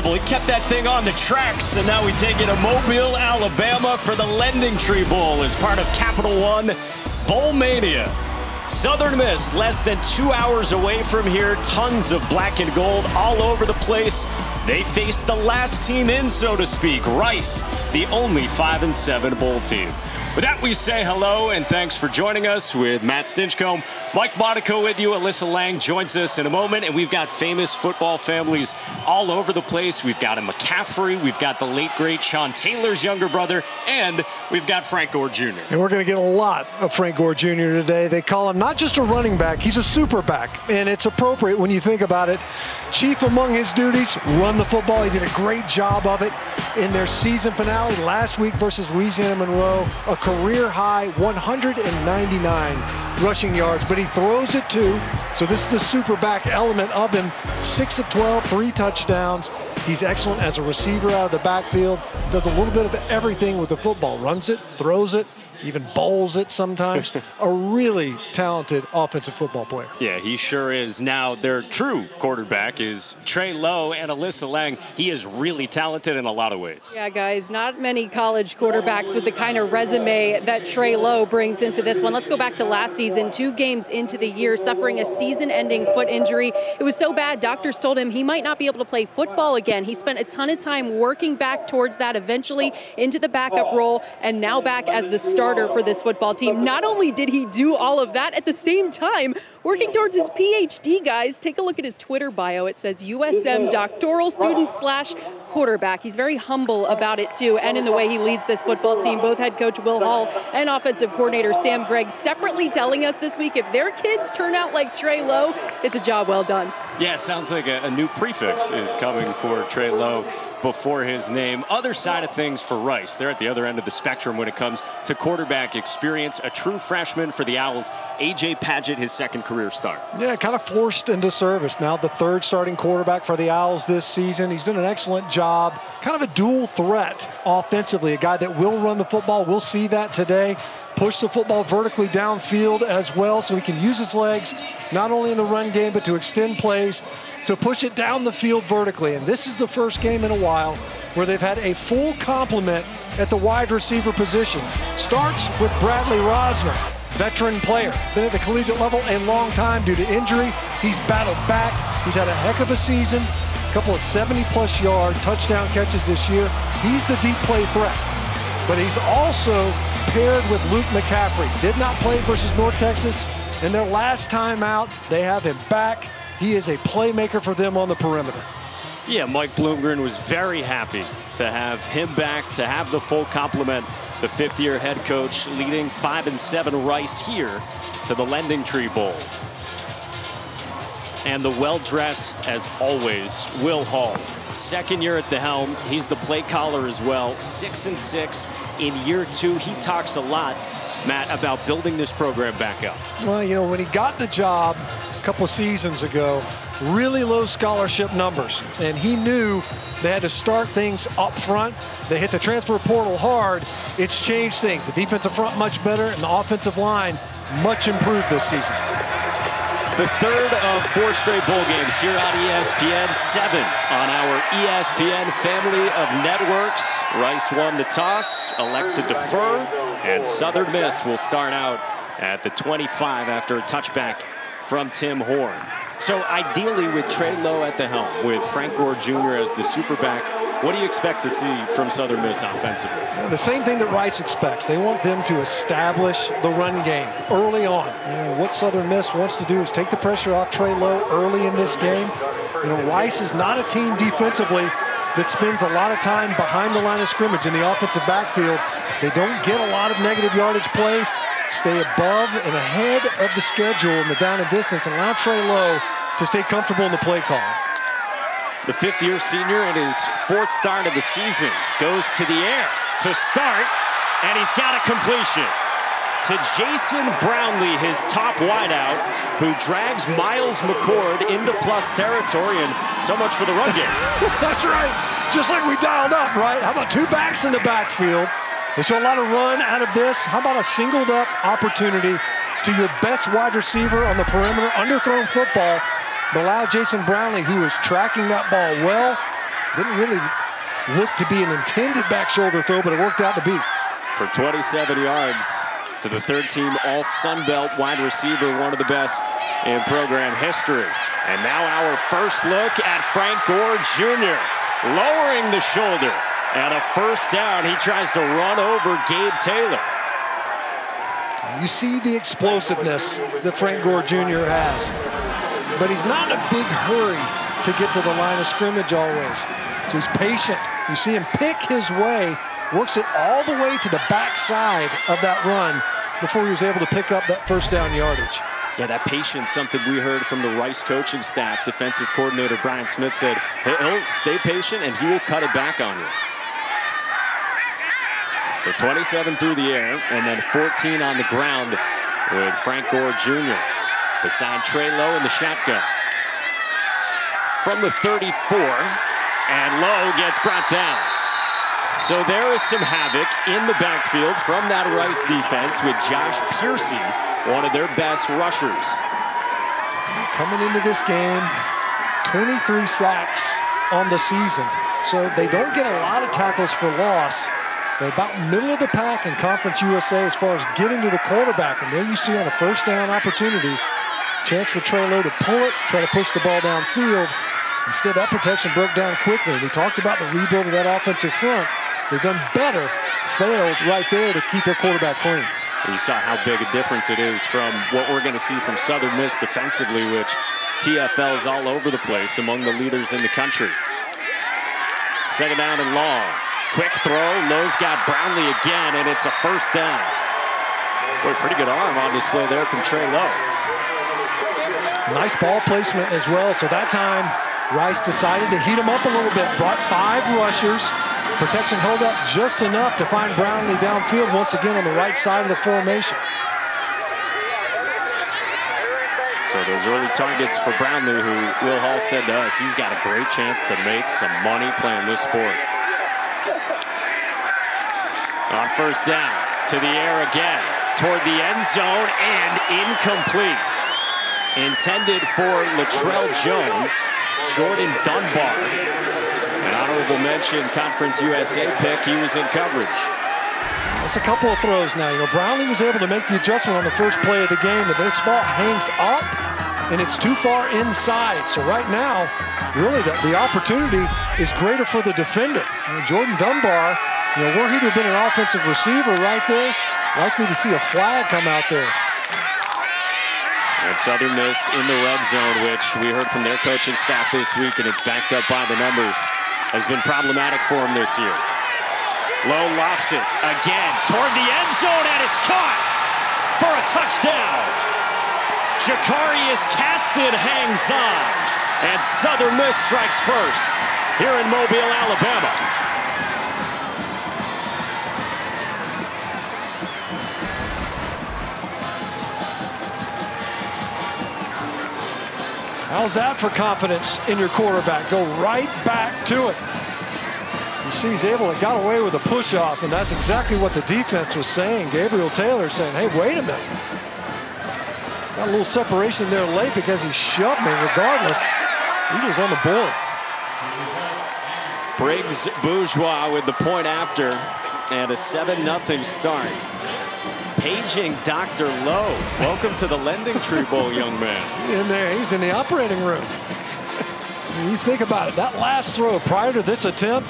incredible. He kept that thing on the tracks, and now we take it to Mobile, Alabama for the LendingTree Bowl as part of Capital One Bowl Mania. Southern Miss, less than two hours away from here. Tons of black and gold all over the place. They face the last team in, so to speak, Rice, the only 5 and 7 bowl team. With that, we say hello and thanks for joining us with Matt Stinchcomb. Mike Monaco with you. Alyssa Lang joins us in a moment, and we've got famous football families all over the place. We've got a McCaffrey, we've got the late, great Sean Taylor's younger brother, and we've got Frank Gore Jr. And we're going to get a lot of Frank Gore Jr. today. They call him not just a running back, he's a super back, and it's appropriate when you think about it. Chief among his duties, run the football. He did a great job of it in their season finale last week versus Louisiana Monroe. A career high 199 rushing yards, but he throws it too. So this is the super back element of him. 6 of 12, three touchdowns. He's excellent as a receiver out of the backfield. Does a little bit of everything with the football. Runs it, throws it, even bowls it sometimes. a really talented offensive football player. Yeah, he sure is. Now, their true quarterback is Trey Lowe and Alyssa Lang. He is really talented in a lot of ways. Yeah, guys, not many college quarterbacks with the kind of resume that Trey Lowe brings into this one. Let's go back to last season, two games into the year, suffering a season ending foot injury. It was so bad, doctors told him he might not be able to play football again. He spent a ton of time working back towards that, eventually into the backup role, and now back as the starter starter for this football team. Not only did he do all of that, at the same time, working towards his PhD, guys. Take a look at his Twitter bio. It says USM doctoral student slash quarterback. He's very humble about it, too, and in the way he leads this football team. Both head coach Will Hall and offensive coordinator Sam Gregg separately telling us this week if their kids turn out like Trey Lowe, it's a job well done. Yeah, sounds like a, a new prefix is coming for Trey Lowe before his name. Other side of things for Rice. They're at the other end of the spectrum when it comes to quarterback experience. A true freshman for the Owls, A.J. Padgett, his second career start. Yeah, kind of forced into service. Now the third starting quarterback for the Owls this season. He's done an excellent job. Kind of a dual threat offensively. A guy that will run the football. We'll see that today push the football vertically downfield as well so he can use his legs not only in the run game but to extend plays to push it down the field vertically. And this is the first game in a while where they've had a full complement at the wide receiver position. Starts with Bradley Rosner, veteran player. Been at the collegiate level a long time due to injury. He's battled back. He's had a heck of a season. A couple of 70-plus yard touchdown catches this year. He's the deep play threat. But he's also paired with Luke McCaffrey. Did not play versus North Texas. In their last time out, they have him back. He is a playmaker for them on the perimeter. Yeah, Mike Bloomgren was very happy to have him back, to have the full complement. The fifth-year head coach leading 5 and seven Rice here to the LendingTree Bowl. And the well-dressed, as always, Will Hall. Second year at the helm. He's the play caller as well. Six and six in year two. He talks a lot, Matt, about building this program back up. Well, you know, when he got the job a couple seasons ago, really low scholarship numbers. And he knew they had to start things up front. They hit the transfer portal hard. It's changed things. The defensive front much better, and the offensive line much improved this season. The third of four straight bowl games here on ESPN, seven on our ESPN family of networks. Rice won the toss, elect to defer, and Southern Miss will start out at the 25 after a touchback from Tim Horn. So ideally with Trey Lowe at the helm, with Frank Gore Jr. as the superback, what do you expect to see from Southern Miss offensively? The same thing that Rice expects. They want them to establish the run game early on. You know, what Southern Miss wants to do is take the pressure off Trey Lowe early in this game. You know, Rice is not a team defensively that spends a lot of time behind the line of scrimmage in the offensive backfield. They don't get a lot of negative yardage plays. Stay above and ahead of the schedule in the down and distance and allow Trey Lowe to stay comfortable in the play call. The fifth-year senior in his fourth start of the season goes to the air to start, and he's got a completion to Jason Brownlee, his top wideout, who drags Miles McCord into plus territory, and so much for the run game. That's right. Just like we dialed up, right? How about two backs in the backfield? They show a lot of run out of this. How about a singled up opportunity to your best wide receiver on the perimeter, underthrown football, but allow Jason Brownlee, who was tracking that ball well, Didn't really look to be an intended back shoulder throw, but it worked out to be. For 27 yards to the third team All Sun Belt wide receiver, one of the best in program history. And now our first look at Frank Gore Jr. lowering the shoulder. And a first down. He tries to run over Gabe Taylor. You see the explosiveness that Frank Gore Jr. has. But he's not in a big hurry to get to the line of scrimmage always. So he's patient. You see him pick his way, works it all the way to the backside of that run before he was able to pick up that first down yardage. Yeah, that patience, something we heard from the Rice coaching staff. Defensive coordinator Brian Smith said he'll stay patient and he will cut it back on you. So 27 through the air and then 14 on the ground with Frank Gore Jr. Trey Lowe in the shotgun. From the 34, and Lowe gets brought down. So there is some havoc in the backfield from that Rice defense with Josh Pearcy, one of their best rushers. Coming into this game, 23 sacks on the season. So they don't get a lot of tackles for loss. They're about middle of the pack in Conference USA as far as getting to the quarterback. And there you see on a first down opportunity, chance for Trey Lowe to pull it, try to push the ball downfield. Instead, that protection broke down quickly. We talked about the rebuild of that offensive front. They've done better, failed right there to keep their quarterback clean. You saw how big a difference it is from what we're going to see from Southern Miss defensively, which TFL is all over the place among the leaders in the country. Second down and long. Quick throw. Lowe's got Brownlee again, and it's a first down. Boy, pretty good arm on display there from Trey Lowe. Nice ball placement as well. So that time, Rice decided to heat him up a little bit. Brought five rushers. Protection held up just enough to find Brownlee downfield once again on the right side of the formation. So those early targets for Brownlee, who Will Hall said to us, he's got a great chance to make some money playing this sport. On first down, to the air again, toward the end zone, and incomplete. Intended for Latrell Jones, Jordan Dunbar. An honorable mention, Conference USA pick, he was in coverage. It's a couple of throws now. You know, Brownlee was able to make the adjustment on the first play of the game, but this ball hangs up, and it's too far inside. So right now, really, the, the opportunity is greater for the defender. You know, Jordan Dunbar you know, were he to have been an offensive receiver right there, likely to see a flag come out there. And Southern Miss in the red zone, which we heard from their coaching staff this week, and it's backed up by the numbers, has been problematic for them this year. Lowe lofts it again toward the end zone, and it's caught for a touchdown. Jakarius Caston hangs on, and Southern Miss strikes first here in Mobile, Alabama. How's that for confidence in your quarterback? Go right back to it. You see he's able to got away with a push off, and that's exactly what the defense was saying. Gabriel Taylor saying, hey, wait a minute. Got a little separation there late because he shoved me. Regardless, he was on the board. Briggs Bourgeois with the point after and a 7-0 start paging Dr. Lowe. Welcome to the LendingTree Bowl, young man. In there, he's in the operating room. you think about it, that last throw prior to this attempt,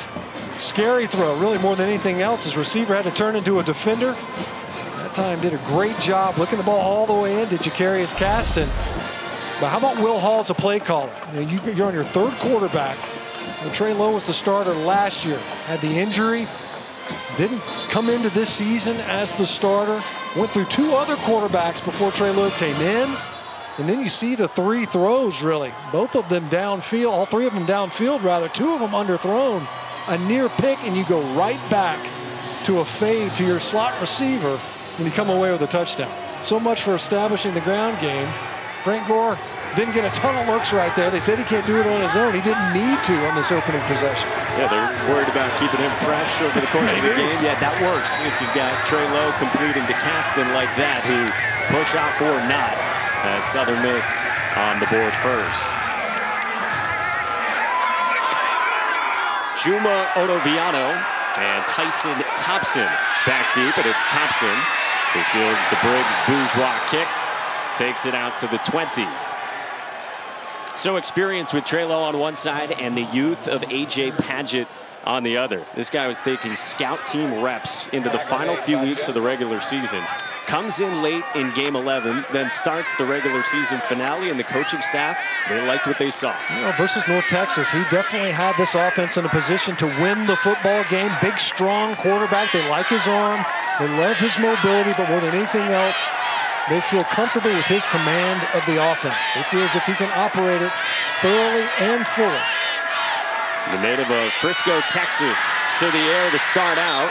scary throw, really more than anything else. His receiver had to turn into a defender. That time did a great job looking the ball all the way in to Jakarius Caston. But how about Will Hall as a play caller? You know, you, are on your third quarterback. Trey Lowe was the starter last year. Had the injury, didn't come into this season as the starter. Went through two other quarterbacks before Trey Lowe came in. And then you see the three throws, really. Both of them downfield, all three of them downfield, rather. Two of them underthrown. A near pick, and you go right back to a fade to your slot receiver, and you come away with a touchdown. So much for establishing the ground game. Frank Gore didn't get a ton of looks right there. They said he can't do it on his own. He didn't need to on this opening possession. Yeah, they're worried about keeping him fresh over the course of the game. Yeah, that works if you've got Trey Lowe completing to Caston like that, who push out for not as Southern Miss on the board first. Juma Otoviano and Tyson Thompson back deep, and it's Thompson who fields the Briggs Bourgeois kick, takes it out to the 20. So experience with Trey Lowe on one side and the youth of A.J. Padgett on the other. This guy was taking scout team reps into the final few weeks of the regular season. Comes in late in game 11, then starts the regular season finale, and the coaching staff, they liked what they saw. You know, versus North Texas, he definitely had this offense in a position to win the football game. Big, strong quarterback. They like his arm. They love his mobility, but more than anything else, they feel comfortable with his command of the offense. They feel as if he can operate it thoroughly and fully. The native of Frisco, Texas, to the air to start out.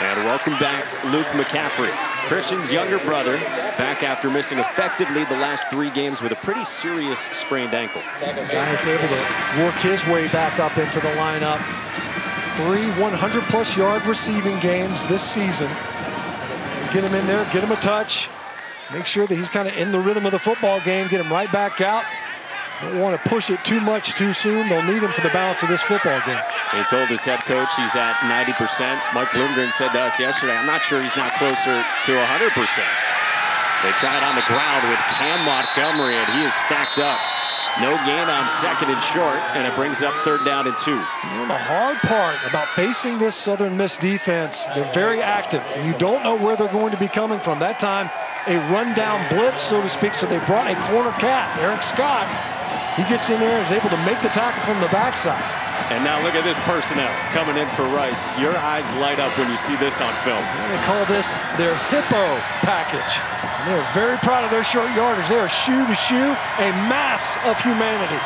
And welcome back, Luke McCaffrey. Christian's younger brother, back after missing effectively the last three games with a pretty serious sprained ankle. Guy is able to work his way back up into the lineup. Three 100-plus yard receiving games this season. Get him in there, get him a touch, make sure that he's kind of in the rhythm of the football game, get him right back out. Don't want to push it too much too soon. They'll need him for the balance of this football game. He told his head coach he's at 90%. Mike Bloomgren said to us yesterday, I'm not sure he's not closer to 100%. They tried on the ground with Cam Montgomery, and he is stacked up. No gain on second and short, and it brings up third down and two. Know, the hard part about facing this Southern Miss defense, they're very active, and you don't know where they're going to be coming from. That time, a rundown blitz, so to speak, so they brought a corner cat, Eric Scott. He gets in there and is able to make the tackle from the backside. And now look at this personnel coming in for Rice. Your eyes light up when you see this on film. And they call this their hippo package. And they're very proud of their short yarders. They are shoe to shoe, a mass of humanity.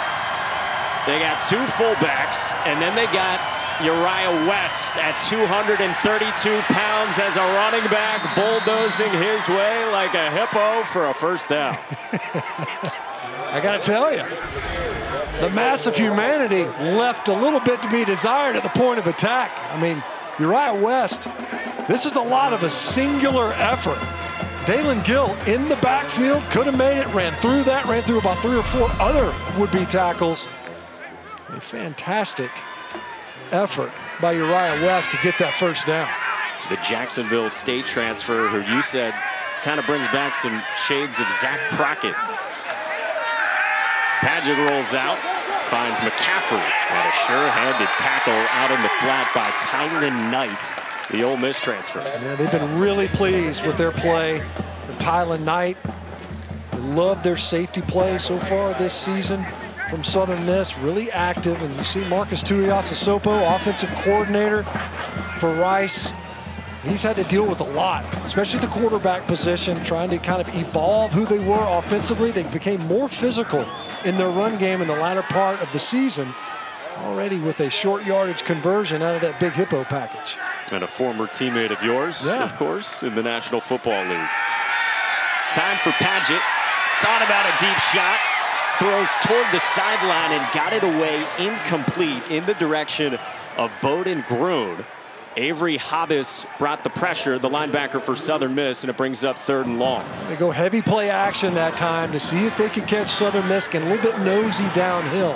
They got two fullbacks, and then they got Uriah West at 232 pounds as a running back, bulldozing his way like a hippo for a first down. I got to tell you, the mass of humanity left a little bit to be desired at the point of attack. I mean, Uriah West, this is a lot of a singular effort. Dalen Gill in the backfield, could have made it, ran through that, ran through about three or four other would-be tackles. A fantastic effort by Uriah West to get that first down. The Jacksonville State transfer, who you said kind of brings back some shades of Zach Crockett. Padgett rolls out, finds McCaffrey, and a sure-handed tackle out in the flat by Tylan Knight, the Ole Miss transfer. Yeah, they've been really pleased with their play of Tylan Knight. They love their safety play so far this season from Southern Miss, really active. And you see Marcus Tuiasosopo, offensive coordinator for Rice. He's had to deal with a lot, especially the quarterback position, trying to kind of evolve who they were offensively. They became more physical in their run game in the latter part of the season, already with a short yardage conversion out of that big hippo package. And a former teammate of yours, yeah. of course, in the National Football League. Time for Padgett. Thought about a deep shot. Throws toward the sideline and got it away incomplete in the direction of Boden Groen. Avery Hobbs brought the pressure, the linebacker for Southern Miss, and it brings up third and long. They go heavy play action that time to see if they could catch Southern Miss getting a little bit nosy downhill.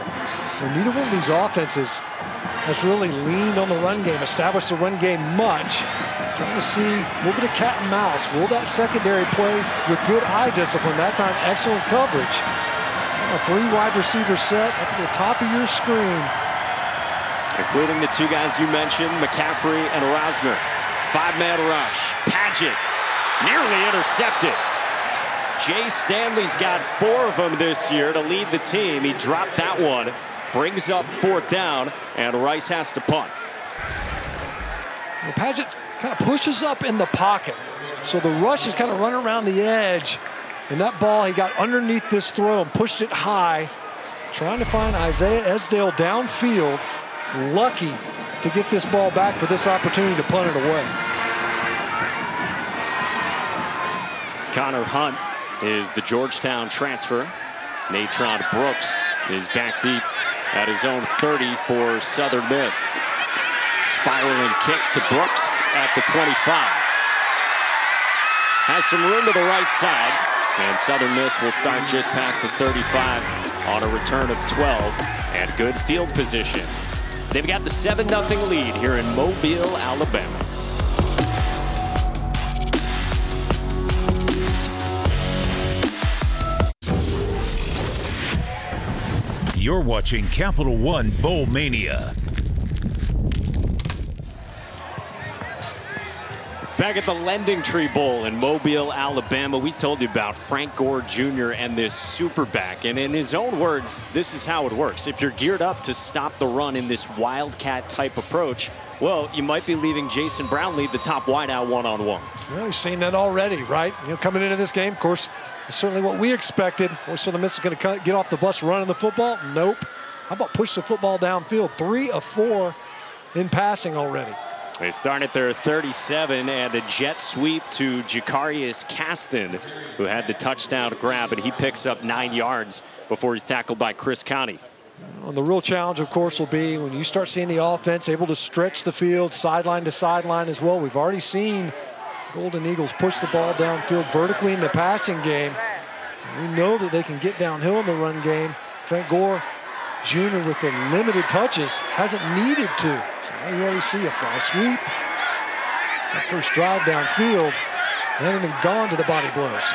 And neither one of these offenses has really leaned on the run game, established the run game much. Trying to see a little bit of cat and mouse. Will that secondary play with good eye discipline? That time, excellent coverage. A three wide receiver set up at the top of your screen including the two guys you mentioned, McCaffrey and Rosner. Five-man rush. Padgett nearly intercepted. Jay Stanley's got four of them this year to lead the team. He dropped that one. Brings up fourth down, and Rice has to punt. Well, Padgett kind of pushes up in the pocket. So the rush is kind of running around the edge. And that ball, he got underneath this throw and pushed it high, trying to find Isaiah Esdale downfield lucky to get this ball back for this opportunity to punt it away. Connor Hunt is the Georgetown transfer. Natron Brooks is back deep at his own 30 for Southern Miss. Spiraling kick to Brooks at the 25. Has some room to the right side. And Southern Miss will start just past the 35 on a return of 12 and good field position. They've got the 7 0 lead here in Mobile, Alabama. You're watching Capital One Bowl Mania. Back at the LendingTree Bowl in Mobile, Alabama, we told you about Frank Gore Jr. and this super back. And in his own words, this is how it works. If you're geared up to stop the run in this wildcat type approach, well, you might be leaving Jason Brownlee the top wideout one-on-one. Well, we've seen that already, right? You know, coming into this game, of course, certainly what we expected. Or Southern Miss is going to get off the bus running the football? Nope. How about push the football downfield? Three of four in passing already. They start at their 37 and a jet sweep to Jakarius Caston, who had the touchdown grab, and he picks up nine yards before he's tackled by Chris Conte. Well, the real challenge, of course, will be when you start seeing the offense able to stretch the field sideline to sideline as well. We've already seen Golden Eagles push the ball downfield vertically in the passing game. We know that they can get downhill in the run game. Frank Gore Jr. with the limited touches hasn't needed to. You already see a fly sweep. That first drive downfield, they haven't even gone to the body blows.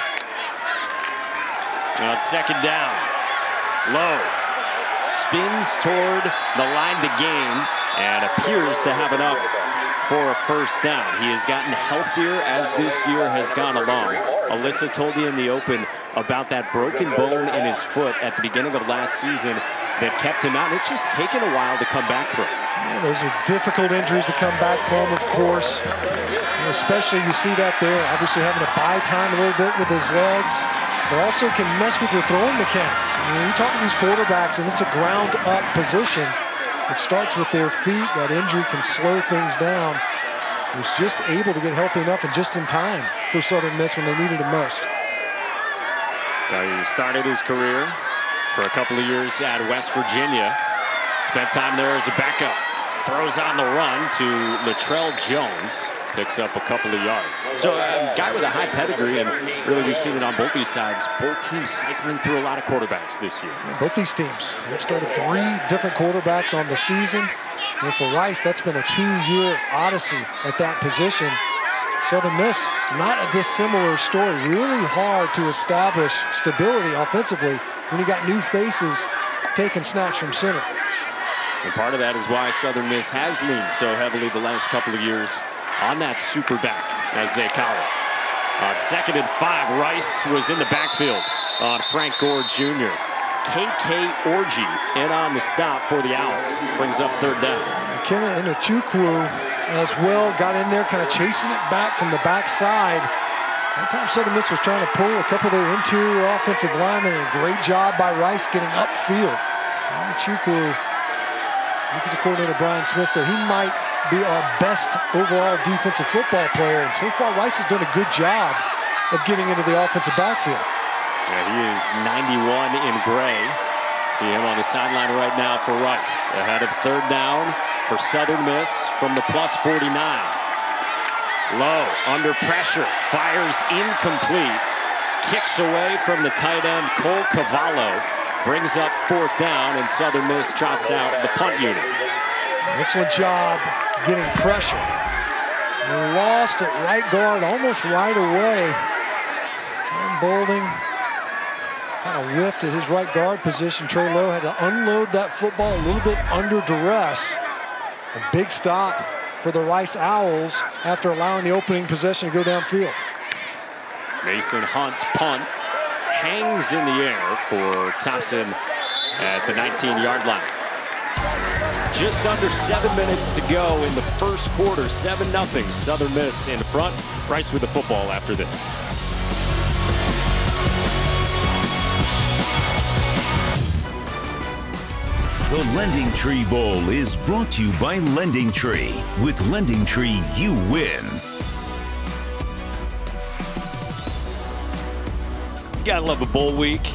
Now it's second down. Low. Spins toward the line to gain and appears to have enough for a first down. He has gotten healthier as this year has gone along. Alyssa told you in the open about that broken bone in his foot at the beginning of last season that kept him out. It's just taken a while to come back from. Yeah, those are difficult injuries to come back from, of course. And especially you see that there, obviously having to buy time a little bit with his legs, but also can mess with your throwing mechanics. I mean, you talk to these quarterbacks, and it's a ground-up position. It starts with their feet. That injury can slow things down. He was just able to get healthy enough and just in time for Southern Miss when they needed him most. He started his career for a couple of years at West Virginia. Spent time there as a backup. Throws on the run to Latrell Jones picks up a couple of yards. So a guy with a high pedigree, and really we've seen it on both these sides. Both teams cycling through a lot of quarterbacks this year. Both these teams. They've started three different quarterbacks on the season. And for Rice, that's been a two-year odyssey at that position. Southern Miss, not a dissimilar story. Really hard to establish stability offensively when you got new faces taking snaps from center. And part of that is why Southern Miss has leaned so heavily the last couple of years on that super back, as they call it. On second and five, Rice was in the backfield on Frank Gore Jr. KK Orji in on the stop for the Owls. Brings up third down. Ikenna Enechukwu as well got in there, kind of chasing it back from the backside. That time Southern Miss was trying to pull a couple of their interior offensive linemen, and great job by Rice getting upfield. Enechukwu, defensive coordinator Brian Smith said he might be our best overall defensive football player. And so far, Rice has done a good job of getting into the offensive backfield. Yeah, he is 91 in gray. See him on the sideline right now for Rice. Ahead of third down for Southern Miss from the plus 49. Low, under pressure, fires incomplete. Kicks away from the tight end, Cole Cavallo. Brings up fourth down, and Southern Miss trots out the punt unit. Excellent job getting pressure. Lost at right guard almost right away. And Bolding kind of whiffed at his right guard position. Trey Lowe had to unload that football a little bit under duress. A big stop for the Rice Owls after allowing the opening possession to go downfield. Mason Hunt's punt hangs in the air for Thompson at the 19-yard line. Just under seven minutes to go in the first quarter. 7-0 Southern Miss in front. Rice with the football after this. The LendingTree Bowl is brought to you by LendingTree. With LendingTree, you win. Gotta love a bowl week.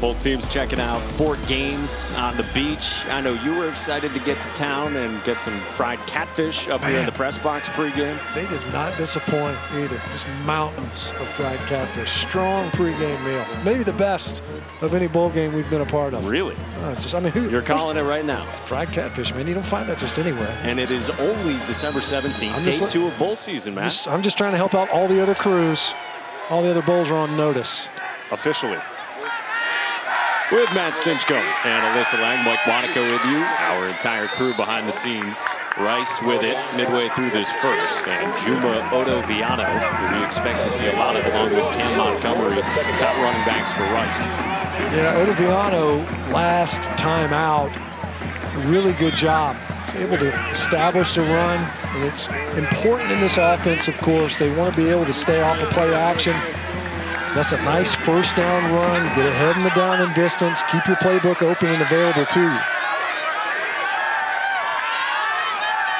Both teams checking out Fort Gaines on the beach. I know you were excited to get to town and get some fried catfish up Man. here in the press box pregame. They did not disappoint either. Just mountains of fried catfish. Strong pregame meal. Maybe the best of any bowl game we've been a part of. Really? Uh, just, I mean, who, You're calling it right now. Fried catfish, man. You don't find that just anywhere. And it is only December 17th, day two of bowl season, man. I'm just, I'm just trying to help out all the other crews. All the other bowls are on notice. Officially with Matt Stinchcomb and Alyssa Lang, Mike Monaco with you, our entire crew behind the scenes. Rice with it midway through this first, and Juma Otoviano, who we expect to see a lot of, along with Cam Montgomery, top running backs for Rice. Yeah, Otoviano last time out, really good job. He's able to establish the run, and it's important in this offense, of course. They want to be able to stay off of play action that's a nice first down run. Get ahead in the down and distance. Keep your playbook open and available to you.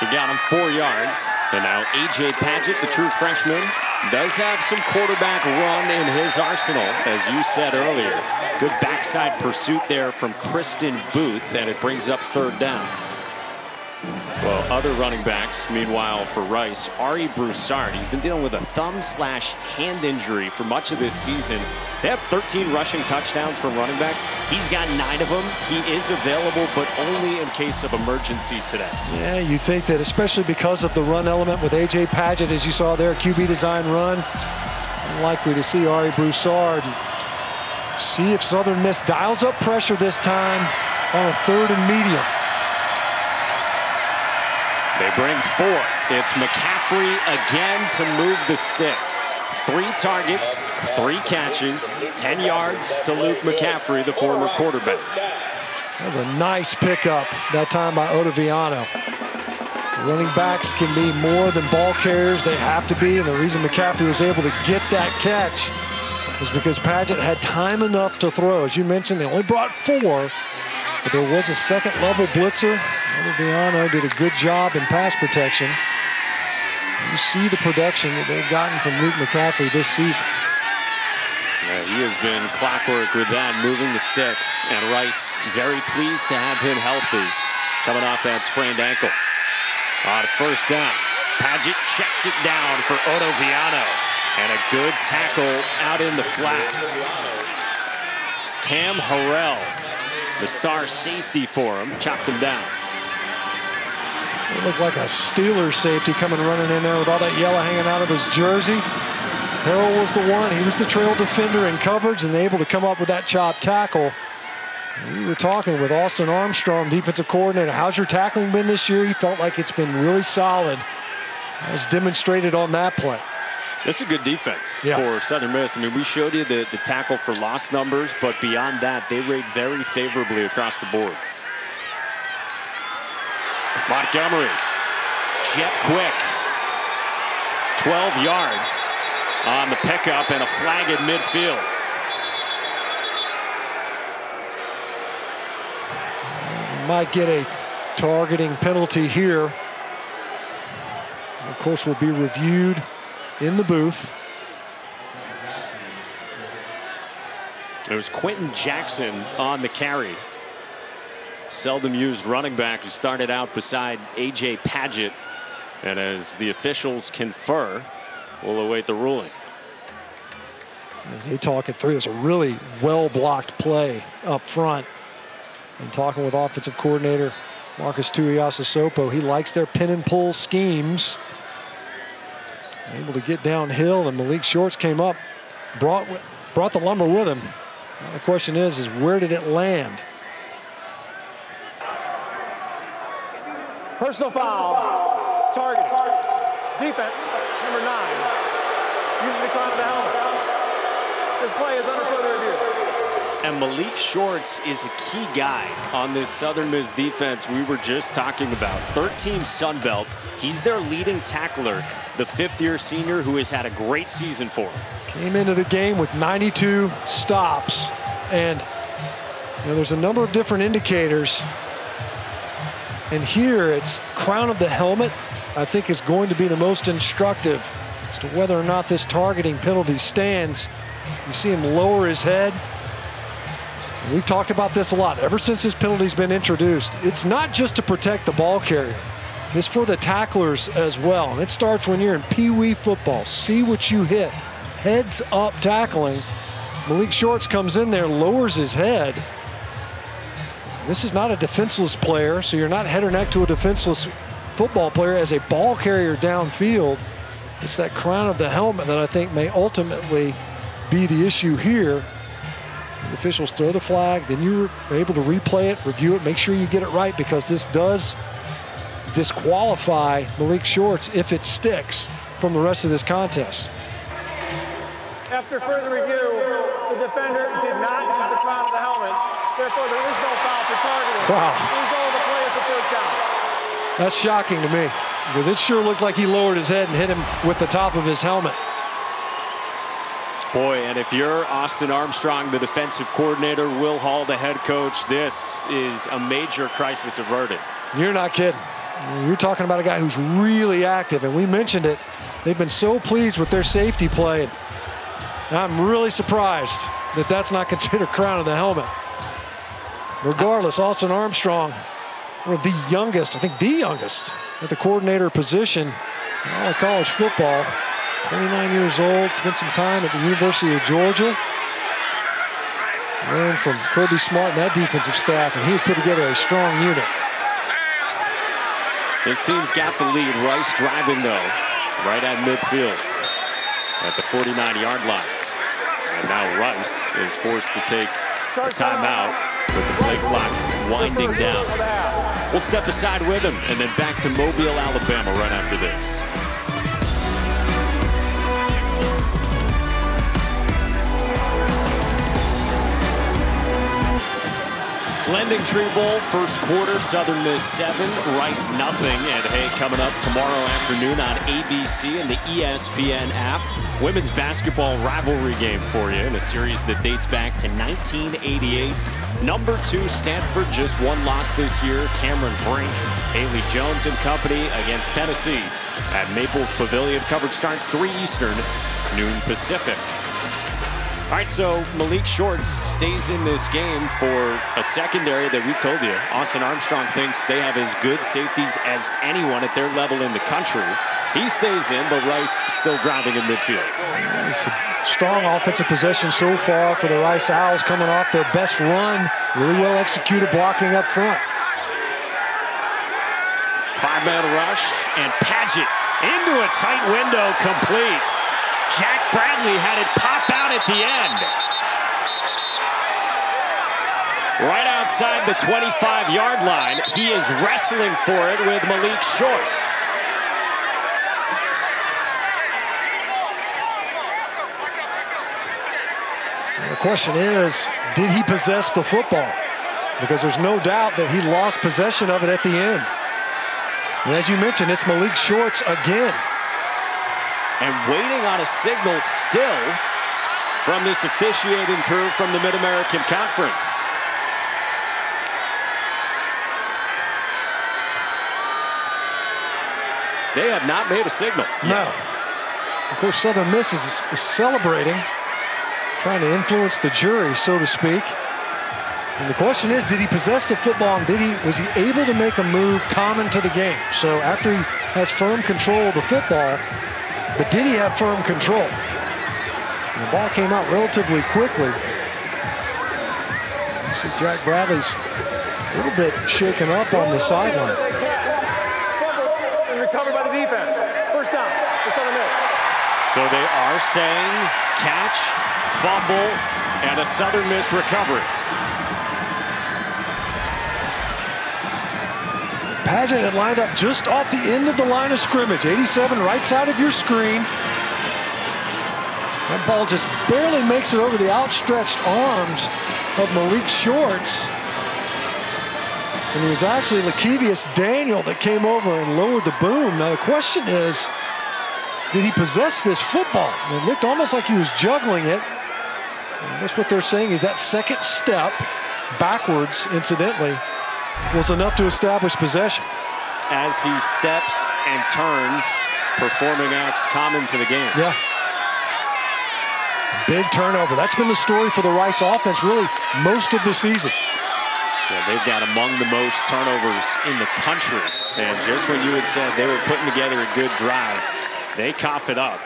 He got him four yards. And now A.J. Padgett, the true freshman, does have some quarterback run in his arsenal, as you said earlier. Good backside pursuit there from Kristen Booth, and it brings up third down. Well, other running backs, meanwhile, for Rice, Ari Broussard, he's been dealing with a thumb slash hand injury for much of this season. They have 13 rushing touchdowns from running backs. He's got nine of them. He is available, but only in case of emergency today. Yeah, you think that especially because of the run element with A.J. Padgett, as you saw there, QB design run, unlikely to see Ari Broussard. See if Southern Miss dials up pressure this time on a third and medium. They bring four. It's McCaffrey again to move the sticks. Three targets, three catches, 10 yards to Luke McCaffrey, the former quarterback. That was a nice pickup that time by Otoviano. Running backs can be more than ball carriers. They have to be, and the reason McCaffrey was able to get that catch is because Padgett had time enough to throw. As you mentioned, they only brought four, but there was a second level blitzer Viano did a good job in pass protection. You see the production that they've gotten from Luke McCaffrey this season. Yeah, he has been clockwork with that, moving the sticks. And Rice very pleased to have him healthy coming off that sprained ankle. On first down, Padgett checks it down for Otoviano. And a good tackle out in the flat. Cam Harrell, the star safety for him, chopped him down. It looked like a Steelers safety coming running in there with all that yellow hanging out of his jersey. Harrell was the one. He was the trail defender in coverage and able to come up with that chop tackle. We were talking with Austin Armstrong, defensive coordinator. How's your tackling been this year? He felt like it's been really solid, as demonstrated on that play. This is a good defense yeah. for Southern Miss. I mean, we showed you the, the tackle for loss numbers, but beyond that, they rate very favorably across the board. Montgomery, jet quick, 12 yards on the pickup and a flag in midfield. Might get a targeting penalty here. Of course, will be reviewed in the booth. It was Quentin Jackson on the carry seldom used running back who started out beside A.J. Padgett. And as the officials confer, we'll await the ruling. As they talk it through, it's a really well-blocked play up front. And talking with offensive coordinator Marcus Tuiasosopo, he likes their pin and pull schemes. Able to get downhill, and Malik Shorts came up, brought brought the lumber with him. Now the question is, is where did it land? Personal foul. Target. Defense, number nine. Using the crown of the helmet. This play is under further review. And Malik Shorts is a key guy on this Southern Miss defense we were just talking about. Third team Sun Belt. He's their leading tackler, the fifth year senior who has had a great season for him. Came into the game with 92 stops. And you know, there's a number of different indicators and here it's crown of the helmet, I think is going to be the most instructive as to whether or not this targeting penalty stands. You see him lower his head. We've talked about this a lot. Ever since this penalty's been introduced, it's not just to protect the ball carrier. It's for the tacklers as well. And it starts when you're in Pee Wee football. See what you hit. Heads up tackling. Malik Shorts comes in there, lowers his head. This is not a defenseless player, so you're not head or neck to a defenseless football player as a ball carrier downfield. It's that crown of the helmet that I think may ultimately be the issue here. The officials throw the flag, then you're able to replay it, review it, make sure you get it right because this does disqualify Malik Shorts if it sticks from the rest of this contest. After further review, the defender did not use the crown of the helmet. Therefore, there is no foul for targeting. Wow. The result of the play is a first down. That's shocking to me because it sure looked like he lowered his head and hit him with the top of his helmet. Boy, and if you're Austin Armstrong, the defensive coordinator, Will Hall, the head coach, this is a major crisis averted. You're not kidding. You're talking about a guy who's really active, and we mentioned it. They've been so pleased with their safety play. I'm really surprised that that's not considered crown of the helmet. Regardless, Austin Armstrong, one of the youngest, I think the youngest, at the coordinator position in all of college football. 29 years old, spent some time at the University of Georgia. Learned from Kirby Smart and that defensive staff, and he's put together a strong unit. His team's got the lead. Rice driving, though, right at midfield at the 49-yard line. And now Rice is forced to take a timeout with the play clock winding down. We'll step aside with him and then back to Mobile, Alabama right after this. LendingTree Bowl, first quarter, Southern Miss 7, Rice nothing. And hey, coming up tomorrow afternoon on ABC and the ESPN app, women's basketball rivalry game for you in a series that dates back to 1988. Number two, Stanford just one loss this year. Cameron Brink, Haley Jones and company against Tennessee at Maples Pavilion. Coverage starts 3 Eastern, noon Pacific. All right, so Malik Shorts stays in this game for a secondary that we told you. Austin Armstrong thinks they have as good safeties as anyone at their level in the country. He stays in, but Rice still driving in midfield. A strong offensive possession so far for the Rice Owls coming off their best run. Really well executed blocking up front. Five-man rush and Padgett into a tight window complete. Jack Bradley had it pop out at the end. Right outside the 25-yard line. He is wrestling for it with Malik Shorts. The question is, did he possess the football? Because there's no doubt that he lost possession of it at the end. And as you mentioned, it's Malik Shorts again. And waiting on a signal still from this officiating crew from the Mid-American Conference. They have not made a signal. No. Of course, Southern Miss is, is celebrating, trying to influence the jury, so to speak. And the question is, did he possess the football and did he was he able to make a move common to the game? So after he has firm control of the football, but did he have firm control? And the ball came out relatively quickly. You see Jack Bradley's a little bit shaken up on the sideline. And recovered by the defense. First down for Southern Miss. So they are saying catch, fumble, and a Southern Miss recovery. Padgett had lined up just off the end of the line of scrimmage. 87 right side of your screen. That ball just barely makes it over the outstretched arms of Malik Shorts. And it was actually Lakevius Daniel that came over and lowered the boom. Now the question is, did he possess this football? It looked almost like he was juggling it. And that's what they're saying is that second step backwards, incidentally, was enough to establish possession. As he steps and turns, performing acts common to the game. Yeah. Big turnover. That's been the story for the Rice offense really most of the season. Yeah, they've got among the most turnovers in the country. And just when you had said they were putting together a good drive, they cough it up.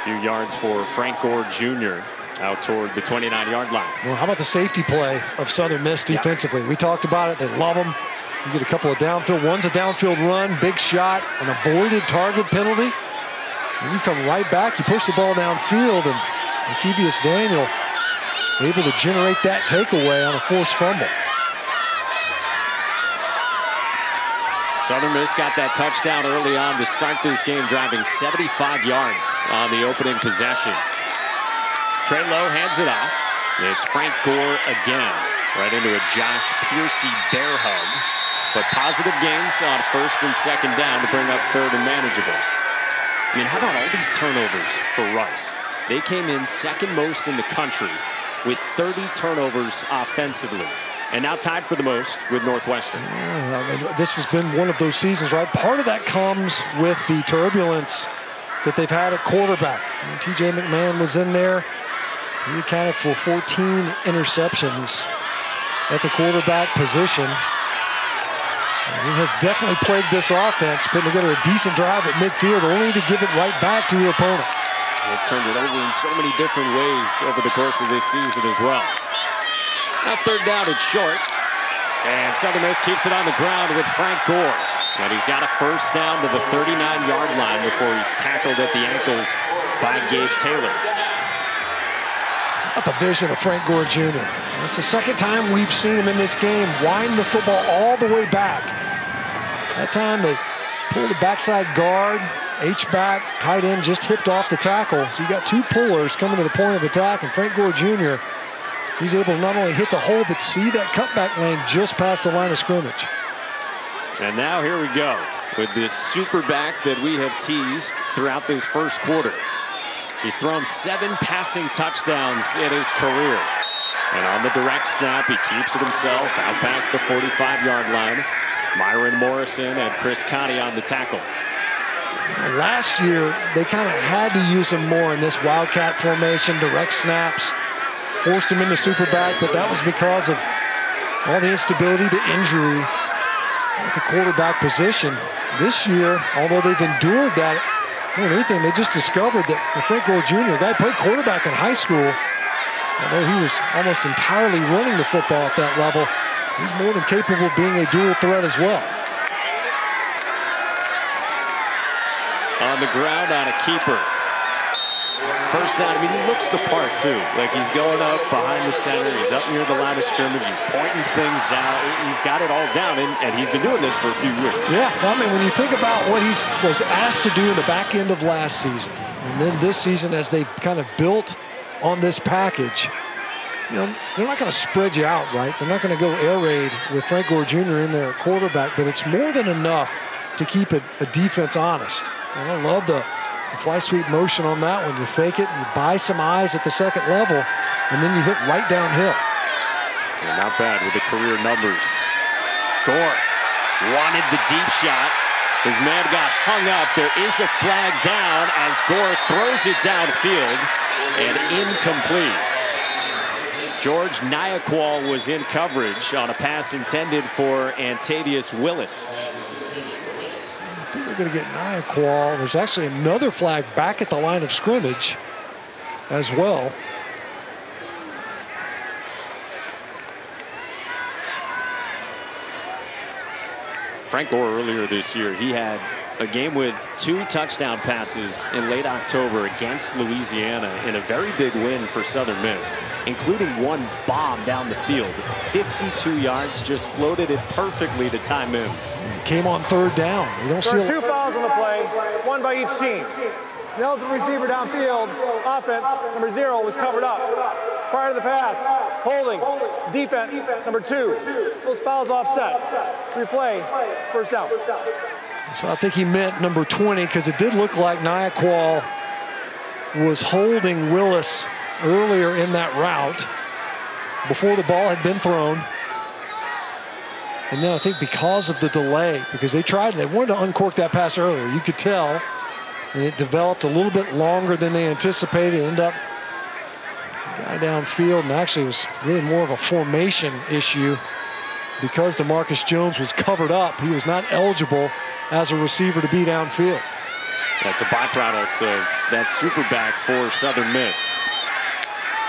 A few yards for Frank Gore Jr. out toward the 29-yard line. Well, how about the safety play of Southern Miss defensively? Yep. We talked about it. They love them. You get a couple of downfield. One's a downfield run, big shot, an avoided target penalty. And you come right back. You push the ball downfield, and Kevius Daniel able to generate that takeaway on a forced fumble. Southern Miss got that touchdown early on to start this game, driving 75 yards on the opening possession. Trey Lowe hands it off. It's Frank Gore again, right into a Josh Pearcy bear hug. But positive gains on first and second down to bring up third and manageable. I mean, how about all these turnovers for Rice? They came in second most in the country with 30 turnovers offensively. And now tied for the most with Northwestern. Yeah, I mean, this has been one of those seasons, right? Part of that comes with the turbulence that they've had at quarterback. TJ McMahon was in there. He accounted for 14 interceptions at the quarterback position. He has definitely plagued this offense, putting together a decent drive at midfield, only to give it right back to your opponent. They've turned it over in so many different ways over the course of this season as well. Now third down it's short. And Southern Miss keeps it on the ground with Frank Gore. And he's got a first down to the 39-yard line before he's tackled at the ankles by Gabe Taylor. At the vision of Frank Gore Jr. That's the second time we've seen him in this game wind the football all the way back. That time they pulled the backside guard, H-back, tight end just hipped off the tackle. So you got two pullers coming to the point of attack, and Frank Gore Jr., he's able to not only hit the hole, but see that cutback lane just past the line of scrimmage. And now here we go with this super back that we have teased throughout this first quarter. He's thrown seven passing touchdowns in his career. And on the direct snap, he keeps it himself out past the 45-yard line. Myron Morrison and Chris Conti on the tackle. Last year, they kind of had to use him more in this wildcat formation, direct snaps, forced him into super back, but that was because of all the instability, the injury at the quarterback position. This year, although they've endured that, more than anything, they just discovered that Frank Gore Jr., guy played quarterback in high school, although he was almost entirely running the football at that level, he's more than capable of being a dual threat as well. on the ground on a keeper. First down, I mean, he looks the part, too. Like, he's going up behind the center. He's up near the line of scrimmage. He's pointing things out. He's got it all down, and, and he's been doing this for a few years. Yeah, I mean, when you think about what he was asked to do in the back end of last season, and then this season as they've kind of built on this package, you know, they're not going to spread you out, right? They're not going to go air raid with Frank Gore Jr. in their quarterback, but it's more than enough to keep a, a defense honest. And I love the, the fly sweep motion on that one. You fake it, you buy some eyes at the second level, and then you hit right downhill. Yeah, not bad with the career numbers. Gore wanted the deep shot. His man got hung up. There is a flag down as Gore throws it downfield and incomplete. George Nyakwal was in coverage on a pass intended for Antavius Willis they're going to get Nyakwal. There's actually another flag back at the line of scrimmage as well. Frank Gore earlier this year, he had a game with two touchdown passes in late October against Louisiana in a very big win for Southern Miss, including one bomb down the field. 52 yards, just floated it perfectly to Ty Mims. Came on third down. You don't there see two fouls on the play, one by each team. The eligible receiver downfield, offense, number zero, was covered up. Prior to the pass, holding, defense, number two. Those fouls offset. Replay, first down. So I think he meant number 20 because it did look like Nyakwal was holding Willis earlier in that route before the ball had been thrown. And then I think because of the delay, because they tried, they wanted to uncork that pass earlier. You could tell and it developed a little bit longer than they anticipated. Ended up guy downfield, and actually it was really more of a formation issue because DeMarcus Jones was covered up. He was not eligible as a receiver to be downfield. That's a byproduct of that super back for Southern Miss.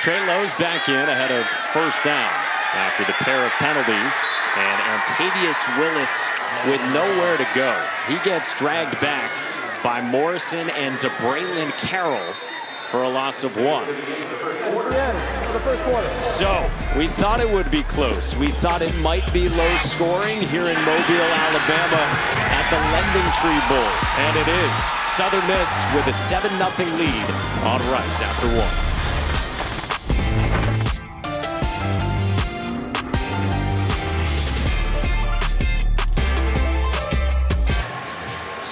Trey Lowe's back in ahead of first down after the pair of penalties. And Antavius Willis with nowhere to go. He gets dragged back by Morrison and DeBraylon Carroll for a loss of one. So we thought it would be close. We thought it might be low scoring here in Mobile, Alabama at the LendingTree Bowl. And it is. Southern Miss with a 7-0 lead on Rice after one.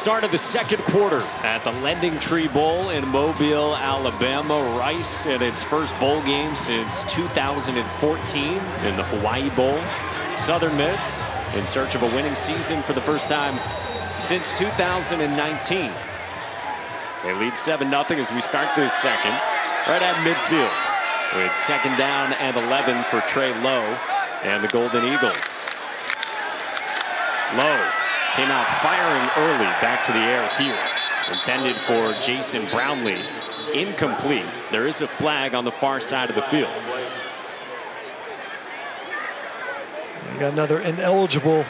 Start of the second quarter at the LendingTree Bowl in Mobile, Alabama. Rice in its first bowl game since 2014 in the Hawaii Bowl. Southern Miss in search of a winning season for the first time since 2019. They lead 7-0 as we start this second right at midfield with second down and 11 for Trey Lowe and the Golden Eagles. Lowe Came out firing early back to the air here. Intended for Jason Brownlee. Incomplete. There is a flag on the far side of the field. Got another ineligible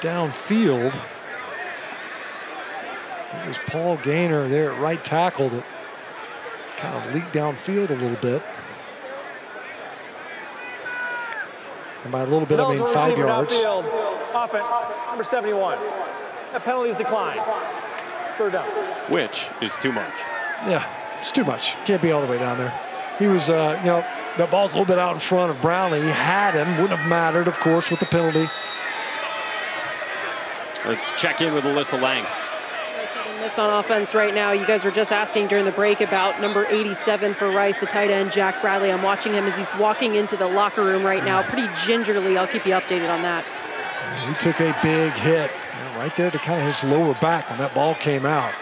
downfield. It was Paul Gaynor there at right tackle that kind of leaked downfield a little bit. And by a little bit, I mean five yards. Downfield. Offense, number 71. That penalty is declined. Third down. Which is too much. Yeah, it's too much. Can't be all the way down there. He was, uh, you know, the ball's a little bit out in front of Brownlee. He had him. Wouldn't have mattered, of course, with the penalty. Let's check in with Alyssa Lang. Miss on offense right now. You guys were just asking during the break about number 87 for Rice, the tight end, Jack Bradley. I'm watching him as he's walking into the locker room right now, pretty gingerly. I'll keep you updated on that. He took a big hit right there to kind of his lower back when that ball came out.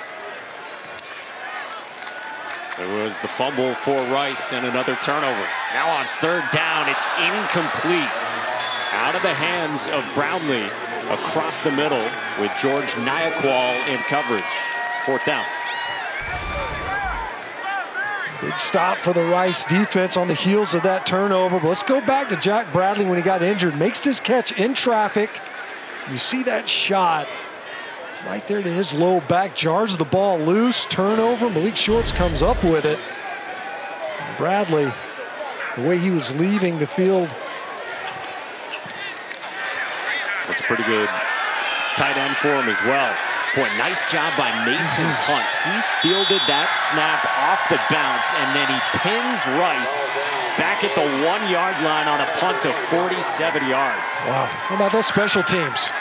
It was the fumble for Rice and another turnover. Now on third down, it's incomplete. Out of the hands of Brownlee across the middle with George Nyakwal in coverage. Fourth down. Big stop for the Rice defense on the heels of that turnover. But let's go back to Jack Bradley when he got injured. Makes this catch in traffic. You see that shot right there to his low back. Jars the ball loose. Turnover. Malik Shorts comes up with it. Bradley, the way he was leaving the field. That's a pretty good tight end for him as well. Boy, nice job by Mason mhm. Hunt. He fielded that snap off the bounce, and then he pins Rice back at the one-yard line on a punt of 47 yards. Wow. How about those special teams?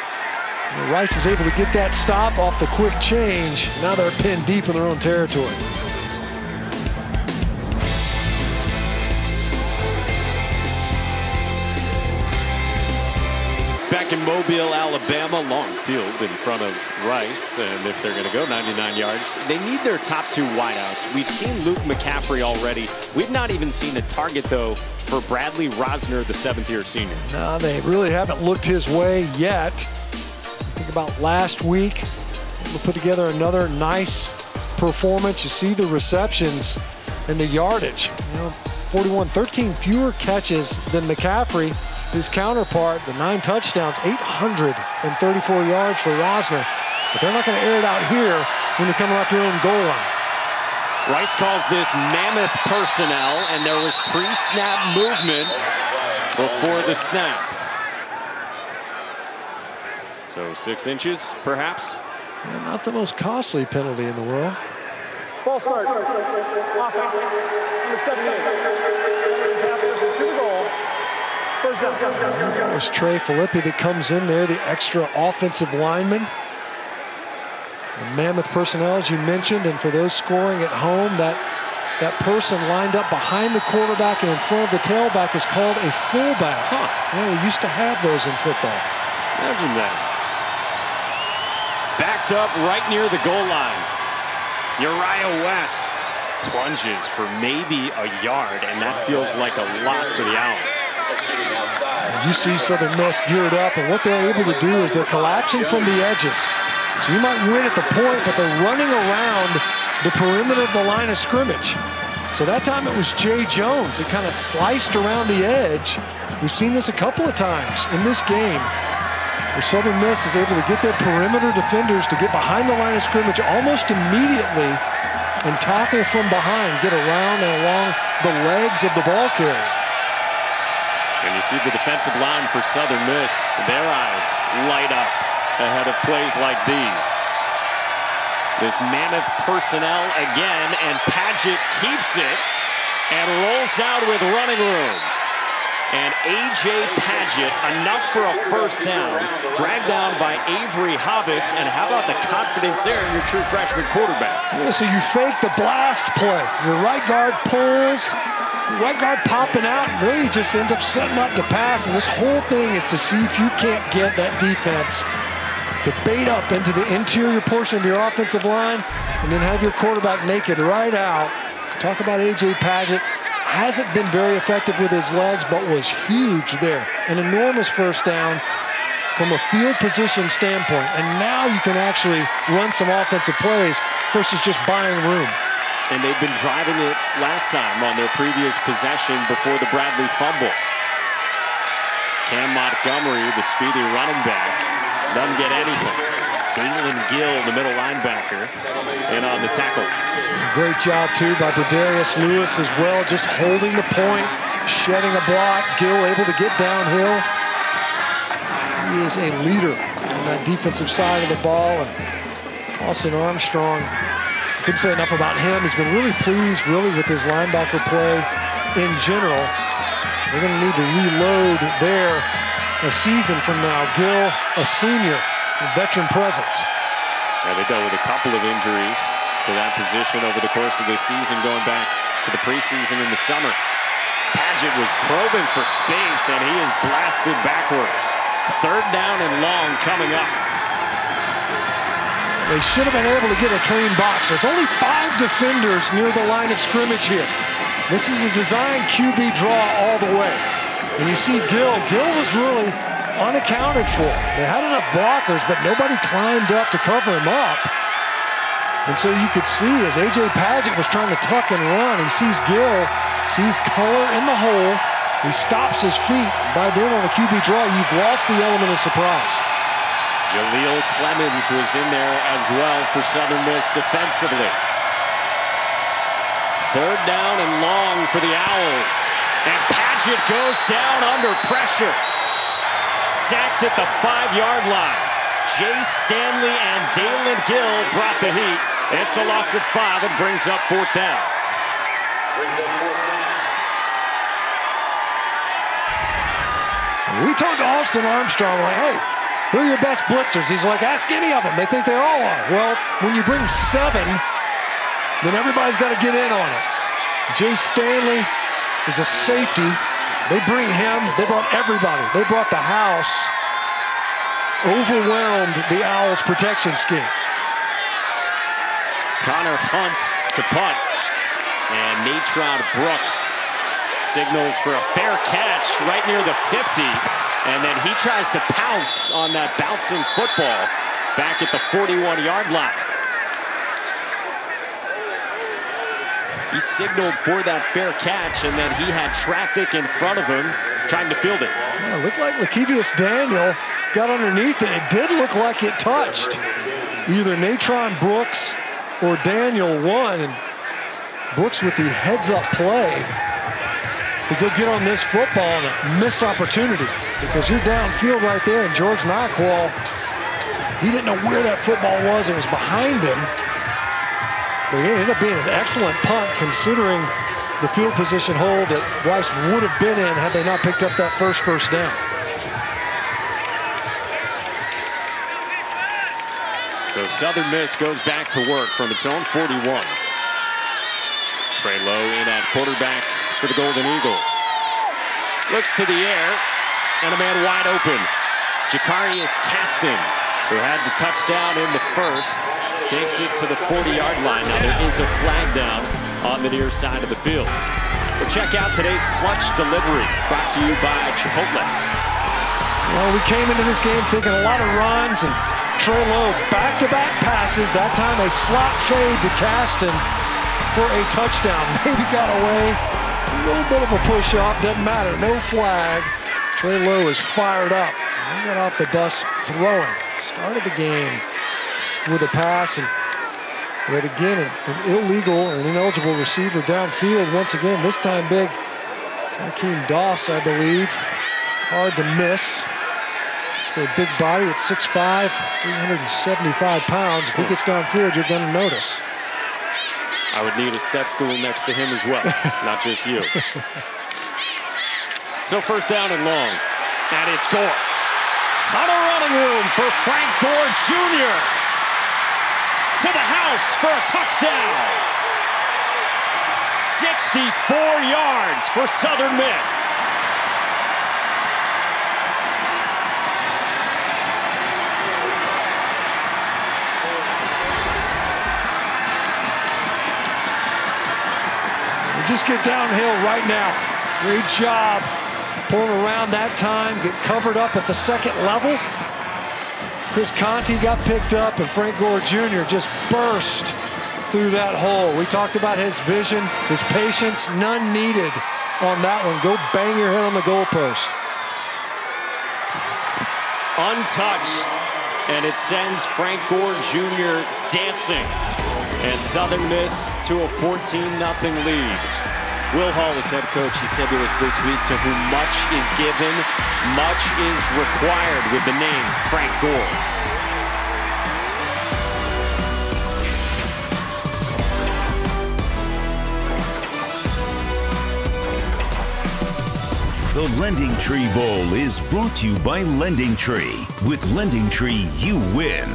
Rice is able to get that stop off the quick change. Now they're pinned deep in their own territory. Back in Mobile, Alabama. Long field in front of Rice. And if they're going to go 99 yards, they need their top two wideouts. We've seen Luke McCaffrey already. We've not even seen a target, though, for Bradley Rosner, the seventh-year senior. No, they really haven't looked his way yet. Think about last week. We'll put together another nice performance. You see the receptions and the yardage. You know, 41, 13 fewer catches than McCaffrey his counterpart, the nine touchdowns, 834 yards for Rosner. But they're not going to air it out here when you're coming off your own goal line. Rice calls this mammoth personnel, and there was pre-snap movement before the snap. So six inches, perhaps? Yeah, not the most costly penalty in the world. False start. Offense. Number 78. First down. It was Trey Filippi that comes in there, the extra offensive lineman. The mammoth personnel, as you mentioned, and for those scoring at home, that that person lined up behind the quarterback and in front of the tailback is called a fullback. Huh. Yeah, we used to have those in football. Imagine that. Backed up right near the goal line. Uriah West plunges for maybe a yard, and that feels like a lot for the Owls. You see Southern Miss geared up, and what they're able to do is they're collapsing from the edges. So you might win at the point, but they're running around the perimeter of the line of scrimmage. So that time it was Jay Jones that kind of sliced around the edge. We've seen this a couple of times in this game where Southern Miss is able to get their perimeter defenders to get behind the line of scrimmage almost immediately and tackle from behind, get around and along the legs of the ball carrier. And you see the defensive line for Southern Miss, their eyes light up ahead of plays like these. This mammoth personnel again, and Padgett keeps it and rolls out with running room. And A.J. Padgett, enough for a first down, dragged down by Avery Hobbs. And how about the confidence there in your true freshman quarterback? Yeah, so you fake the blast play. Your right guard pulls, right guard popping out, really just ends up setting up the pass. And this whole thing is to see if you can't get that defense to bait up into the interior portion of your offensive line and then have your quarterback naked right out. Talk about A.J. Padgett hasn't been very effective with his legs, but was huge there. An enormous first down from a field position standpoint. And now you can actually run some offensive plays versus just buying room. And they've been driving it last time on their previous possession before the Bradley fumble. Cam Montgomery, the speedy running back, doesn't get anything. Dalen Gill, the middle linebacker, and on the tackle. Great job, too, by Brodarius Lewis as well, just holding the point, shedding a block. Gill able to get downhill. He is a leader on that defensive side of the ball. And Austin Armstrong, couldn't say enough about him. He's been really pleased, really, with his linebacker play in general. They're going to need to reload there a season from now. Gill, a senior, veteran presence. Yeah, they dealt with a couple of injuries to that position over the course of the season, going back to the preseason in the summer. Padgett was probing for space, and he is blasted backwards. Third down and long coming up. They should have been able to get a clean box. There's only five defenders near the line of scrimmage here. This is a design QB draw all the way. And you see Gill. Gill was really unaccounted for. They had enough blockers, but nobody climbed up to cover him up. And so you could see as A.J. Padgett was trying to tuck and run, he sees Gill, sees color in the hole. He stops his feet. By then on a QB draw, you've lost the element of surprise. Jaleel Clemens was in there as well for Southern Miss defensively. Third down and long for the Owls. And Padgett goes down under pressure sacked at the five-yard line. Jay Stanley and Dalen Gill brought the heat. It's a loss of five and brings up fourth down. We talked to Austin Armstrong, like, hey, who are your best blitzers? He's like, ask any of them. They think they all are. Well, when you bring seven, then everybody's got to get in on it. Jay Stanley is a safety they bring him. They brought everybody. They brought the house. Overwhelmed the Owls protection scheme. Connor Hunt to punt. And Natron Brooks signals for a fair catch right near the 50. And then he tries to pounce on that bouncing football back at the 41-yard line. He signaled for that fair catch, and then he had traffic in front of him trying to field it. Yeah, it looked like Lakevius Daniel got underneath and It did look like it touched either Natron Brooks or Daniel one. Brooks with the heads-up play to go get on this football and a missed opportunity because you're downfield right there, and George Nyakwal, he didn't know where that football was. It was behind him. But it ended up being an excellent punt considering the field position hole that Rice would have been in had they not picked up that first first down. So Southern Miss goes back to work from its own 41. Trey Lowe in at quarterback for the Golden Eagles. Looks to the air, and a man wide open. Jakarius Caston, who had the touchdown in the first, takes it to the 40-yard line. Now there is a flag down on the near side of the field. We'll check out today's clutch delivery brought to you by Chipotle. Well, we came into this game thinking a lot of runs and Trey Lowe back-to-back -back passes. That time a slot fade to Caston for a touchdown. Maybe got away. A little bit of a push-off. Doesn't matter. No flag. Trey Lowe is fired up. He got off the bus throwing. Started the game with a pass and yet again an, illegal and ineligible receiver downfield once again this time big. Takeem Doss I believe. Hard to miss. It's a big body at 6'5 375 pounds. If he gets downfield you're going to notice. I would need a step stool next to him as well not just you. So first down and long and it's Gore. Ton of running room for Frank Gore Jr to the house for a touchdown. 64 yards for Southern Miss. Just get downhill right now. Great job pulling around that time, get covered up at the second level. Chris Conti got picked up, and Frank Gore Jr. just burst through that hole. We talked about his vision, his patience, none needed on that one. Go bang your head on the goalpost. Untouched, and it sends Frank Gore Jr. dancing. And Southern Miss to a 14-0 lead. Will Hall is head coach. He said to us this week, to whom much is given, much is required with the name Frank Gore. The LendingTree Bowl is brought to you by LendingTree. With LendingTree, you win.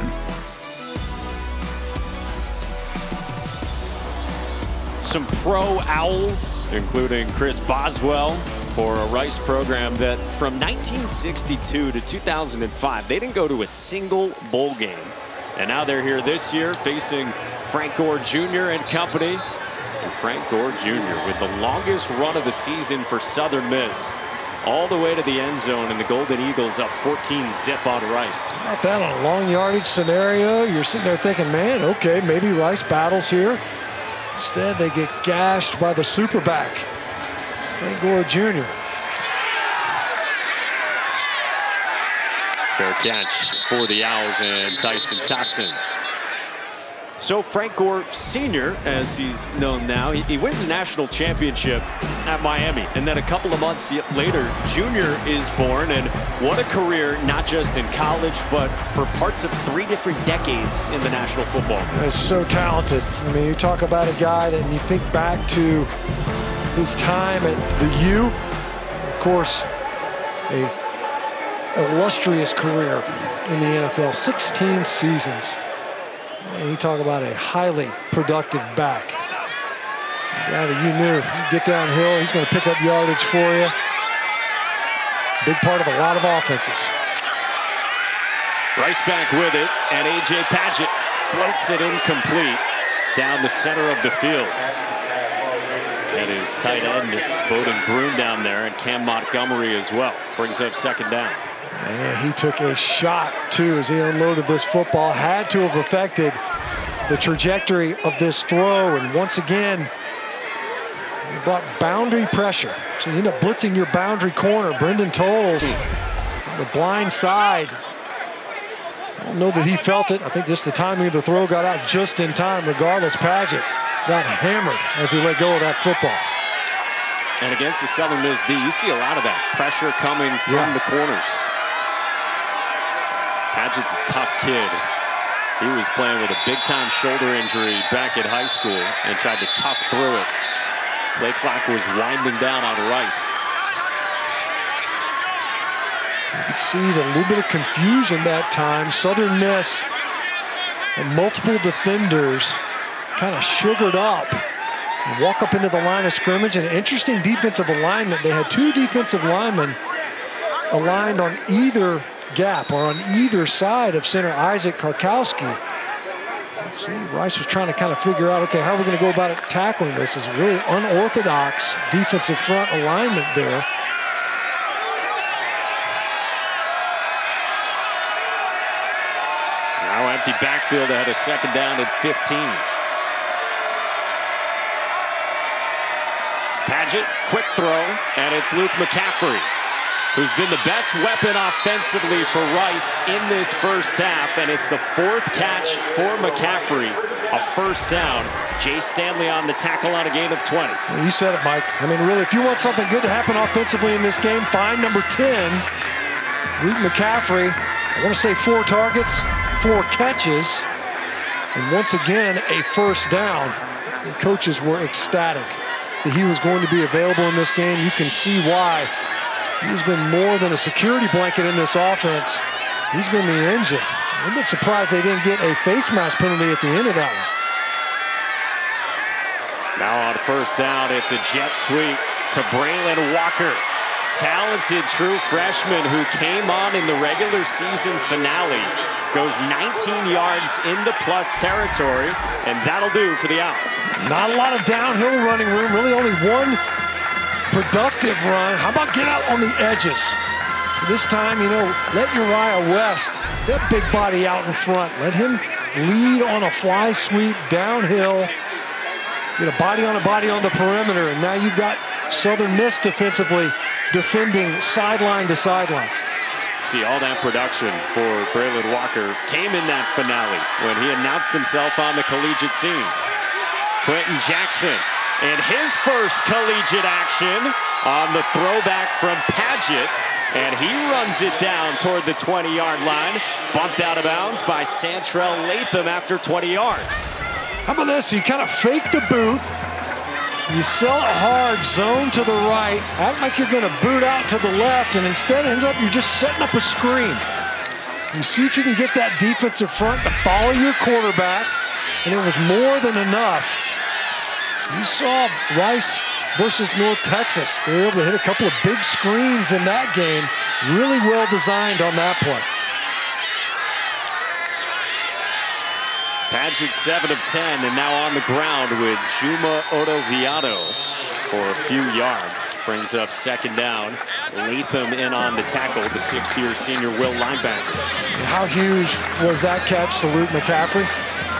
Some pro Owls, including Chris Boswell, for a Rice program that from 1962 to 2005, they didn't go to a single bowl game. And now they're here this year facing Frank Gore Jr. and company. And Frank Gore Jr. with the longest run of the season for Southern Miss all the way to the end zone and the Golden Eagles up 14 zip on Rice. Not that a long yardage scenario. You're sitting there thinking, man, okay, maybe Rice battles here. Instead, they get gashed by the superback, Frank Gore Jr. Fair catch for the Owls and Tyson Thompson. So Frank Gore Sr., as he's known now, he, he, wins a national championship at Miami. And then a couple of months later, Junior is born. And what a career, not just in college, but for parts of three different decades in the National Football League. He's so talented. I mean, you talk about a guy that you think back to his time at the U. Of course, a illustrious career in the NFL, 16 seasons. And you talk about a highly productive back. You knew. You get downhill, he's going to pick up yardage for you. Big part of a lot of offenses. Rice back with it, and A.J. Padgett floats it incomplete down the center of the field. And his tight end, Boden Groen down there, and Cam Montgomery as well. Brings up second down. Man, he took a shot, too, as he unloaded this football. Had to have affected the trajectory of this throw. And once again, he brought boundary pressure. So you end up blitzing your boundary corner. Brendan Tolles, the blind side. I don't know that he felt it. I think just the timing of the throw got out just in time. Regardless, Padgett got hammered as he let go of that football. And against the Southern Miss D, you see a lot of that pressure coming from yeah. the corners. Padgett's a tough kid. He was playing with a big-time shoulder injury back at high school and tried to tough through it. Play clock was winding down on Rice. You could see the little bit of confusion that time. Southern Miss and multiple defenders kind of sugared up. Walk up into the line of scrimmage. An interesting defensive alignment. They had two defensive linemen aligned on either gap or on either side of center Isaac Karkowski. Let's see, Rice was trying to kind of figure out, okay, how are we going to go about it tackling this? Is really unorthodox defensive front alignment there. Now empty backfield ahead of second down at 15. Padgett, quick throw, and it's Luke McCaffrey who's been the best weapon offensively for Rice in this first half, and it's the fourth catch for McCaffrey, a first down. Jay Stanley on the tackle on a gain of 20. You said it, Mike. I mean, really, if you want something good to happen offensively in this game, find number 10, Luke McCaffrey. I want to say four targets, four catches, and once again, a first down. The coaches were ecstatic that he was going to be available in this game. You can see why He's been more than a security blanket in this offense. He's been the engine. I'm a bit surprised they didn't get a face mask penalty at the end of that one. Now on first down, it's a jet sweep to Braylon Walker. Talented true freshman who came on in the regular season finale. Goes 19 yards in the plus territory, and that'll do for the Owls. Not a lot of downhill running room, really only one productive run. How about get out on the edges? So this time, you know, let Uriah West, that big body out in front. Let him lead on a fly sweep downhill. Get a body on a body on the perimeter, and now you've got Southern Miss defensively defending sideline to sideline. See, all that production for Braylon Walker came in that finale when he announced himself on the collegiate scene. Quentin Jackson and his first collegiate action on the throwback from Padgett. And he runs it down toward the 20-yard line. Bumped out of bounds by Santrell Latham after 20 yards. How about this? You kind of fake the boot. You sell it hard, zone to the right, act like you're going to boot out to the left, and instead ends up you're just setting up a screen. You see if you can get that defensive front to follow your quarterback, and it was more than enough you saw Rice versus North Texas. They were able to hit a couple of big screens in that game. Really well designed on that play. Padgett 7 of 10 and now on the ground with Juma Otoviano for a few yards. Brings up second down. Latham in on the tackle, the sixth-year senior Will linebacker. How huge was that catch to Luke McCaffrey?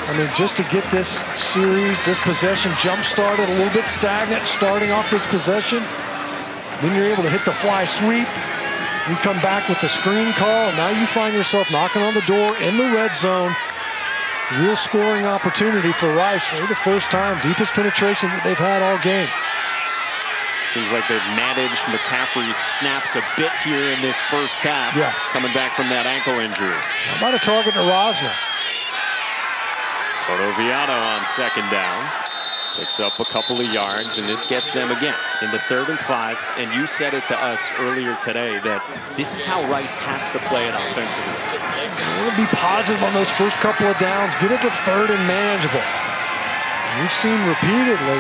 I mean, just to get this series, this possession jump-started, a little bit stagnant starting off this possession. Then you're able to hit the fly sweep. You come back with the screen call, and now you find yourself knocking on the door in the red zone. Real scoring opportunity for Rice for the first time. Deepest penetration that they've had all game. Seems like they've managed McCaffrey's snaps a bit here in this first half. Yeah. Coming back from that ankle injury. How about a target to Rosner? Otoviano on second down. Picks up a couple of yards, and this gets them again into third and five. And you said it to us earlier today that this is how Rice has to play it offensively. be positive on those first couple of downs. Get it to third and manageable. We've seen repeatedly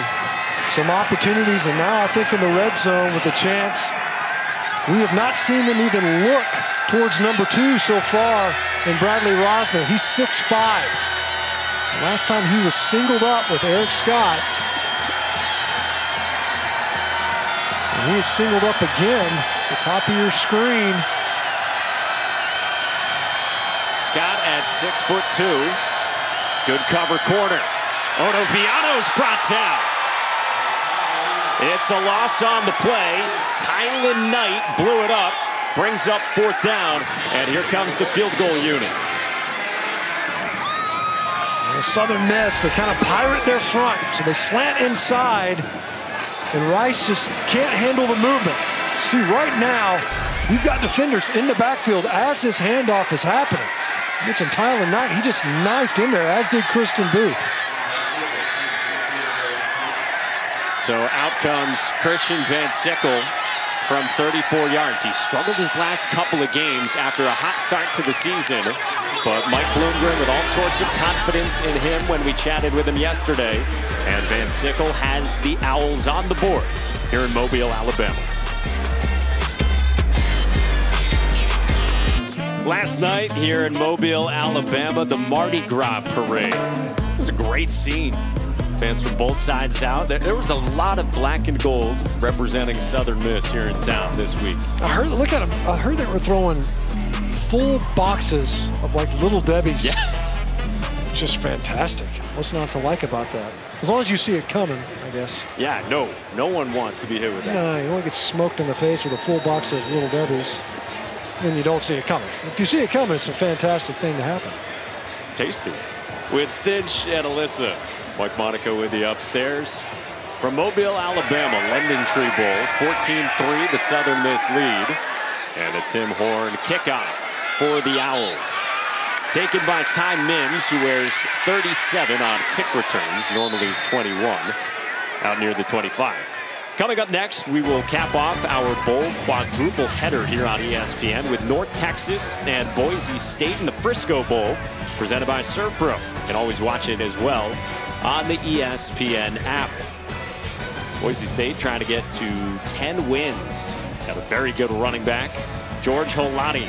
some opportunities, and now I think in the red zone with a chance. We have not seen them even look towards number two so far in Bradley Rosner. He's 6'5". Last time he was singled up with Eric Scott. And he is singled up again the top of your screen. Scott at six foot two. Good cover corner. Otoviano's brought down. It's a loss on the play. Tylan Knight blew it up, brings up fourth down, and here comes the field goal unit. Southern Miss, they kind of pirate their front. So they slant inside, and Rice just can't handle the movement. See, right now, you've got defenders in the backfield as this handoff is happening. Mentioned Tyler Knight. He just knifed in there, as did Christian Booth. So out comes Christian Van Sickle from 34 yards. He struggled his last couple of games after a hot start to the season. But Mike Bloomgren with all sorts of confidence in him when we chatted with him yesterday. And Van Sickle has the Owls on the board here in Mobile, Alabama. Last night here in Mobile, Alabama, the Mardi Gras parade. It was a great scene. Fans from both sides out. There was a lot of black and gold representing Southern Miss here in town this week. I heard, look at them. I heard they were throwing full boxes of like Little Debbie's. Yeah. Just fantastic. What's not to like about that? As long as you see it coming, I guess. Yeah, no. No one wants to be hit with that. No, you don't get smoked in the face with a full box of Little Debbie's when you don't see it coming. If you see it coming, it's a fantastic thing to happen. Tasty. With Stitch and Alyssa. Mike Monaco with you upstairs. From Mobile, Alabama, LendingTree Bowl, 14-3, the Southern Miss lead. And a Tim Horn kickoff for the Owls. Taken by Ty Mims, who wears 37 on kick returns, normally 21, out near the 25. Coming up next, we will cap off our bowl quadruple header here on ESPN with North Texas and Boise State in the Frisco Bowl, presented by ServPro. You can always watch it as well on the ESPN app. Boise State trying to get to 10 wins. Got a very good running back, George Holani.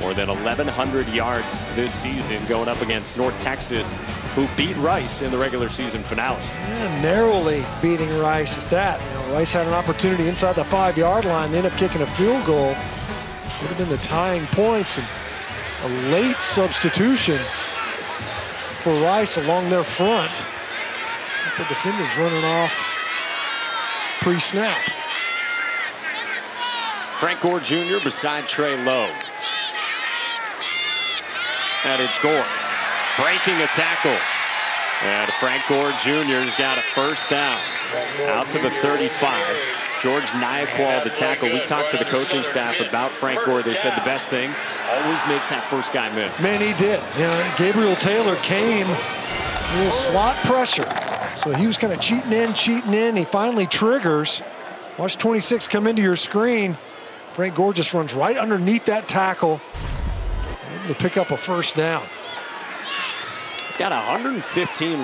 More than 1,100 yards this season going up against North Texas, who beat Rice in the regular season finale. Yeah, narrowly beating Rice at that. You know, Rice had an opportunity inside the five-yard line. They end up kicking a field goal. Would have been the tying points and a late substitution for Rice along their front. The defenders running off pre-snap. Frank Gore Jr. beside Trey Lowe. And it's Gore breaking a tackle. And Frank Gore Jr.'s got a first down. Out to the 35. George Nyakwal, the tackle. We talked to the coaching staff about Frank Gore. They said the best thing, always makes that first guy miss. Man, he did. You know, Gabriel Taylor came with slot pressure. So he was kind of cheating in, cheating in. He finally triggers. Watch 26 come into your screen. Frank Gore just runs right underneath that tackle to pick up a first down. He's got 115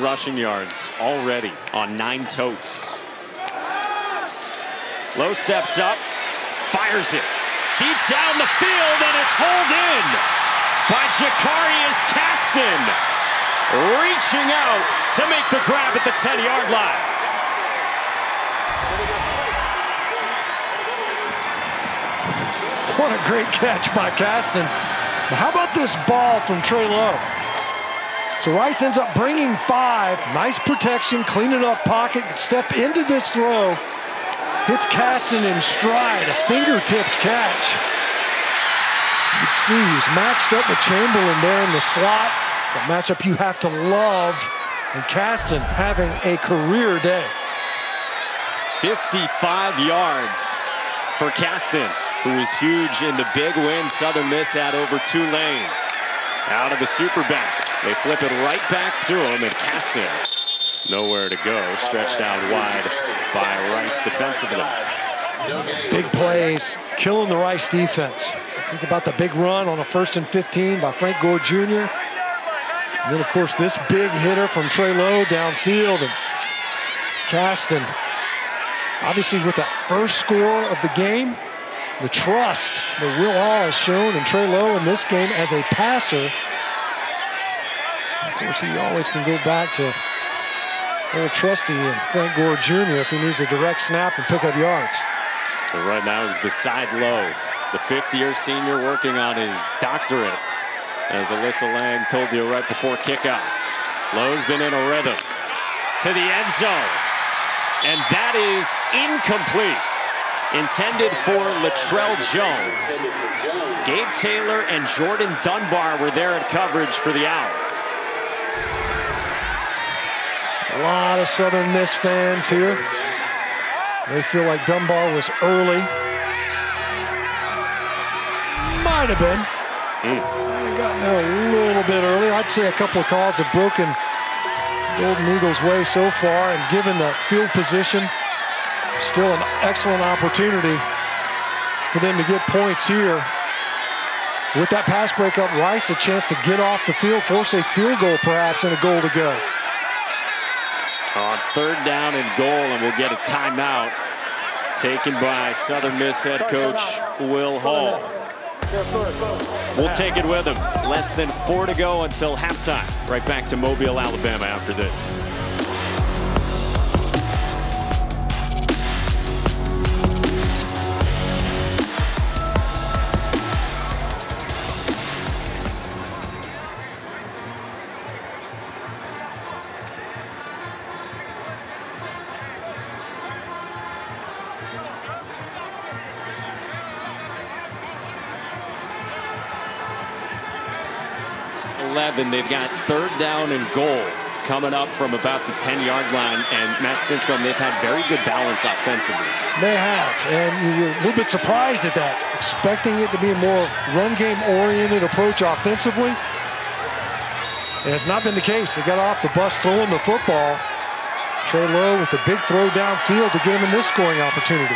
rushing yards already on nine totes. Lowe steps up, fires it deep down the field, and it's hauled in by Jakarius Caston. Reaching out to make the grab at the 10-yard line. What a great catch by Caston. How about this ball from Trey Lowe? So Rice ends up bringing five. Nice protection, cleaning up pocket, step into this throw. Hits Caston in stride, a fingertips catch. You can see he's matched up with Chamberlain there in the slot. It's a matchup you have to love. And Caston having a career day. 55 yards for Caston who was huge in the big win Southern Miss had over Tulane. Out of the super back. They flip it right back to him, and Caston nowhere to go. Stretched out wide by Rice defensively. Big plays, killing the Rice defense. Think about the big run on a first and 15 by Frank Gore Jr. And then, of course, this big hitter from Trey Lowe downfield. And Caston, obviously with that first score of the game, the trust that Will Hall has shown in Trey Lowe in this game as a passer. Of course, he always can go back to old trusty and Frank Gore Jr. if he needs a direct snap and pick up yards. Right now is beside Lowe, the fifth-year senior working on his doctorate, as Alyssa Lang told you right before kickoff. Lowe's been in a rhythm to the end zone, and that is incomplete intended for Latrell Jones. Gabe Taylor and Jordan Dunbar were there at coverage for the Owls. A lot of Southern Miss fans here. They feel like Dunbar was early. Might have been. Mm. Might have gotten there a little bit early. I'd say a couple of calls have broken Golden Eagles' way so far, and given the field position, Still an excellent opportunity for them to get points here. With that pass breakup, Rice a chance to get off the field, force a field goal perhaps, and a goal to go. On third down and goal, and we'll get a timeout taken by Southern Miss head coach Will Hall. We'll take it with him. Less than four to go until halftime. Right back to Mobile, Alabama after this. 11. They've got third down and goal coming up from about the 10-yard line. And Matt Stinchcomb, they've had very good balance offensively. They have, and you're a little bit surprised at that, expecting it to be a more run game oriented approach offensively. And it's not been the case. They got off the bus throwing the football. Trey Lowe with the big throw downfield to get him in this scoring opportunity.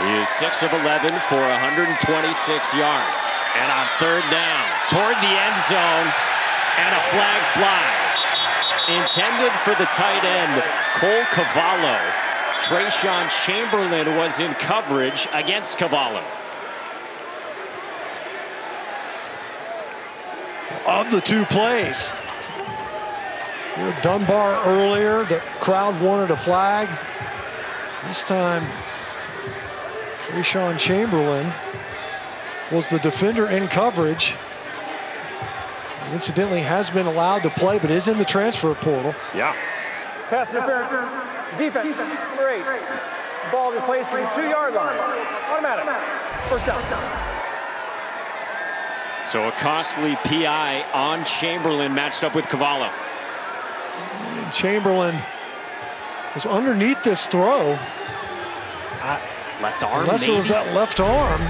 He is 6 of 11 for 126 yards. And on third down, toward the end zone, and a flag flies. Intended for the tight end, Cole Cavallo. Trayshawn Chamberlain was in coverage against Cavallo. Of the two plays, Dunbar earlier, the crowd wanted a flag. This time, Trayshawn Chamberlain was the defender in coverage. Incidentally, has been allowed to play, but is in the transfer portal. Yeah. Pass interference. Defense. Number eight. Ball replaced from the two-yard line. Automatic. First down. So a costly PI on Chamberlain matched up with Cavallo. Chamberlain was underneath this throw. Uh, left arm, Unless maybe? it was that left arm.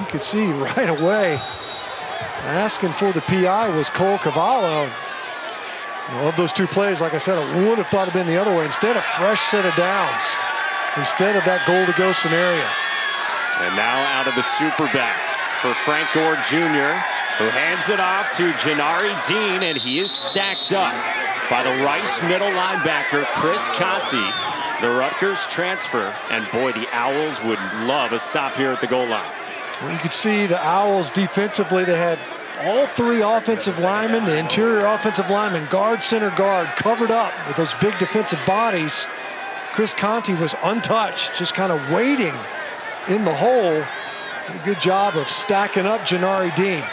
You could see right away asking for the PI was Cole Cavallo. Of those two plays, like I said, I would have thought it'd been the other way. Instead, a fresh set of downs. Instead of that goal to go scenario. And now out of the super back for Frank Gore Jr., who hands it off to Janari Dean, and he is stacked up by the Rice middle linebacker, Chris Conti, the Rutgers transfer. And boy, the Owls would love a stop here at the goal line. Well, you could see the Owls defensively, they had all three offensive linemen, the interior offensive linemen, guard, center guard, covered up with those big defensive bodies. Chris Conti was untouched, just kind of waiting in the hole. Did a good job of stacking up Janari Dean.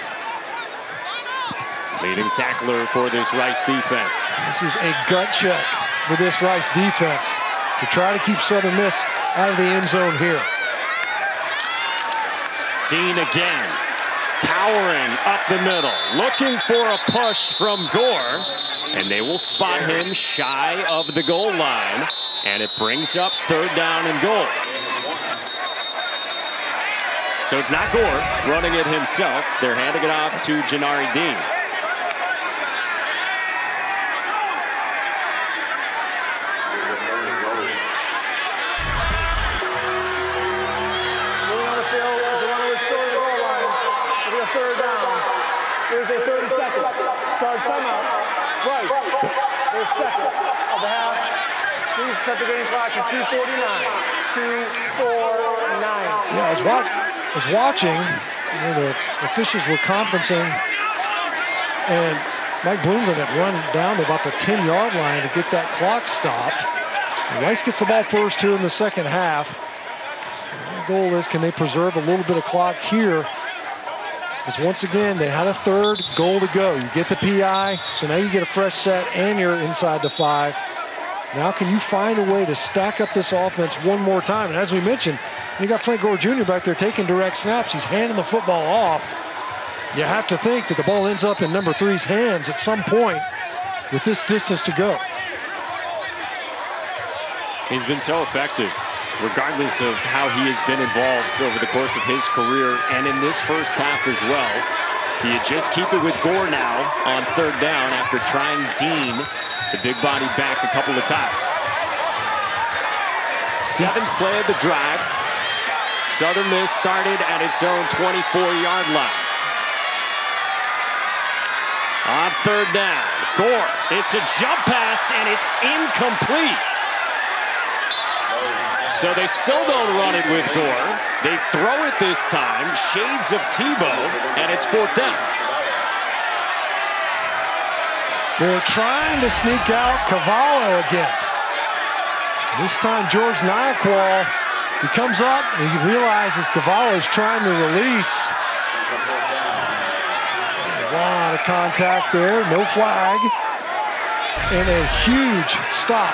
Leading tackler for this Rice defense. This is a gut check for this Rice defense to try to keep Southern Miss out of the end zone here. Dean again, powering up the middle, looking for a push from Gore, and they will spot him shy of the goal line, and it brings up third down and goal. So it's not Gore running it himself. They're handing it off to Janari Dean. Set the game clock to 249. 249. Yeah, I was, I was watching. You know, the officials were conferencing, and Mike Bloomgren had run down to about the 10-yard line to get that clock stopped. And Rice gets the ball first here in the second half. The goal is, can they preserve a little bit of clock here? Because once again, they had a third goal to go. You get the PI, so now you get a fresh set, and you're inside the five. Now can you find a way to stack up this offense one more time? And as we mentioned, you got Frank Gore Jr. back there taking direct snaps. He's handing the football off. You have to think that the ball ends up in number three's hands at some point with this distance to go. He's been so effective, regardless of how he has been involved over the course of his career and in this first half as well. Do you just keep it with Gore now on third down after trying Dean, the big body back a couple of times? Seventh play of the drive. Southern Miss started at its own 24-yard line. On third down, Gore, it's a jump pass and it's incomplete. So they still don't run it with Gore. They throw it this time, shades of Tebow, and it's fourth down. They're trying to sneak out Cavallo again. This time George Nyakwal, he comes up and he realizes Cavallo is trying to release. A lot of contact there, no flag. And a huge stop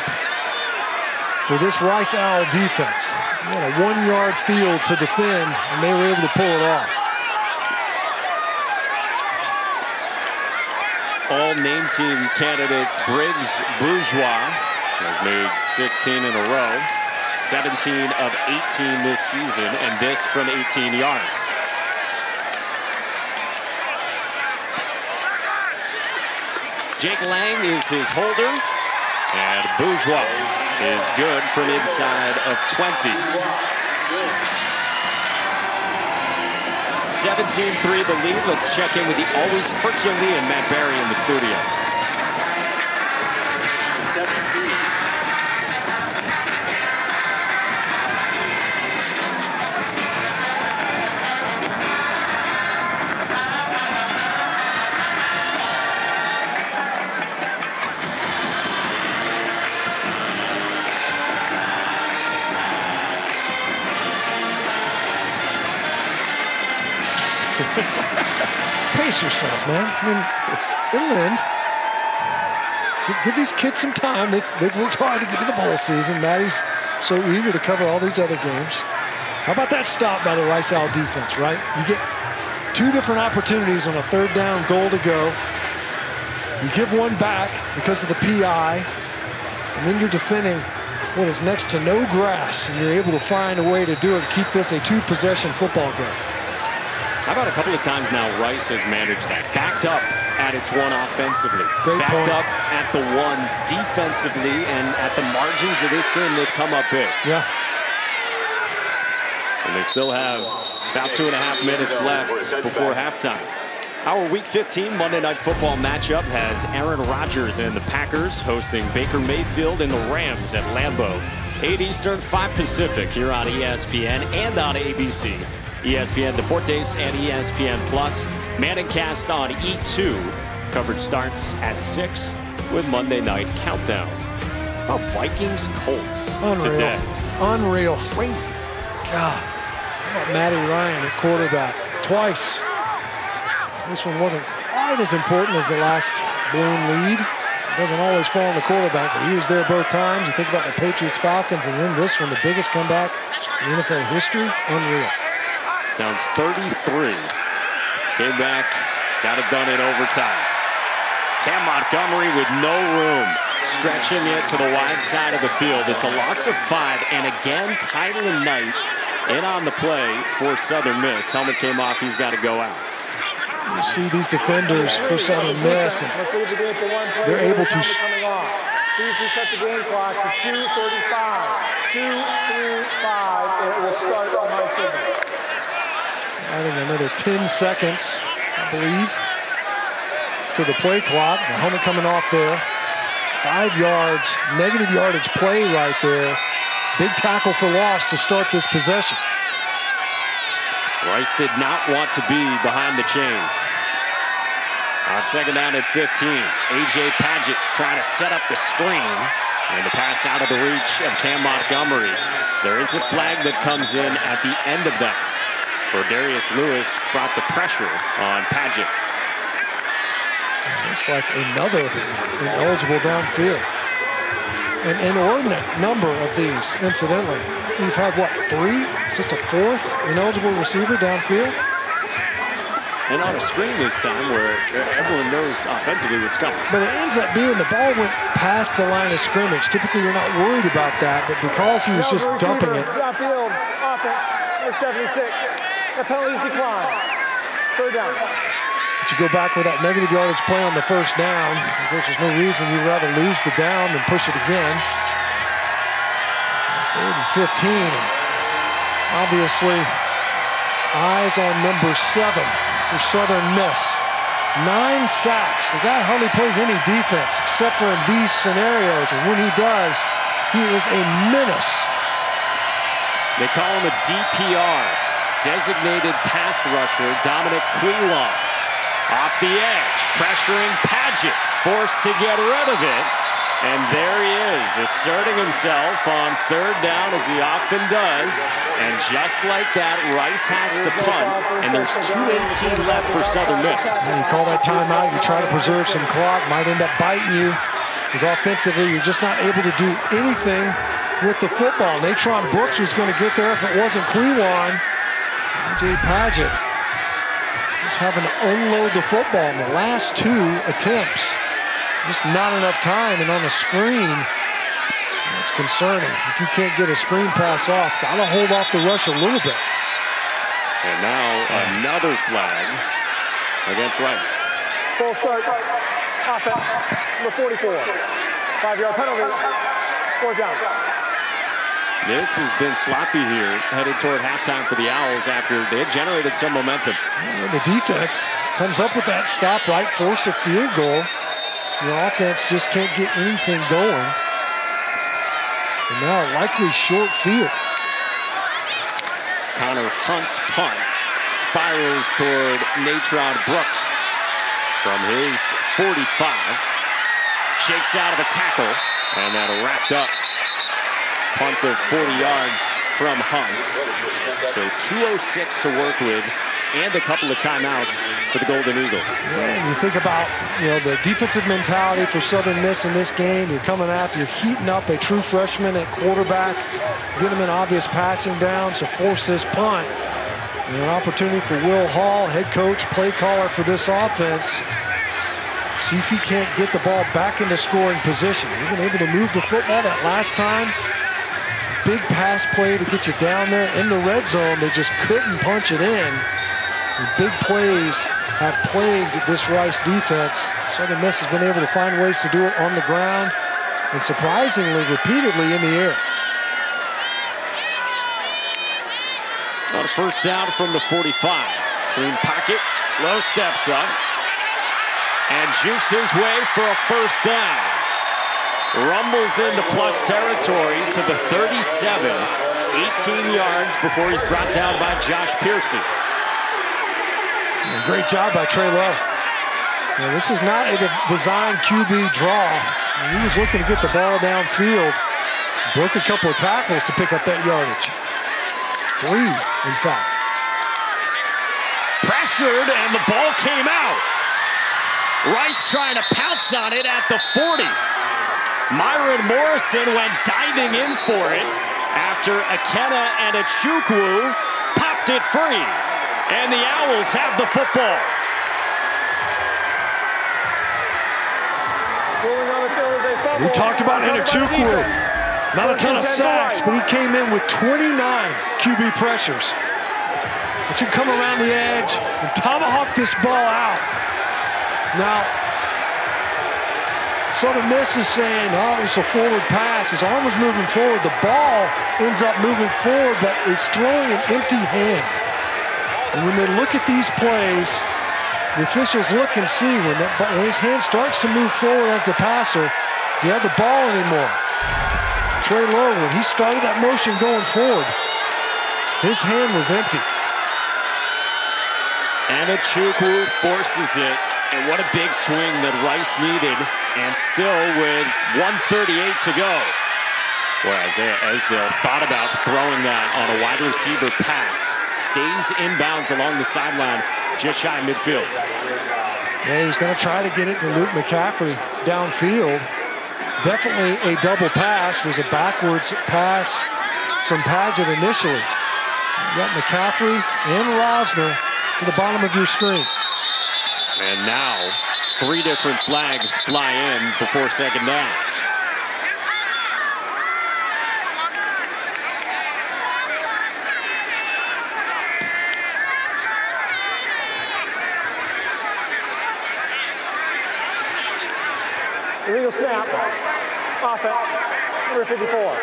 for this Rice Owl defense. Had a one-yard field to defend, and they were able to pull it off. All name team candidate Briggs Bourgeois has made 16 in a row, 17 of 18 this season, and this from 18 yards. Jake Lang is his holder, and Bourgeois is good from inside of 20. 17-3 the lead. Let's check in with the always Herculean Matt Barrie in the studio. Pace yourself, man. I mean, it'll end. Give, these kids some time. They've, they've worked hard to get to the bowl season. Maddie's so eager to cover all these other games. How about that stop by the Rice Owl defense, right? You get two different opportunities on a third down goal to go. You give one back because of the PI, and then you're defending what is next to no grass, and you're able to find a way to do it, keep this a two-possession football game. How about a couple of times now Rice has managed that. Backed up at its one offensively. Great Backed point. up at the one defensively. And at the margins of this game, they've come up big. Yeah. And they still have about two and a half minutes left before halftime. Our Week 15 Monday Night Football matchup has Aaron Rodgers and the Packers hosting Baker Mayfield and the Rams at Lambeau. 8 Eastern, 5 Pacific here on ESPN and on ABC. ESPN Deportes and ESPN Plus. Manningcast on E2. Coverage starts at 6 with Monday Night Countdown. About Vikings Colts Unreal. today? Unreal. Crazy. God. How about Matty Ryan at quarterback? Twice. This one wasn't quite as important as the last blown lead. It doesn't always fall on the quarterback, but he was there both times. You think about the Patriots Falcons, and then this one, the biggest comeback in NFL history. Unreal. Downs 33. Came back, got it done in overtime. Cam Montgomery with no room, stretching it to the wide side of the field. It's a loss of five, and again, Tylen Knight in on the play for Southern Miss. Helmet came off, he's got to go out. You see these defenders for Southern Miss, and Let's leave the game for one play. They're able to Helmet s- coming off. Please reset the game clock to 2:35. 2:35, and it will start on my signal. Adding another 10 seconds, I believe, to the play clock. The helmet coming off there. Five yards, negative yardage play right there. Big tackle for loss to start this possession. Rice did not want to be behind the chains. On second down at 15, A.J. Padgett trying to set up the screen. And the pass out of the reach of Cam Montgomery. There is a flag that comes in at the end of that. Brodarius Lewis brought the pressure on Padgett. Looks like another ineligible downfield. An inordinate number of these, incidentally. You've had, what, three? Is this a fourth ineligible receiver downfield? And on a screen this time where everyone knows offensively what's coming. But it ends up being the ball went past the line of scrimmage. Typically, you're not worried about that, but because he was just dumping it, Downfield, offense, 76. The penalties decline. Third down. but you go back with that negative yardage play on the first down. Of course, there's no reason you'd rather lose the down than push it again. Third and 15. And obviously, eyes on number seven for Southern Miss. Nine sacks. The guy hardly plays any defense except for in these scenarios. And when he does, he is a menace They call him a DPR, designated pass rusher, Dominic Quewon. Off the edge, pressuring Padgett, forced to get rid of it. And there he is, asserting himself on third down as he often does. And just like that, Rice has to punt, and there's 2.18 left for Southern Miss. You call that timeout, you try to preserve some clock, might end up biting you. Because offensively, you're just not able to do anything with the football. Natron Brooks was going to get there if it wasn't Quewon. Jay Padgett just having to unload the football in the last two attempts. Just not enough time, and on the screen, it's concerning. If you can't get a screen pass off, gotta hold off the rush a little bit. And now another flag against Rice. Full start. Offense. Number 44. Five-yard penalty. Fourth down. This has been sloppy here, headed toward halftime for the Owls after they had generated some momentum. And the defense comes up with that stop right, force a field goal. Your offense just can't get anything going. And now a likely short field. Connor Hunt's punt spirals toward Natron Brooks from his 45. Shakes out of a tackle, and that wrapped up Punt of 40 yards from Hunt. So 206 to work with and a couple of timeouts for the Golden Eagles. And you think about, you know, the defensive mentality for Southern Miss in this game. You're coming after, you're heating up a true freshman at quarterback, get him an obvious passing down, so force this punt. And an opportunity for Will Hall, head coach, play caller for this offense. See if he can't get the ball back into scoring position. You've been able to move the football that last time big pass play to get you down there in the red zone. They just couldn't punch it in. Big plays have plagued this Rice defense. Southern Miss has been able to find ways to do it on the ground and surprisingly repeatedly in the air. On first down from the 45. Clean pocket, low steps up, and jukes his way for a first down rumbles into plus territory to the 37, 18 yards before he's brought down by Josh Pearcy. Great job by Trey Lowe. Now, this is not a design QB draw. He was looking to get the ball downfield. Broke a couple of tackles to pick up that yardage. Three, in fact. Pressured, and the ball came out. Rice trying to pounce on it at the 40. Myron Morrison went diving in for it after Akena and Achukwu popped it free. And the Owls have the football. We talked about Achukwu. Not a ton of sacks, but he came in with 29 QB pressures. But you come around the edge and tomahawk this ball out. Now, Southern Miss is saying, oh, it's a forward pass. His arm was moving forward. The ball ends up moving forward, but it's throwing an empty hand. And when they look at these plays, the officials look and see when, that, when his hand starts to move forward as the passer, does he have the ball anymore? Trey Lowe, when he started that motion going forward, his hand was empty. And Enechukwu forces it and what a big swing that Rice needed, and still with 138 to go. Whereas Esdale thought about throwing that on a wide receiver pass. Stays inbounds along the sideline, just shy of midfield. Yeah, he was going to try to get it to Luke McCaffrey downfield. Definitely a double pass. was a backwards pass from Padgett initially. You got McCaffrey and Rosner to the bottom of your screen. And now three different flags fly in before second down. Illegal snap. Offense. Number 54.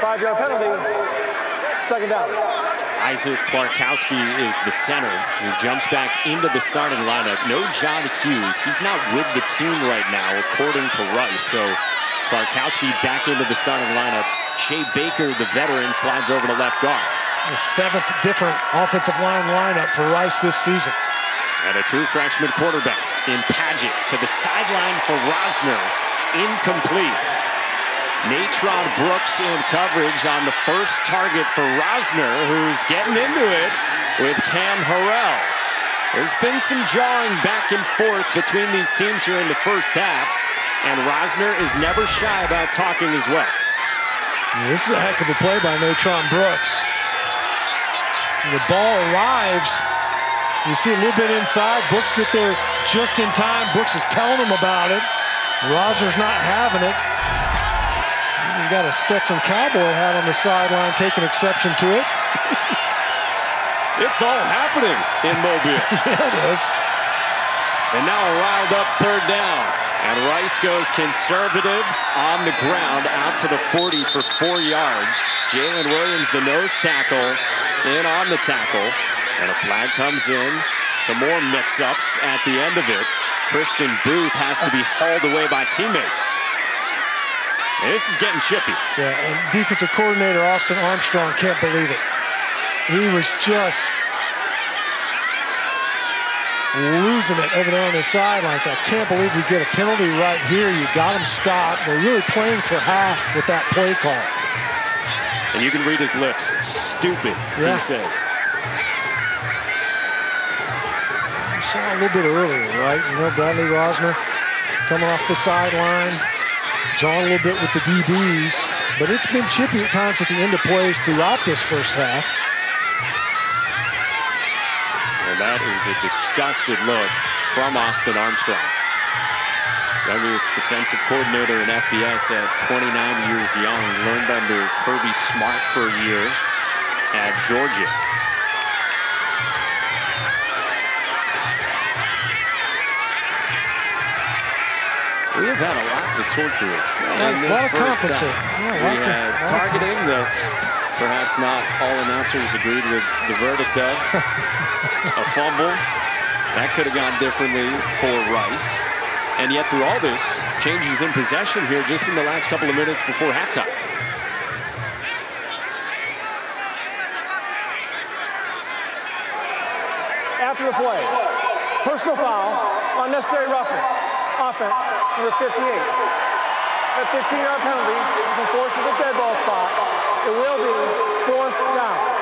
Five-yard penalty. Second down. Isaac Kwiatkowski is the center who jumps back into the starting lineup. No John Hughes. He's not with the team right now, according to Rice. So Kwiatkowski back into the starting lineup. Shea Baker, the veteran, slides over to left guard. The seventh different offensive line lineup for Rice this season. And a true freshman quarterback in Padgett to the sideline for Rosner. Incomplete. Natron Brooks in coverage on the first target for Rosner, who's getting into it with Cam Harrell. There's been some jawing back and forth between these teams here in the first half, and Rosner is never shy about talking as well. This is a heck of a play by Natron Brooks. The ball arrives. You see a little bit inside. Brooks get there just in time. Brooks is telling him about it. Rosner's not having it. Got a Stetson Cowboy hat on the sideline taking exception to it. it's all happening in Mobile. yeah, it is. And now a riled up third down. And Rice goes conservative on the ground out to the 40 for four yards. Jalen Williams, the nose tackle, in on the tackle. And a flag comes in. Some more mix-ups at the end of it. Christian Booth has to be hauled away by teammates. And this is getting chippy. Yeah, and defensive coordinator Austin Armstrong can't believe it. He was just losing it over there on the sidelines. I can't believe you get a penalty right here. You got him stopped. We're really playing for half with that play call. And you can read his lips. Stupid, yeah. he says. We saw a little bit earlier, right? You know, Bradley Rosner coming off the sideline, John a little bit with the DBs, but it's been chippy at times at the end of plays throughout this first half. And that is a disgusted look from Austin Armstrong. Youngest defensive coordinator in FBS at 29 years young. Learned under Kirby Smart for a year at Georgia. We have had a lot to sort through yeah, in this first half. Yeah, we had targeting that perhaps not all announcers agreed with the verdict of. a fumble. That could have gone differently for Rice. And yet through all this, changes in possession here just in the last couple of minutes before halftime. After the play, personal foul, unnecessary roughness, offense, number 58. That 15-yard penalty is enforced at the dead ball spot. It will be fourth down.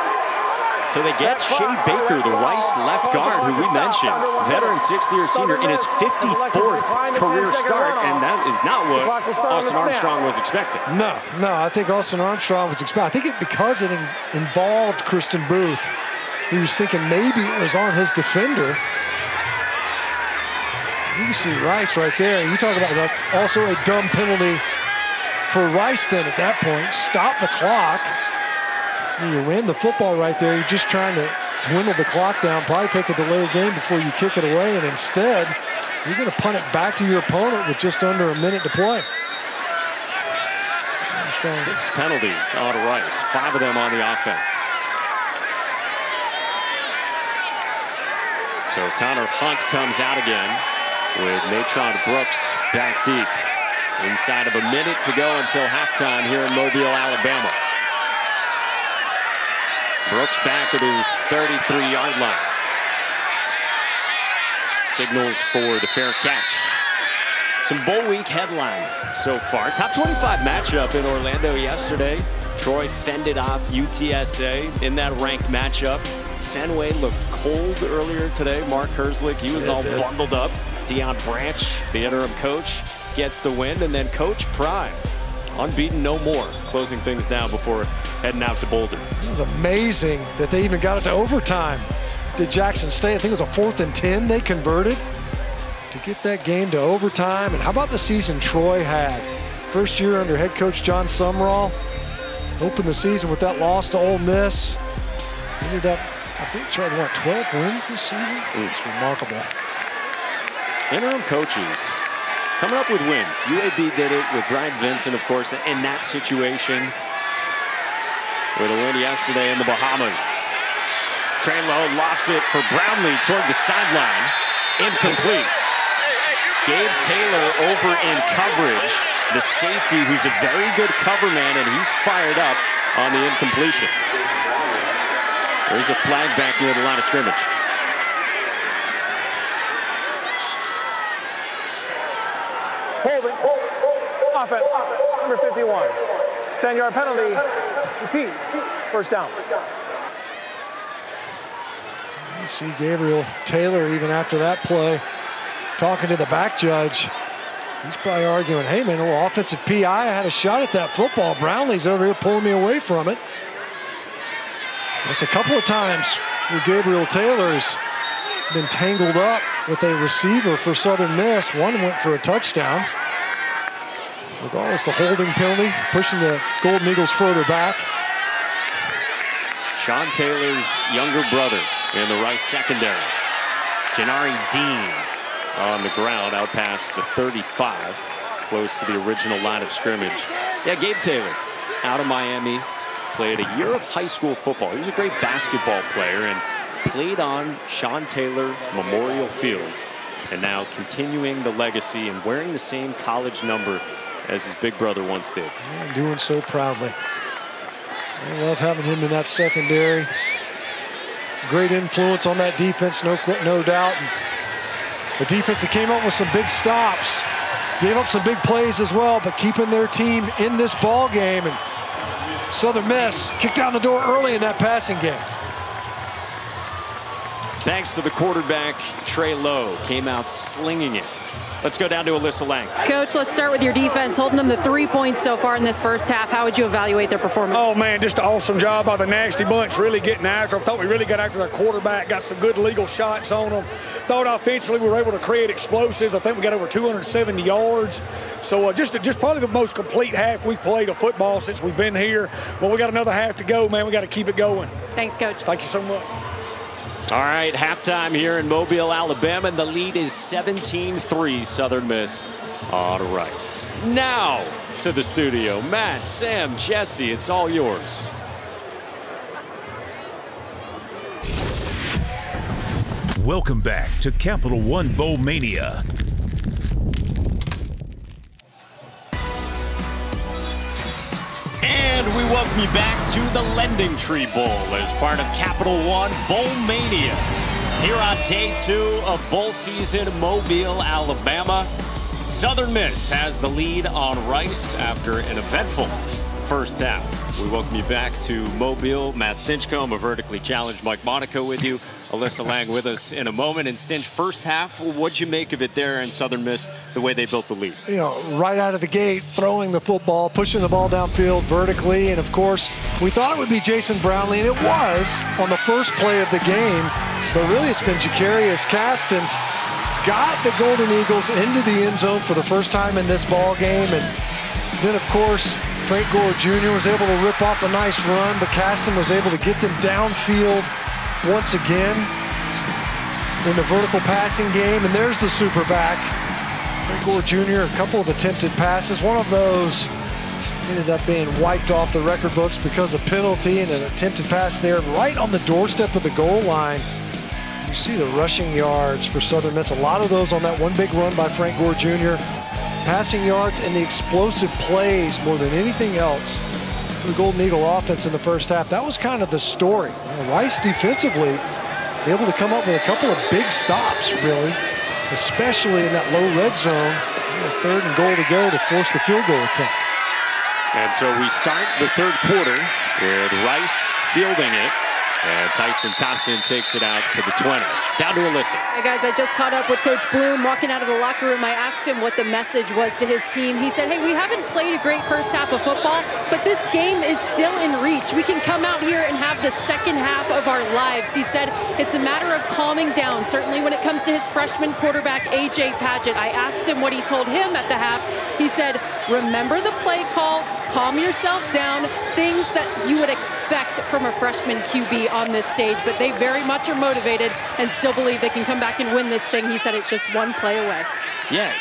So they get Shea Baker, the Rice left guard, who we mentioned, veteran sixth-year senior in his 54th career start, and that is not what Austin Armstrong was expecting. No, no, I think Austin Armstrong was expecting. I think it because it in, involved Christian Booth. He was thinking maybe it was on his defender. You can see Rice right there. You talk about. Also a dumb penalty for Rice then at that point. Stop the clock. You ran the football right there. You're just trying to dwindle the clock down, probably take a delay game before you kick it away, and instead, you're going to punt it back to your opponent with just under a minute to play. Six penalties on Rice, five of them on the offense. So Connor Hunt comes out again with Natron Brooks back deep. Inside of a minute to go until halftime here in Mobile, Alabama. Brooks back at his 33-yard line. Signals for the fair catch. Some bowl week headlines so far. Top 25 matchup in Orlando yesterday. Troy fended off UTSA in that ranked matchup. Fenway looked cold earlier today. Mark Herzlich, he was all bundled up. Deion Branch, the interim coach, gets the win. And then Coach Prime unbeaten no more, closing things down before heading out to Boulder. It was amazing that they even got it to overtime. Did Jackson State? I think it was a fourth and 10 they converted to get that game to overtime. And how about the season Troy had? First year under head coach Jon Sumrall. Opened the season with that loss to Ole Miss. Ended up, I think, Troy won 12 wins this season. It's remarkable. Interim coaches coming up with wins. UAB did it with Bryant Vincent, of course, in that situation with a win yesterday in the Bahamas. Trey Lowe lofts it for Brownlee toward the sideline. Incomplete. Gabe Taylor over in coverage. the safety who's a very good cover man, and he's fired up on the incompletion. There's a flag back near the line of scrimmage. Holding. Offense. Number 51. 10-yard penalty. Repeat. First down. You see Gabriel Taylor even after that play talking to the back judge. He's probably arguing, hey man, offensive PI, I had a shot at that football. Brownlee's over here pulling me away from it. That's a couple of times where Gabriel Taylor's been tangled up with a receiver for Southern Miss. One went for a touchdown. Regardless, the holding penalty, pushing the Golden Eagles further back. Sean Taylor's younger brother in the Rice secondary. Janari Dean on the ground out past the 35, close to the original line of scrimmage. Yeah, Gabe Taylor out of Miami, played a year of high school football. He was a great basketball player and played on Sean Taylor Memorial Field and now continuing the legacy and wearing the same college number as his big brother once did. And doing so proudly. I love having him in that secondary. Great influence on that defense, no, no doubt. And the defense that came up with some big stops, gave up some big plays as well, but keeping their team in this ball game. And Southern Miss kicked down the door early in that passing game. Thanks to the quarterback, Trey Lowe, came out slinging it. Let's go down to Alyssa Lang. Coach, let's start with your defense. Holding them to three points so far in this first half. How would you evaluate their performance? Oh, man, just an awesome job by the Nasty Bunch, really getting after them. Thought we really got after their quarterback, got some good legal shots on them. Thought offensively we were able to create explosives. I think we got over 270 yards. So uh, just, just probably the most complete half we've played of football since we've been here. Well, we got another half to go, man. We got to keep it going. Thanks, Coach. Thank you so much. All right, halftime here in Mobile, Alabama. And the lead is 17-3 Southern Miss on Rice. Now to the studio. Matt, Sam, Jesse, it's all yours. Welcome back to Capital One Bowl Mania. And we welcome you back to the LendingTree Bowl as part of Capital One Bowl Mania. Here on day two of bowl season, Mobile, Alabama. Southern Miss has the lead on Rice after an eventful first half. We welcome you back to Mobile. Matt Stinchcomb, a vertically challenged Mike Monaco with you. Alyssa Lang with us in a moment. And Stinch, first half, what'd you make of it there in Southern Miss, the way they built the lead? You know, right out of the gate, throwing the football, pushing the ball downfield vertically. And of course, we thought it would be Jason Brownlee, and it was on the first play of the game. But really, it's been Jakarius Caston got the Golden Eagles into the end zone for the first time in this ball game. And then, of course, Gore Jr. was able to rip off a nice run, but Caston was able to get them downfield once again in the vertical passing game. And there's the super back. Frank Gore Jr., a couple of attempted passes. One of those ended up being wiped off the record books because of penalty and an attempted pass there right on the doorstep of the goal line. You see the rushing yards for Southern Miss. A lot of those on that one big run by Frank Gore Jr. Passing yards and the explosive plays more than anything else for the Golden Eagle offense in the first half. That was kind of the story. You know, Rice defensively able to come up with a couple of big stops, really, especially in that low red zone. Third and goal to go to force the field goal attempt. And so we start the third quarter with Rice fielding it. And Tyson Thompson takes it out to the 20. Down to Alyssa. Hey guys, I just caught up with Coach Bloom walking out of the locker room. I asked him what the message was to his team. He said, hey, we haven't played a great first half of football, but this game is still in reach. We can come out here and have the second half of our lives. He said it's a matter of calming down, certainly when it comes to his freshman quarterback, A.J. Padgett. I asked him what he told him at the half. He said, remember the play call, calm yourself down, things that you would expect from a freshman QB on this stage, but they very much are motivated and still believe they can come back and win this thing. He said it's just one play away. Yeah,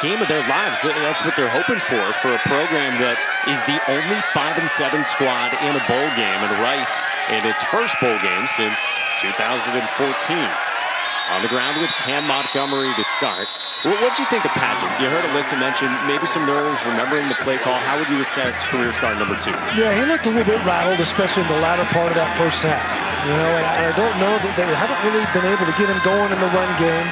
game of their lives. That's what they're hoping for, for a program that is the only 5 and 7 squad in a bowl game. And Rice in its first bowl game since 2014. On the ground with Cam Montgomery to start. What did you think of Padgett? You heard Alyssa mention maybe some nerves, remembering the play call. How would you assess career star number two? Yeah, he looked a little bit rattled, especially in the latter part of that first half. You know, and I, don't know that they haven't really been able to get him going in the run game.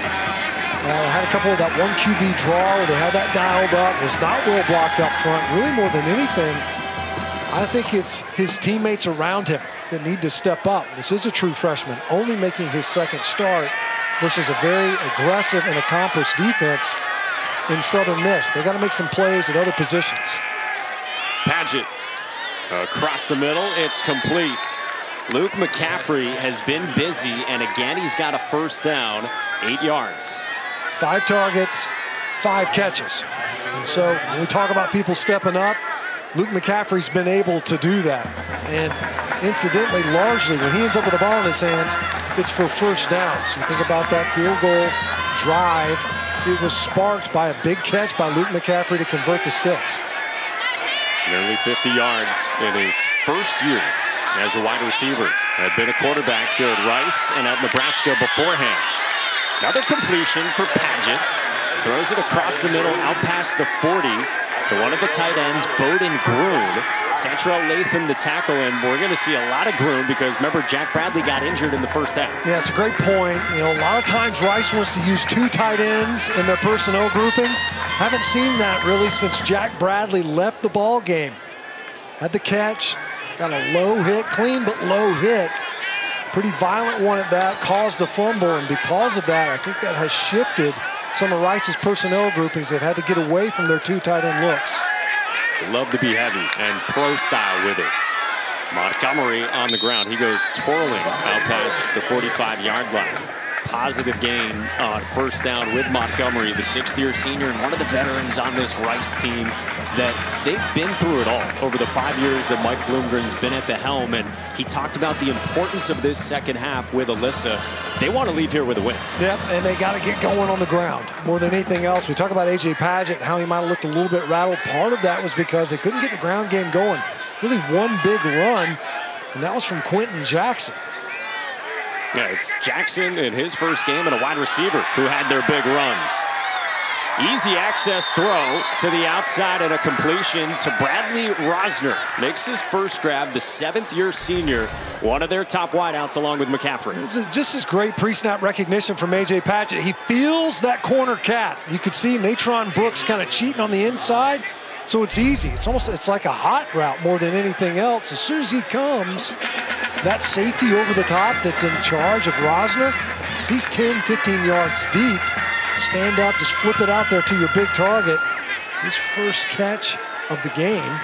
Uh, had a couple of that one QB draw where they had that dialed up. Was not well blocked up front. Really, more than anything, I think it's his teammates around him that need to step up. This is a true freshman, only making his second start versus a very aggressive and accomplished defense in Southern Miss. They got to make some plays at other positions. Padgett uh, across the middle. It's complete. Luke McCaffrey has been busy, and again, he's got a first down, eight yards. Five targets, five catches. And so when we talk about people stepping up, Luke McCaffrey's been able to do that. And incidentally, largely, when he ends up with the ball in his hands, it's for first downs. You think about that field goal drive. It was sparked by a big catch by Luke McCaffrey to convert the sticks. Nearly 50 yards in his first year as a wide receiver. Had been a quarterback here at Rice and at Nebraska beforehand. Another completion for Padgett. Throws it across the middle, out past the 40 to one of the tight ends, Boden Groen. Santrell Latham to tackle him. We're going to see a lot of Groon because remember, Jack Bradley got injured in the first half. Yeah, it's a great point. You know, a lot of times Rice wants to use two tight ends in their personnel grouping. Haven't seen that really since Jack Bradley left the ball game. Had the catch, got a low hit, clean but low hit. Pretty violent one at that, caused a fumble, and because of that, I think that has shifted some of Rice's personnel groupings. They've had to get away from their two tight end looks. Love to be heavy and pro style with it. Montgomery on the ground. He goes twirling out past the 45 yard line positive gain on first down with Montgomery, the sixth-year senior and one of the veterans on this Rice team that they've been through it all over the five years that Mike Bloomgren's been at the helm. And he talked about the importance of this second half with Alyssa. They want to leave here with a win. Yep, and they got to get going on the ground more than anything else. We talk about A.J. Padgett, how he might have looked a little bit rattled. Part of that was because they couldn't get the ground game going. Really one big run, and that was from Quenton Jackson. Yeah, it's Jackson in his first game and a wide receiver who had their big runs. Easy access throw to the outside and a completion to Bradley Rosner. Makes his first grab, the seventh year senior, one of their top wideouts along with McCaffrey. This is just as great pre-snap recognition from A.J. Padgett. He feels that corner cat. You could see Natron Brooks kind of cheating on the inside. So it's easy. It's almost it's like a hot route more than anything else. As soon as he comes, that safety over the top that's in charge of Rosner, he's 10, 15 yards deep. Stand up, just flip it out there to your big target. His first catch of the game,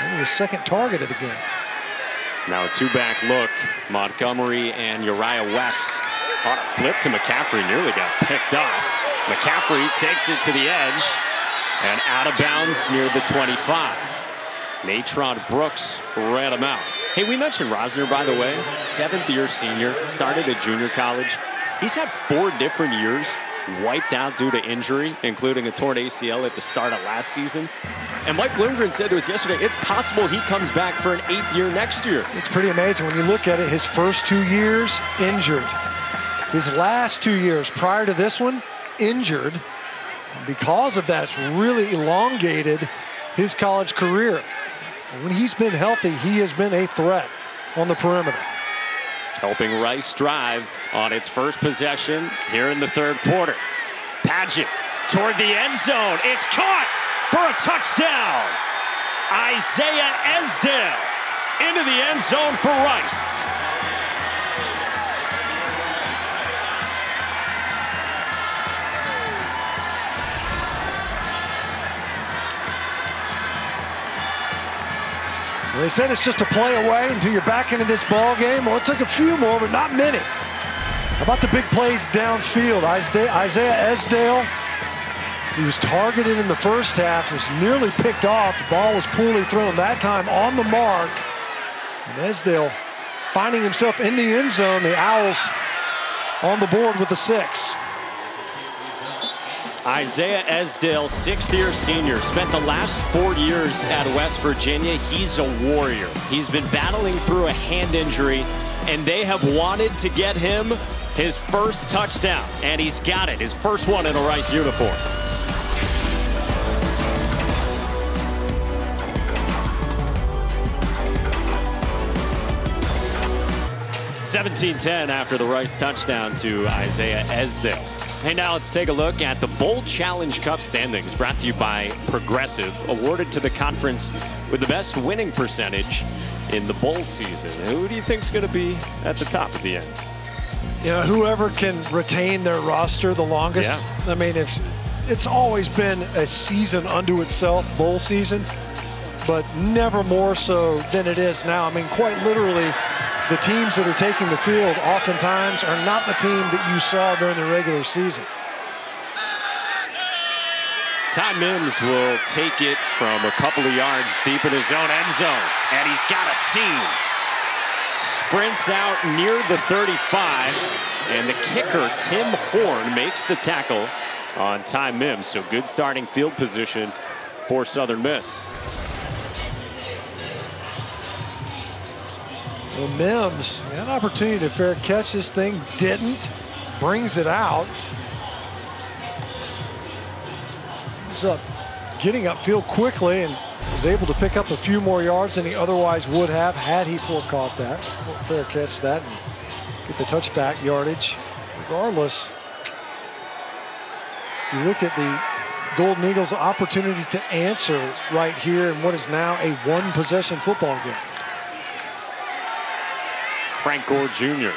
only his second target of the game. Now a two-back look. Montgomery and Uriah West on a flip to McCaffrey, nearly got picked off. McCaffrey takes it to the edge and out of bounds near the 25. Natron Brooks ran him out. Hey, we mentioned Rosner, by the way, seventh year senior, started at junior college. He's had four different years wiped out due to injury, including a torn ACL at the start of last season. And Mike Bloomgren said to us yesterday, it's possible he comes back for an eighth year next year. It's pretty amazing when you look at it. His first two years, injured. His last two years prior to this one, injured. Because of that, it's really elongated his college career. When he's been healthy, he has been a threat on the perimeter. Helping Rice drive on its first possession here in the third quarter. Padgett toward the end zone. It's caught for a touchdown. Isaiah Esdale into the end zone for Rice. They said it's just a play away until you're back into this ball game. Well, it took a few more, but not many. How about the big plays downfield? Isaiah Esdale, he was targeted in the first half, was nearly picked off. The ball was poorly thrown that time on the mark. And Esdale finding himself in the end zone. The Owls on the board with the six. Isaiah Esdale, sixth year senior, spent the last four years at West Virginia. He's a warrior. He's been battling through a hand injury, and they have wanted to get him his first touchdown, and he's got it. His first one in a Rice uniform. 17-10 after the Rice touchdown to Isaiah Esdale. Hey, now let's take a look at the Bowl Challenge Cup standings brought to you by Progressive, awarded to the conference with the best winning percentage in the bowl season. Who do you think is going to be at the top at the end? You know, whoever can retain their roster the longest. Yeah. I mean, it's, it's always been a season unto itself, bowl season, but never more so than it is now. I mean, quite literally, the teams that are taking the field oftentimes are not the team that you saw during the regular season. Ty Mims will take it from a couple of yards deep in his own end zone, and he's got a seam. Sprints out near the 35, and the kicker, Tim Horn, makes the tackle on Ty Mims. So good starting field position for Southern Miss. Well, Mims an opportunity to fair catch this thing, didn't, brings it out. Ends up getting upfield quickly and was able to pick up a few more yards than he otherwise would have had he caught that, fair catch that, and get the touchback yardage. Regardless, you look at the Golden Eagles' opportunity to answer right here in what is now a one-possession football game. Frank Gore Jr.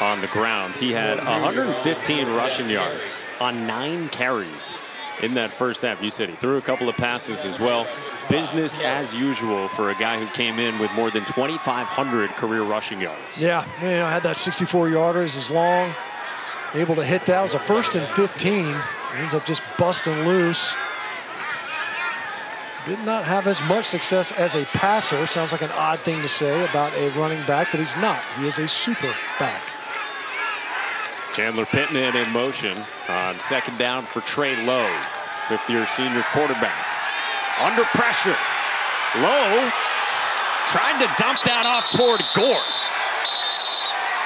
on the ground. He had 115 rushing yards on nine carries in that first half. You said he threw a couple of passes as well. Business as usual for a guy who came in with more than 2,500 career rushing yards. Yeah, you know, had that 64 yarders as long. Able to hit that. It was a first and 15. He ends up just busting loose. Did not have as much success as a passer. Sounds like an odd thing to say about a running back, but he's not. He is a super back. Chandler Pittman in motion on second down for Trey Lowe, fifth-year senior quarterback. Under pressure. Lowe trying to dump that off toward Gore.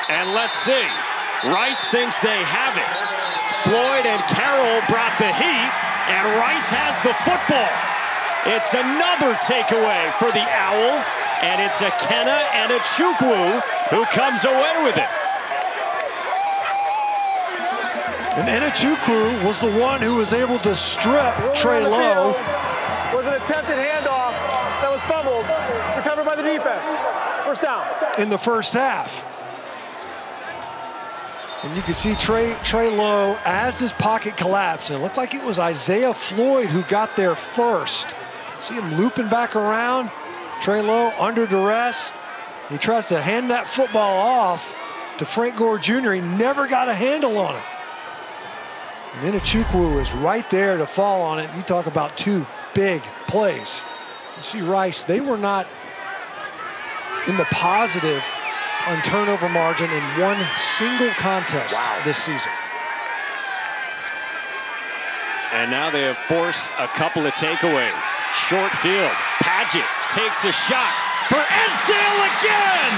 And let's see. Rice thinks they have it. Floyd and Carroll brought the heat, and Rice has the football. It's another takeaway for the Owls, and it's a Kenna and a Chukwu who comes away with it. And Enechukwu was the one who was able to strip Trey Lowe. Was an attempted handoff that was fumbled, recovered by the defense. First down. In the first half. And you can see Trey, Trey Lowe as his pocket collapsed. And it looked like it was Isaiah Floyd who got there first. See him looping back around. Trey Lowe under duress. He tries to hand that football off to Frank Gore Jr. He never got a handle on it. And Enechukwu is right there to fall on it. You talk about two big plays. You see Rice, they were not in the positive on turnover margin in one single contest wow. this season. And now they have forced a couple of takeaways. Short field. Padgett takes a shot for Esdale again.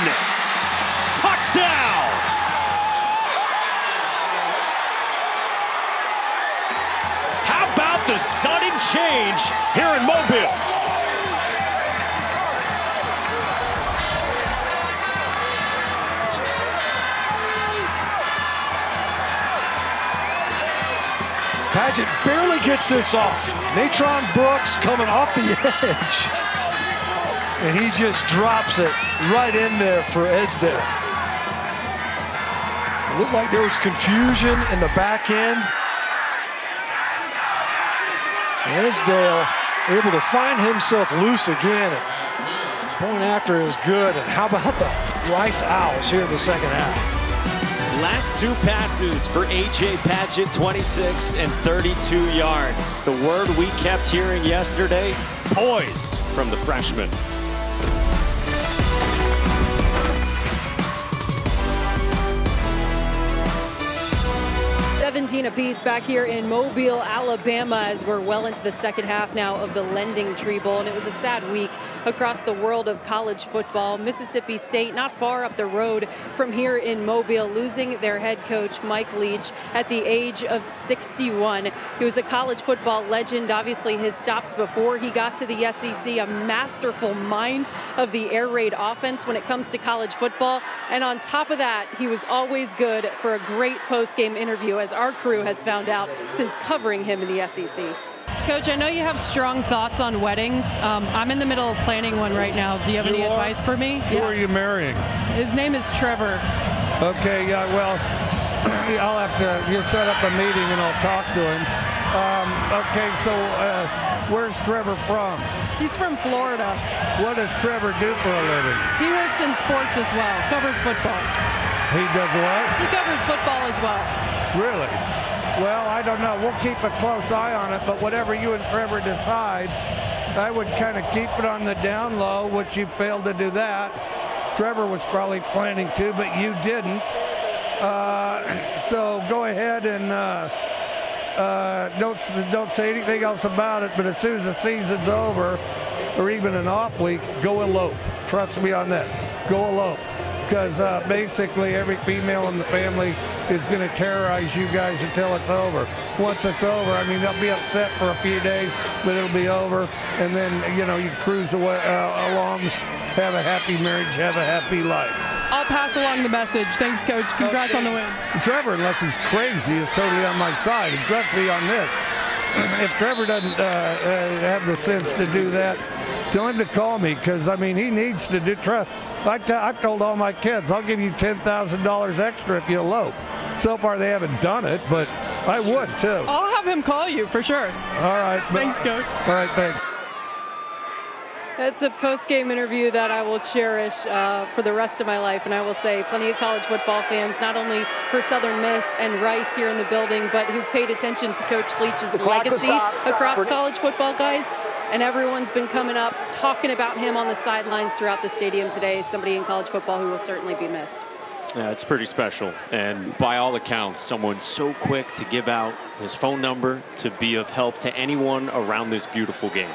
Touchdown. How about the sudden change here in Mobile? Padgett barely gets this off. Natron Brooks coming off the edge. And he just drops it right in there for Esdale. Looked like there was confusion in the back end. Esdale able to find himself loose again. Point after is good. And how about the Rice Owls here in the second half? Last two passes for A.J. Padgett, 26 and 32 yards. The word we kept hearing yesterday, poise from the freshman. Apiece back here in Mobile, Alabama, as we're well into the second half now of the LendingTree Bowl. And it was a sad week across the world of college football. Mississippi State, not far up the road from here in Mobile, losing their head coach, Mike Leach, at the age of 61. He was a college football legend. Obviously, his stops before he got to the SEC, a masterful mind of the air raid offense when it comes to college football. And on top of that, he was always good for a great post game interview, as our crew has found out since covering him in the SEC. Coach, I know you have strong thoughts on weddings. Um, I'm in the middle of planning one right now. Do you have You any are? advice for me? Who are you marrying? His name is Trevor. Okay, yeah, well, I'll have to, you set up a meeting and I'll talk to him. Um, okay, so uh, where's Trevor from? He's from Florida. What does Trevor do for a living? He works in sports as well, covers football. He does what? He covers football as well. Really? Well, I don't know. We'll keep a close eye on it, but whatever you and Trevor decide, I would kind of keep it on the down low, which you failed to do that. Trevor was probably planning to, but you didn't. Uh, so go ahead and uh, uh, don't don't say anything else about it. But as soon as the season's over, or even an off week, go elope. Trust me on that. Go elope, because uh, basically every female in the family is going to terrorize you guys until it's over. Once it's over, I mean they'll be upset for a few days, but it'll be over, and then you know you cruise away, uh, along, have a happy marriage, have a happy life. I'll pass along the message. Thanks, Coach. Congrats on the win. Trevor, unless he's crazy, is totally on my side. And trust me on this. If Trevor doesn't uh, uh, have the sense to do that, tell him to call me because I mean he needs to do. Try, I, t- I told all my kids I'll give you ten thousand dollars extra if you elope. So far they haven't done it, but I would too. I'll have him call you for sure. All right. but- Thanks, Coach. All right. Thanks. It's a post-game interview that I will cherish uh, for the rest of my life, and I will say plenty of college football fans, not only for Southern Miss and Rice here in the building, but who've paid attention to Coach Leach's The clock will legacy across For- college football, guys. And everyone's been coming up talking about him on the sidelines throughout the stadium today. Somebody in college football who will certainly be missed. Yeah, it's pretty special. And by all accounts, someone so quick to give out his phone number to be of help to anyone around this beautiful game.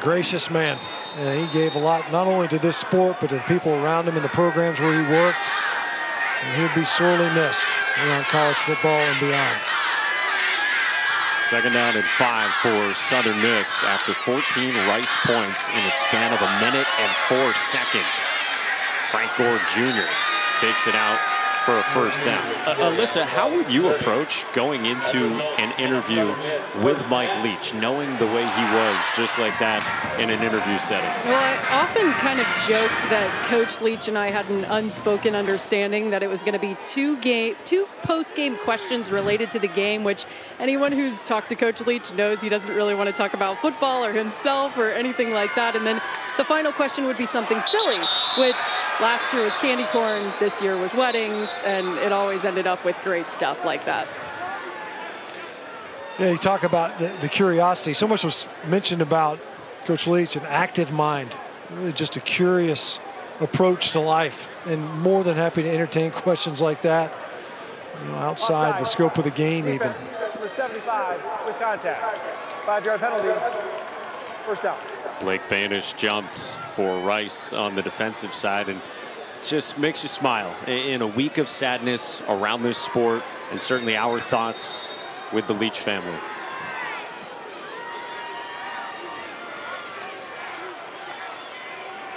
Gracious man. And he gave a lot, not only to this sport, but to the people around him and the programs where he worked. And he'll be sorely missed around college football and beyond. Second down and five for Southern Miss after 14 Rice points in a span of a minute and four seconds. Frank Gore Jr. takes it out for a first down. Uh, Alyssa, how would you approach going into an interview with Mike Leach, knowing the way he was just like that in an interview setting? Well, I often kind of joked that Coach Leach and I had an unspoken understanding that it was going to be two game, two post-game questions related to the game. Which anyone who's talked to Coach Leach knows he doesn't really want to talk about football or himself or anything like that. And then the final question would be something silly, which last year was candy corn, this year was weddings, and it always ended up with great stuff like that. Yeah, you talk about the, the curiosity. So much was mentioned about Coach Leach, an active mind, really just a curious approach to life, and more than happy to entertain questions like that, you know, outside the scope of the game, even. Defense, number 75 with contact. Five-yard penalty. First down. Blake Banish jumped for Rice on the defensive side and it just makes you smile in a week of sadness around this sport and certainly our thoughts with the Leach family.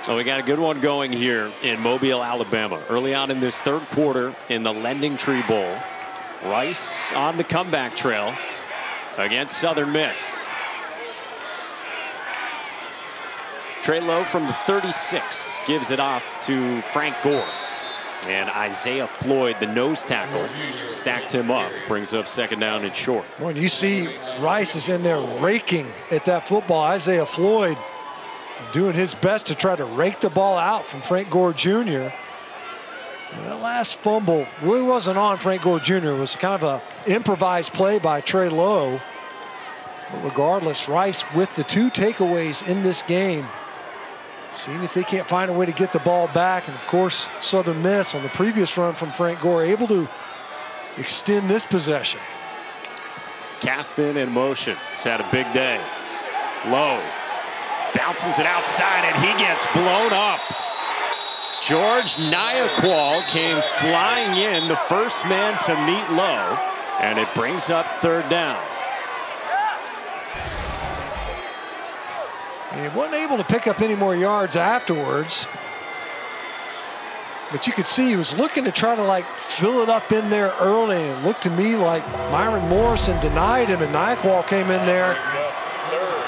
So we got a good one going here in Mobile, Alabama. Early on in this third quarter in the LendingTree Bowl. Rice on the comeback trail against Southern Miss. Trey Lowe from the 36 gives it off to Frank Gore. And Isaiah Floyd, the nose tackle, stacked him up, brings up second down and short. When you see Rice is in there raking at that football, Isaiah Floyd doing his best to try to rake the ball out from Frank Gore Jr. And that last fumble really wasn't on Frank Gore Jr. It was kind of a improvised play by Trey Lowe. But regardless, Rice with the two takeaways in this game. Seeing if they can't find a way to get the ball back. And of course, Southern Miss on the previous run from Frank Gore able to extend this possession. Caston in in motion. He's had a big day. Lowe. Bounces it outside, and he gets blown up. George Nyakwal came flying in, the first man to meet Lowe, and it brings up third down. He wasn't able to pick up any more yards afterwards. But you could see he was looking to try to like fill it up in there early. And looked to me like Myron Morrison denied him and Nyakwal came in there.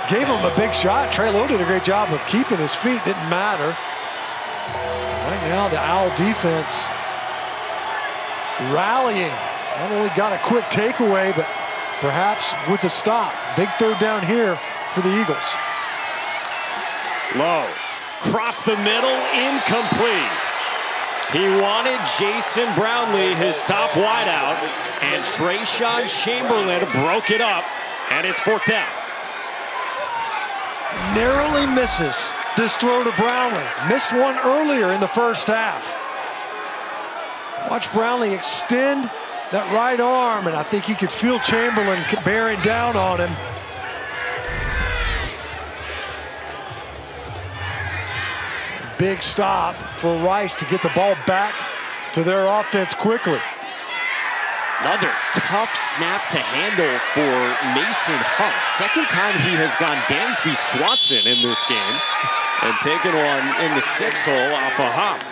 Gave him a big shot. Trey Lowe did a great job of keeping his feet. Didn't matter. Right now, the Owl defense rallying. Not only got a quick takeaway, but perhaps with the stop. Big third down here for the Eagles. Lowe, cross the middle, incomplete. He wanted Jason Brownlee, his top wideout, and Trayshawn Chamberlain broke it up, and it's fourth down. Narrowly misses this throw to Brownlee. Missed one earlier in the first half. Watch Brownlee extend that right arm, and I think he could feel Chamberlain bearing down on him. Big stop for Rice to get the ball back to their offense quickly. Another tough snap to handle for Mason Hunt. Second time he has gone Dansby Swanson in this game and taken one in the six hole off a hop.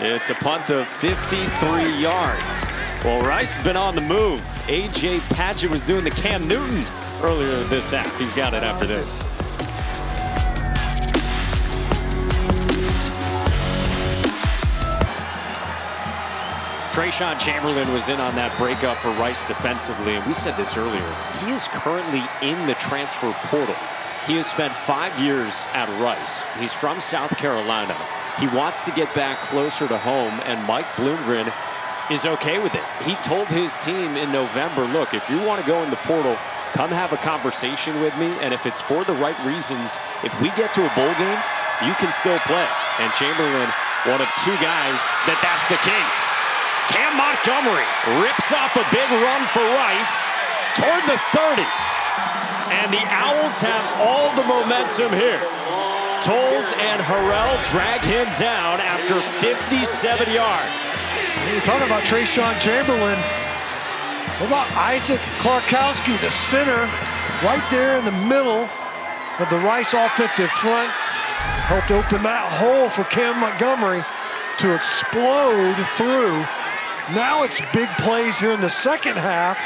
It's a punt of 53 yards. Well, Rice has been on the move. A.J. Padgett was doing the Cam Newton earlier this half. He's got it after this. Trayshawn Chamberlain was in on that breakup for Rice defensively, and we said this earlier. He is currently in the transfer portal. He has spent five years at Rice. He's from South Carolina. He wants to get back closer to home, and Mike Bloomgren is okay with it. He told his team in November, look, if you want to go in the portal, come have a conversation with me, and if it's for the right reasons, if we get to a bowl game, you can still play. And Chamberlain, one of two guys that that's the case. Cam Montgomery rips off a big run for Rice toward the 30. And the Owls have all the momentum here. Tolles and Harrell drag him down after 57 yards. You're talking about Trayshawn Chamberlain. What about Isaac Klarkowski, the center, right there in the middle of the Rice offensive front. Helped open that hole for Cam Montgomery to explode through now it's big plays here in the second half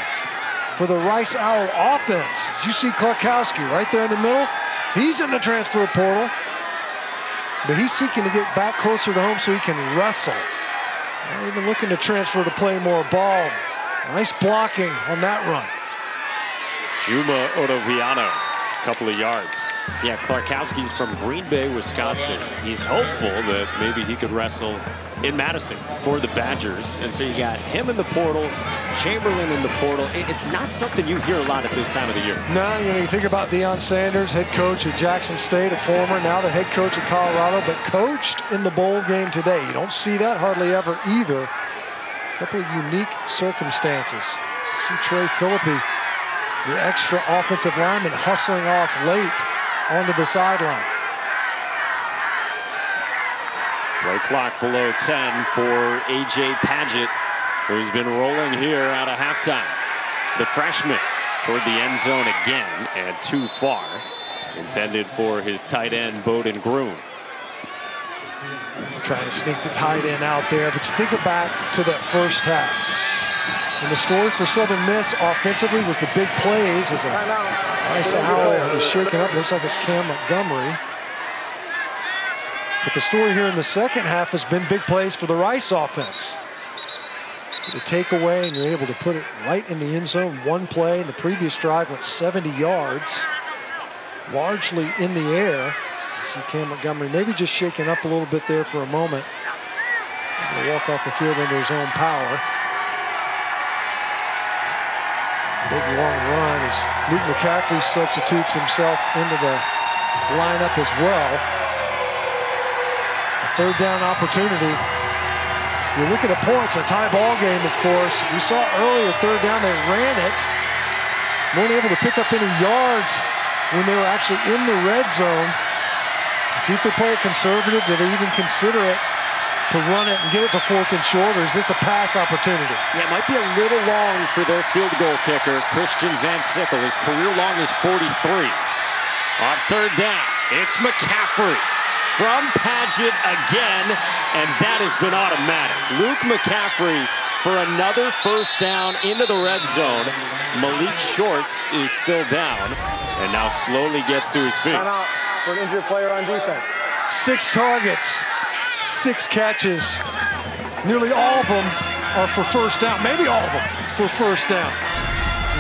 for the Rice Owl offense. You see Klarkowski right there in the middle. He's in the transfer portal, but he's seeking to get back closer to home so he can wrestle. Not even looking to transfer to play more ball. Nice blocking on that run. Juma Otoviano A couple of yards. Yeah, Klarkowski's from Green Bay, Wisconsin. He's hopeful that maybe he could wrestle in Madison for the Badgers. And so you got him in the portal, Chamberlain in the portal. It's not something you hear a lot at this time of the year. No, you know, you think about Deion Sanders, head coach at Jackson State, a former, now the head coach at Colorado, but coached in the bowl game today. You don't see that hardly ever either. A couple of unique circumstances. See Trey Philippi the extra offensive lineman hustling off late onto the sideline. Play clock below 10 for A.J. Padgett, who's been rolling here out of halftime. The freshman toward the end zone again and too far. Intended for his tight end, Boden Groen. Trying to sneak the tight end out there, but you think back to that first half. And the story for Southern Miss offensively was the big plays as a nice owl is shaking up. Looks like it's Cam Montgomery. But the story here in the second half has been big plays for the Rice offense. The takeaway, and you're able to put it right in the end zone. One play in the previous drive went 70 yards, largely in the air. You see Cam Montgomery maybe just shaking up a little bit there for a moment. Able walk off the field under his own power. Big long run as Luke McCaffrey substitutes himself into the lineup as well third down opportunity. You look at the points, a tie ball game, of course. We saw earlier third down, they ran it. Weren't able to pick up any yards when they were actually in the red zone. See if they play it conservative. Do they even consider it to run it and get it to fourth and short, or is this a pass opportunity? Yeah, it might be a little long for their field goal kicker, Christian Van Sickle. His career long is 43. On third down, it's McCaffrey from Padgett again, and that has been automatic. Luke McCaffrey for another first down into the red zone. Malik Shorts is still down and now slowly gets to his feet. Timeout for an injured player on defense. Six targets, six catches. Nearly all of them are for first down. Maybe all of them for first down.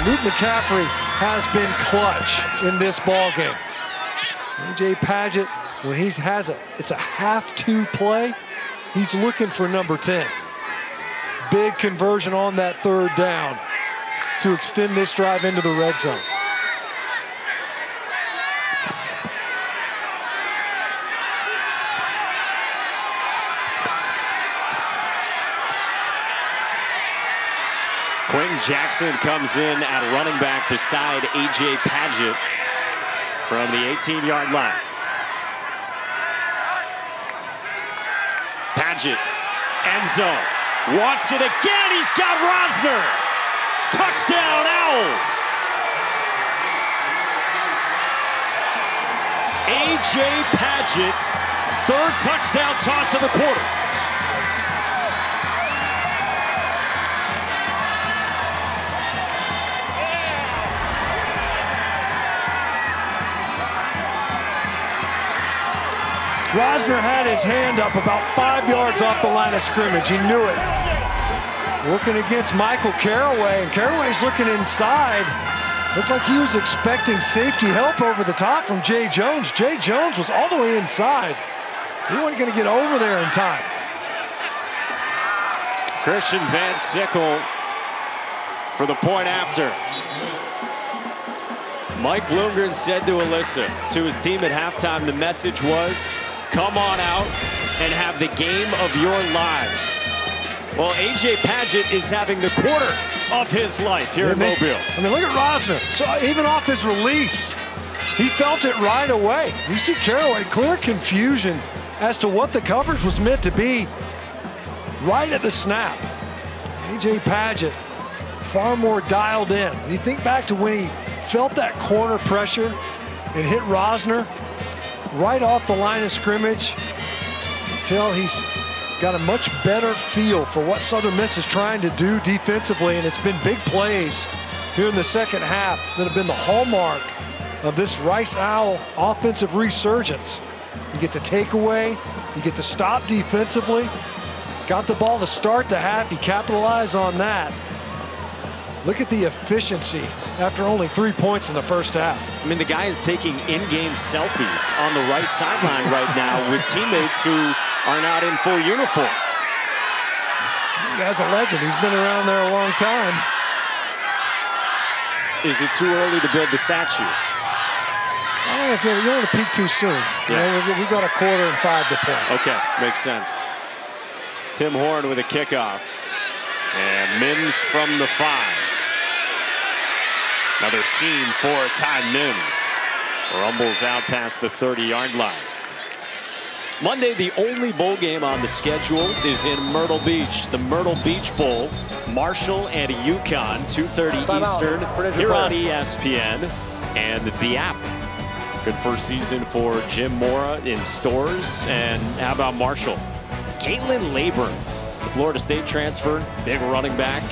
Luke McCaffrey has been clutch in this ball game. AJ Padgett, when he has it, it's a half two play. He's looking for number 10. Big conversion on that third down to extend this drive into the red zone. Quentin Jackson comes in at running back beside A.J. Padgett from the 18-yard line. End zone, wants it again. He's got Rosner. Touchdown, Owls. A.J. Padgett's third touchdown toss of the quarter. Rosner had his hand up about five yards off the line of scrimmage. He knew it. Working against Michael Caraway, and Caraway's looking inside. Looked like he was expecting safety help over the top from Jay Jones. Jay Jones was all the way inside. He wasn't going to get over there in time. Christian Van Sickle for the point after. Mike Bloomgren said to Alyssa, to his team at halftime, the message was, come on out and have the game of your lives. Well, A.J. Padgett is having the quarter of his life here in Mobile. I mean, look at Rosner. So uh, even off his release, he felt it right away. You see Caraway, clear confusion as to what the coverage was meant to be right at the snap. A.J. Padgett, far more dialed in. You think back to when he felt that corner pressure and hit Rosner right off the line of scrimmage until he's got a much better feel for what Southern Miss is trying to do defensively, and it's been big plays here in the second half that have been the hallmark of this Rice Owl offensive resurgence. You get the takeaway, you get the stop defensively, got the ball to start the half, you capitalize on that. Look at the efficiency after only three points in the first half. I mean, the guy is taking in-game selfies on the right sideline right now with teammates who are not in full uniform. The guy's a legend. He's been around there a long time. Is it too early to build the statue? I don't know if you, you don't want to peak too soon. You know, we've, we've got a quarter and five to play. Okay, makes sense. Tim Horn with a kickoff. And Mims from the five. Another seam for Ty Mims. Rumbles out past the 30-yard line. Monday, the only bowl game on the schedule is in Myrtle Beach. The Myrtle Beach Bowl, Marshall and UConn, 2.30 Timeout. Eastern, Prediction here on. ESPN and the app. Good first season for Jim Mora in Storrs. And how about Marshall? Khalan Laborn, the Florida State transfer, big running back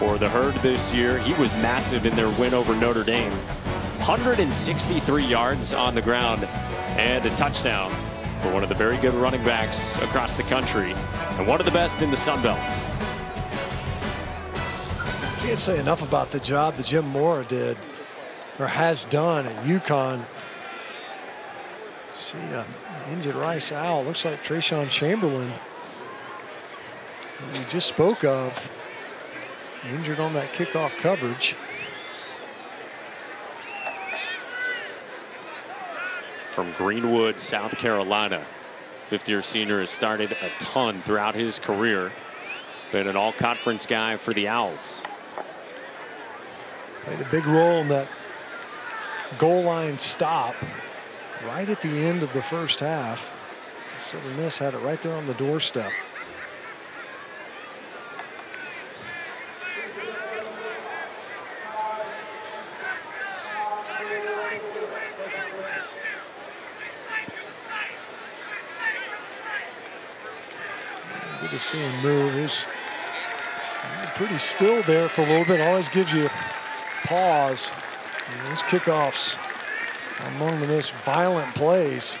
for the Herd this year. He was massive in their win over Notre Dame. 163 yards on the ground and a touchdown for one of the very good running backs across the country and one of the best in the Sun Belt. Can't say enough about the job that Jim Mora did or has done at UConn. See, uh, injured Rice Owl. Looks like Trayshawn Chamberlain, we just spoke of, injured on that kickoff coverage. from Greenwood, South Carolina. Fifth year senior has started a ton throughout his career. Been an all conference guy for the Owls. Played a big role in that goal line stop right at the end of the first half. Southern Miss had it right there on the doorstep. Good to see him move. He's pretty still there for a little bit. Always gives you a pause. And those kickoffs among the most violent plays.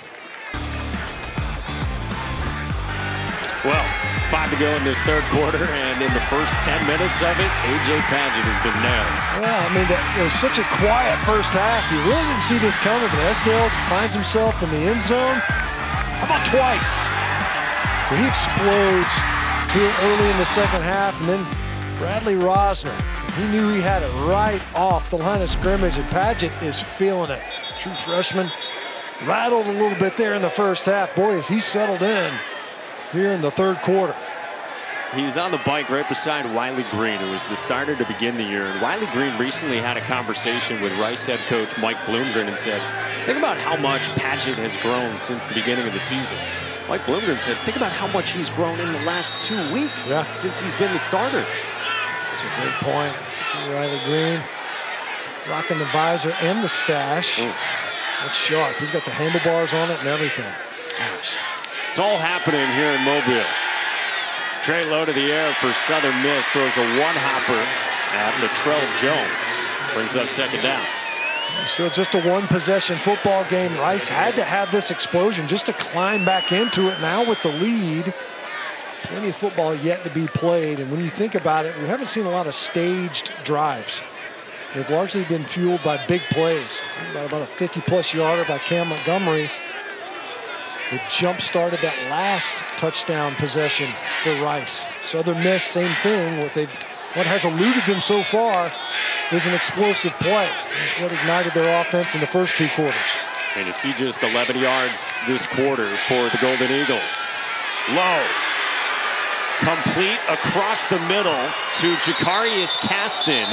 Well, five to go in this third quarter, and in the first 10 minutes of it, A.J. Padgett has been nails. Yeah, I mean, it was such a quiet first half. You really didn't see this coming, but Esdale finds himself in the end zone. How about twice? So he explodes here early in the second half, and then Bradley Rosner. He knew he had it right off the line of scrimmage, and Padgett is feeling it. True freshman rattled a little bit there in the first half. Boy, as he settled in here in the third quarter. He's on the bike right beside Wiley Green, who was the starter to begin the year. And Wiley Green recently had a conversation with Rice head coach Mike Bloomgren and said, think about how much Padgett has grown since the beginning of the season. Mike Bloomgren said, think about how much he's grown in the last two weeks yeah. since he's been the starter. That's a great point. See Wiley Green rocking the visor and the stash. Ooh. That's sharp. He's got the handlebars on it and everything. Gosh. It's all happening here in Mobile. Trey Lowe to the air for Southern Miss. Throws a one-hopper at Latrell Jones. Brings up second down. Still just a one-possession football game. Rice had to have this explosion just to climb back into it. Now with the lead, plenty of football yet to be played. And when you think about it, we haven't seen a lot of staged drives. They've largely been fueled by big plays. About, a 50-plus yarder by Cam Montgomery that jump-started that last touchdown possession for Rice. Southern Miss, same thing. What they've, what has eluded them so far is an explosive play. It's what ignited their offense in the first two quarters. And you see just 11 yards this quarter for the Golden Eagles. Lowe. Complete across the middle to Jakarius Caston.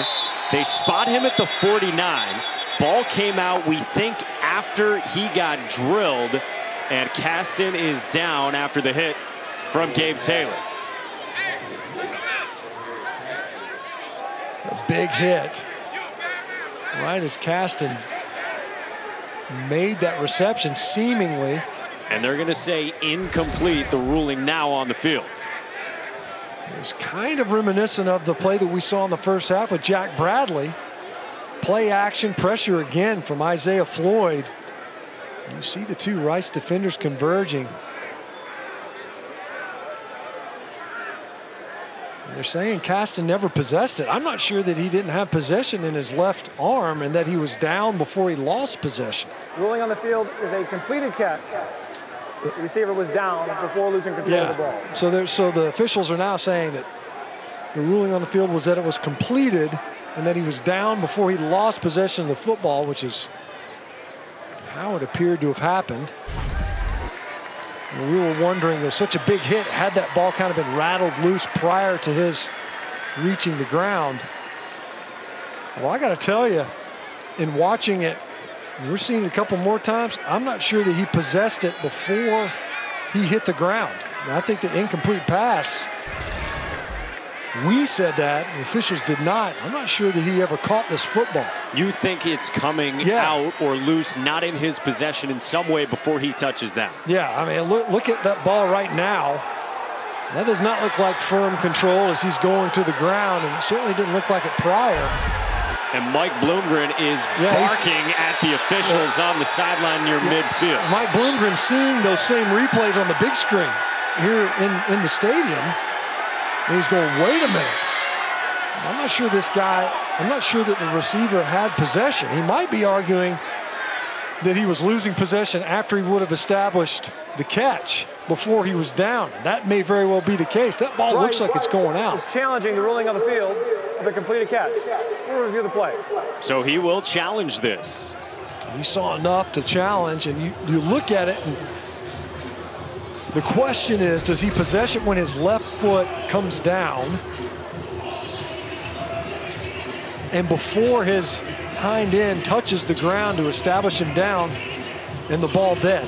They spot him at the 49. Ball came out, we think, after he got drilled. And Caston is down after the hit from Gabe Taylor. Big hit. Right as Caston made that reception seemingly. And they're going to say incomplete, the ruling now on the field. It's kind of reminiscent of the play that we saw in the first half with Jack Bradley. Play action pressure again from Isaiah Floyd. You see the two Rice defenders converging. They're saying Caston never possessed it. I'm not sure that he didn't have possession in his left arm and that he was down before he lost possession. Ruling on the field is a completed catch. The receiver was down before losing control yeah. of the ball. So, there, so the officials are now saying that the ruling on the field was that it was completed and that he was down before he lost possession of the football, which is how it appeared to have happened. We were wondering, was such a big hit, had that ball kind of been rattled loose prior to his reaching the ground. Well, I got to tell you, in watching it, we're seeing it a couple more times. I'm not sure that he possessed it before he hit the ground. And I think the incomplete pass, we said that, the officials did not. I'm not sure that he ever caught this football. You think it's coming yeah. out or loose, not in his possession in some way before he touches that? Yeah, I mean, look, look at that ball right now. That does not look like firm control as he's going to the ground, and it certainly didn't look like it prior. And Mike Bloomgren is yeah, barking at the officials yeah. on the sideline near yeah. midfield. Mike Bloomgren seeing those same replays on the big screen here in, in the stadium. And he's going, wait a minute. I'm not sure this guy, I'm not sure that the receiver had possession. He might be arguing that he was losing possession after he would have established the catch before he was down. And that may very well be the case. That ball right. looks like it's going out. It's challenging the ruling on the field of a completed catch. We'll review the play. So he will challenge this. He saw enough to challenge, and you, you look at it, and the question is, does he possess it when his left foot comes down? And before his hind end touches the ground to establish him down and the ball dead.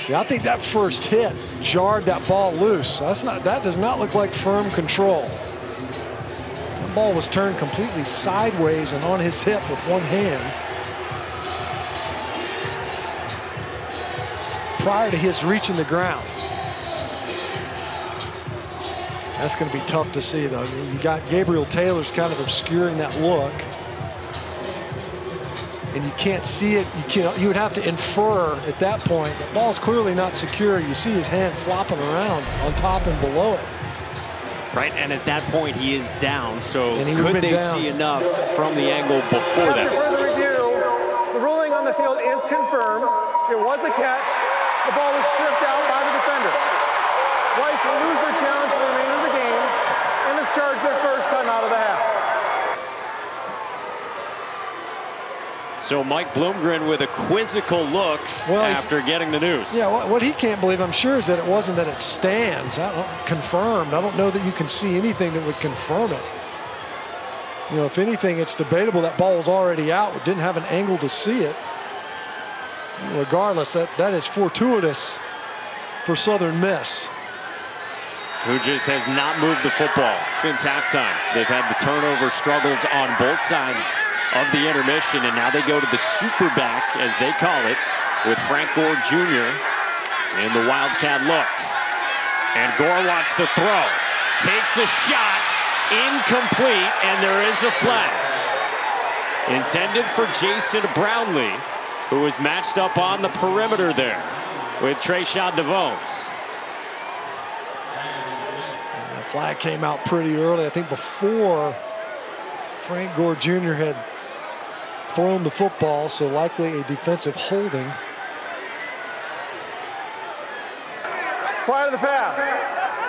See, I think that first hit jarred that ball loose. That's not, that does not look like firm control. The ball was turned completely sideways and on his hip with one hand. Prior to his reaching the ground. That's going to be tough to see, though. You got Gabriel Taylor's kind of obscuring that look and you can't see it. You can't, you would have to infer at that point the ball's clearly not secure. You see his hand flopping around on top and below it. Right, and at that point he is down. So could they down. see enough from the angle before that? Further review, the ruling on the field is confirmed. It was a catch. The ball was stripped out by the defender. Rice will lose their challenge for the remainder of the game and is charged their first time out of the half. So Mike Bloomgren with a quizzical look well, after getting the news. Yeah, what, what, he can't believe, I'm sure, is that it wasn't that it stands. I confirmed. I don't know that you can see anything that would confirm it. You know, if anything, it's debatable that ball was already out. It didn't have an angle to see it. Regardless, that, that is fortuitous for Southern Miss. Who just has not moved the football since halftime. They've had the turnover struggles on both sides of the intermission, and now they go to the super back, as they call it, with Frank Gore Jr. in the Wildcat look. And Gore wants to throw. Takes a shot, incomplete, and there is a flag. Intended for Jason Brownlee, who was matched up on the perimeter there with Traeshon DeVones. The flag came out pretty early. I think before Frank Gore Jr. had thrown the football, so likely a defensive holding. Prior to the pass,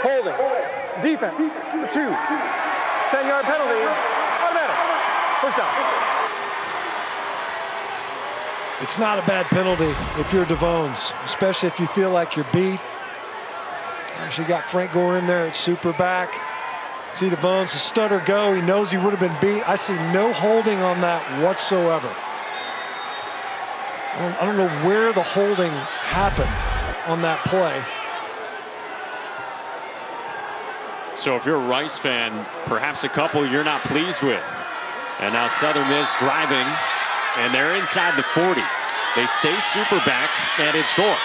holding, defense, two, 10-yard penalty, automatic, first down. It's not a bad penalty if you're DeVones, especially if you feel like you're beat. Actually got Frank Gore in there at super back. See DeVones, the stutter go. He knows he would have been beat. I see no holding on that whatsoever. I don't, I don't know where the holding happened on that play. So if you're a Rice fan, perhaps a couple you're not pleased with. And now Southern Miss driving, and they're inside the 40. They stay super back, and it's Gore.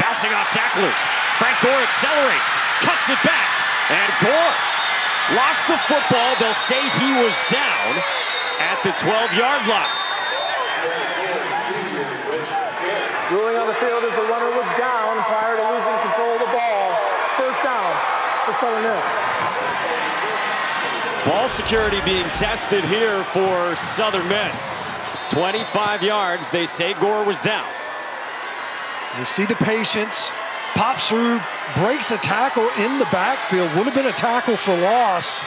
Bouncing off tacklers. Frank Gore accelerates, cuts it back, and Gore lost the football. They'll say he was down at the 12-yard line. Ruling on the field as the runner was down prior to losing control of the ball. First down for Southern Miss. Ball security being tested here for Southern Miss. 25 yards. They say Gore was down. You see the patience pops through, breaks a tackle in the backfield. Would have been a tackle for loss.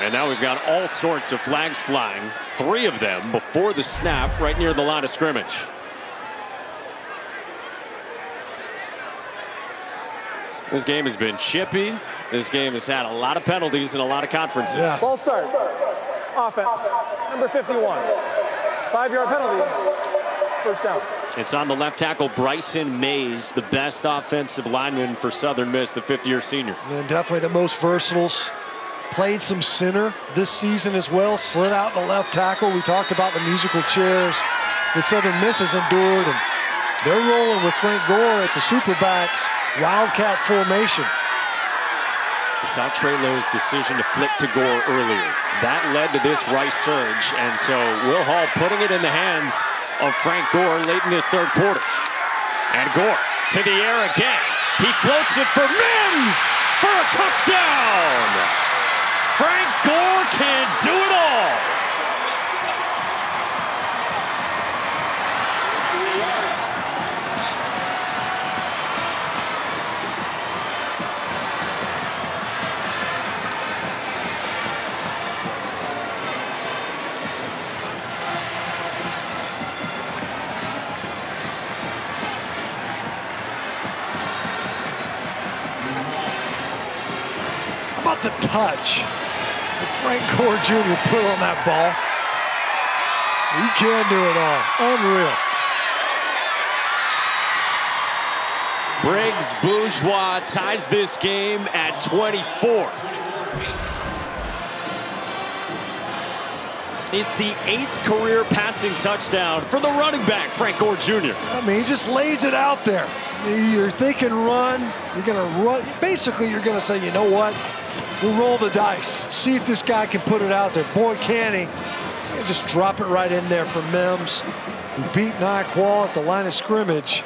And now we've got all sorts of flags flying, three of them before the snap right near the line of scrimmage. This game has been chippy. This game has had a lot of penalties and a lot of conferences. Yeah. Ball start. Offense. Number 51. Five-yard penalty. First down. It's on the left tackle, Bryson Mays, the best offensive lineman for Southern Miss, the fifth-year senior. And definitely the most versatile. Played some center this season as well. Slid out the left tackle. We talked about the musical chairs that Southern Miss has endured. And they're rolling with Frank Gore at the superback wildcat formation. We saw Trey Lowe's decision to flip to Gore earlier. That led to this Rice surge. And so Will Hall putting it in the hands of Frank Gore late in this third quarter. And Gore to the air again. He floats it for Mims for a touchdown. Frank Gore can do it all. The touch? Frank Gore Jr. put on that ball. He can do it all. Unreal. Briggs Bourgeois ties this game at 24. It's the eighth career passing touchdown for the running back, Frank Gore Jr. I mean, he just lays it out there. You're thinking run, you're going to run. Basically, you're going to say, you know what? We'll roll the dice. See if this guy can put it out there. Boy, can he. Just drop it right in there for Mims. Who beat Nyakwal at the line of scrimmage.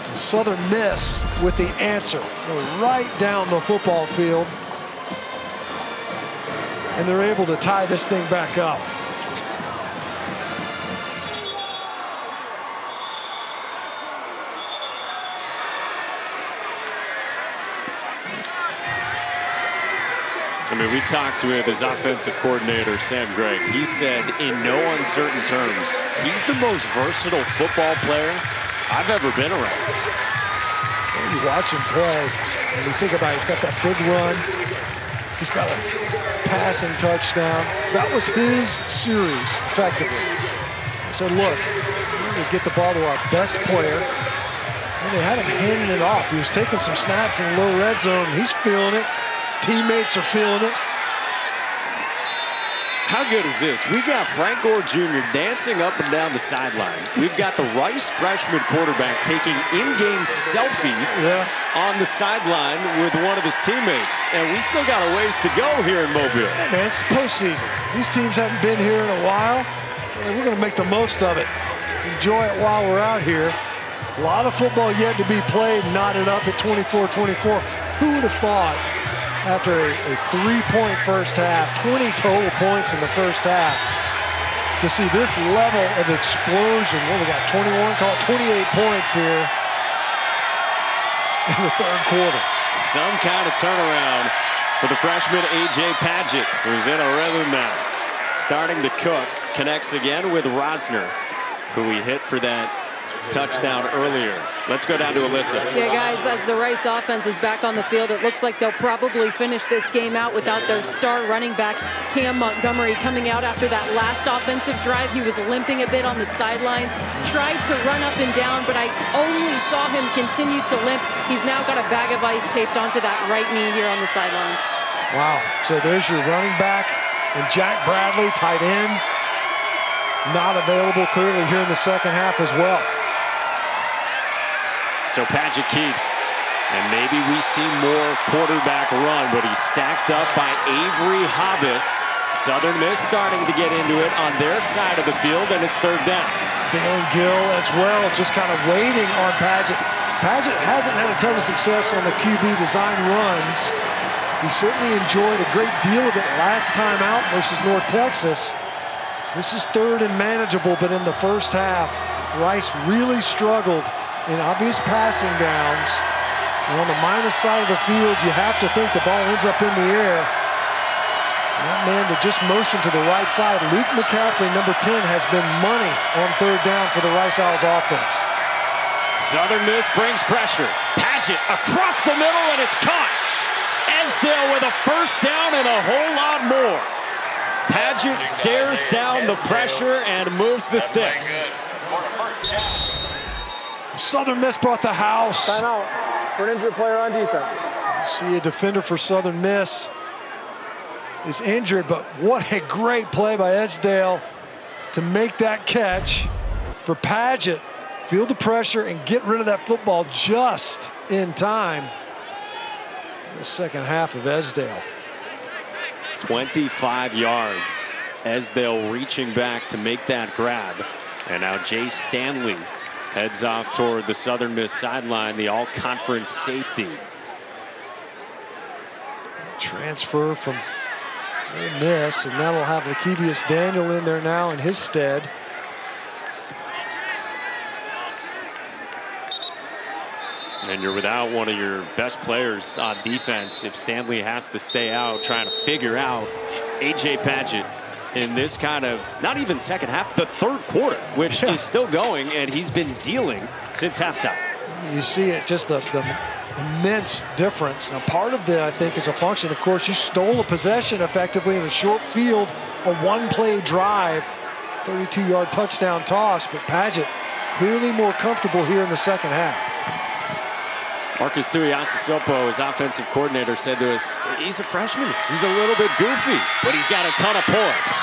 Southern Miss with the answer. Go right down the football field and they're able to tie this thing back up. I mean, we talked with his offensive coordinator, Sam Gregg. He said, in no uncertain terms, he's the most versatile football player I've ever been around. When you watch him play, and you think about it, he's got that big run. He's got a passing touchdown. That was his series, effectively. I said, look, we're going to get the ball to our best player. And they had him handing it off. He was taking some snaps in the low red zone. He's feeling it. Teammates are feeling it. How good is this? We got Frank Gore Jr. dancing up and down the sideline. We've got the Rice freshman quarterback taking in-game selfies yeah. on the sideline with one of his teammates. And we still got a ways to go here in Mobile. Hey man, it's postseason. These teams haven't been here in a while. we're going to make the most of it. Enjoy it while we're out here. A lot of football yet to be played, knotted up at 24-24. Who would have thought after a, a three-point first half, 20 total points in the first half. To see this level of explosion, what we got 21, call it 28 points here in the third quarter. Some kind of turnaround for the freshman A.J. Padgett, who's in a rhythm now. Starting to cook, connects again with Rosner, who he hit for that touchdown earlier. Let's go down to Alyssa. Yeah, guys, as the Rice offense is back on the field, it looks like they'll probably finish this game out without their star running back, Cam Montgomery, coming out after that last offensive drive. He was limping a bit on the sidelines, tried to run up and down, but I only saw him continue to limp. He's now got a bag of ice taped onto that right knee here on the sidelines. Wow. So there's your running back and Jack Bradley, tight end, not available clearly here in the second half as well. So Padgett keeps. And maybe we see more quarterback run, but he's stacked up by Avery Hobbs. Southern Miss starting to get into it on their side of the field, and it's third down. Dalen Gill as well, just kind of waiting on Padgett. Padgett hasn't had a ton of success on the QB design runs. He certainly enjoyed a great deal of it last time out versus North Texas. This is third and manageable, but in the first half, Rice really struggled in obvious passing downs. And on the minus side of the field, you have to think the ball ends up in the air. That man that just motioned to the right side, Luke McCaffrey, number 10, has been money on third down for the Rice Owls offense. Southern Miss brings pressure. Padgett across the middle, and it's caught. Esdale with a first down and a whole lot more. Padgett stares down the pressure and moves the sticks. Southern Miss brought the house. Timeout for an injured player on defense. See a defender for Southern Miss is injured, but what a great play by Esdale to make that catch for Padgett. Feel the pressure and get rid of that football just in time. The second half of Esdale. 25 yards. Esdale reaching back to make that grab. And now Jay Stanley heads off toward the Southern Miss sideline, the all-conference safety. Transfer from Ole Miss, and that'll have Lakevius Daniel in there now in his stead. And you're without one of your best players on defense if Stanley has to stay out trying to figure out A.J. Padgett in this kind of not even second half, the third quarter, which yeah. is still going, and he's been dealing since halftime. You see it, just the, the immense difference. Now, part of that, I think, is a function. Of course, you stole a possession effectively in a short field, a one-play drive, 32-yard touchdown toss, but Padgett clearly more comfortable here in the second half. Marcus Tuiasosopo, his offensive coordinator, said to us, he's a freshman. He's a little bit goofy, but he's got a ton of poise.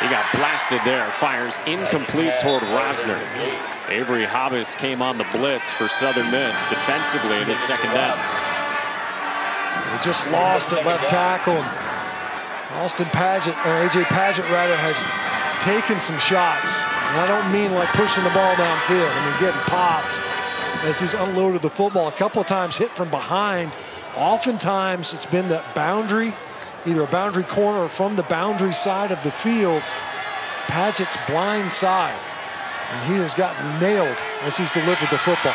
He got blasted there. Fires incomplete toward Rosner. Avery Hobbs came on the blitz for Southern Miss defensively and it's second down. They just lost at left tackle. Austin Padgett, or A.J. Padgett rather, has taken some shots. And I don't mean like pushing the ball downfield. I mean getting popped as he's unloaded the football. A couple of times hit from behind. Oftentimes it's been the boundary, either a boundary corner or from the boundary side of the field. Padgett's blind side. And he has gotten nailed as he's delivered the football.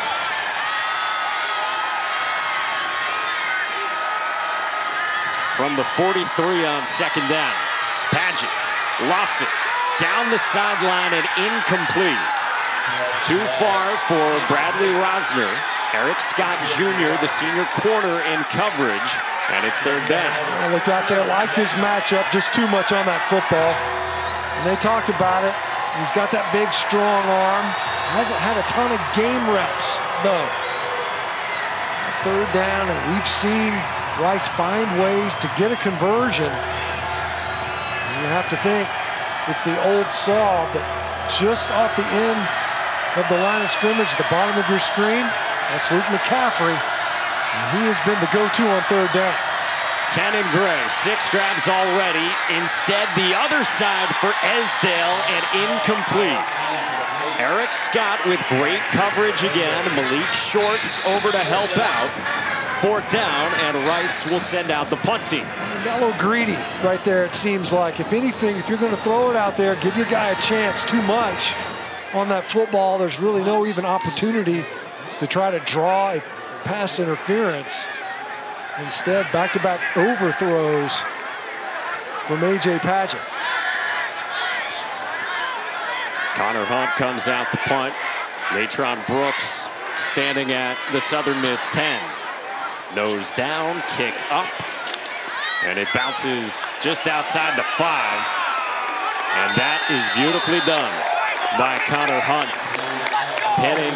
From the 43 on second down, Padgett lofts it down the sideline and incomplete. Too far for Bradley Rosner. Eric Scott Jr., the senior corner in coverage, and it's third down. I looked out there, liked his matchup, just too much on that football. And they talked about it. He's got that big, strong arm. Hasn't had a ton of game reps, though. Third down, and we've seen Rice find ways to get a conversion. You have to think it's the old saw, but just off the end of the line of scrimmage, the bottom of your screen, that's Luke McCaffrey. And he has been the go-to on third down. 10 and Gray, six grabs already. Instead, the other side for Esdale and incomplete. Eric Scott with great coverage again. Malik Shorts over to help out. Fourth down, and Rice will send out the punt team. Little greedy right there, it seems like. If anything, if you're going to throw it out there, give your guy a chance too much on that football. There's really no even opportunity to try to draw a pass interference. Instead, back-to-back -back overthrows from A.J. Padgett. Connor Hunt comes out the punt. Natron Brooks standing at the Southern Miss 10. Nose down, kick up, and it bounces just outside the five. And that is beautifully done by Connor Hunt, pinning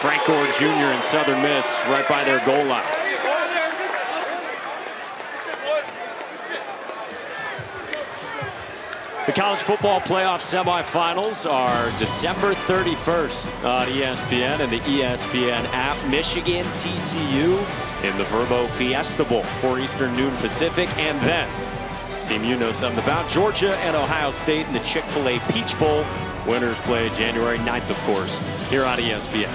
Frank Gore Jr. and Southern Miss right by their goal line. The college football playoff semifinals are December 31st on ESPN and the ESPN app. Michigan, TCU in the Vrbo Fiesta Bowl, for Eastern, noon Pacific. And then, team you know something about, Georgia and Ohio State in the Chick-fil-A Peach Bowl. Winners play January 9th, of course, here on ESPN.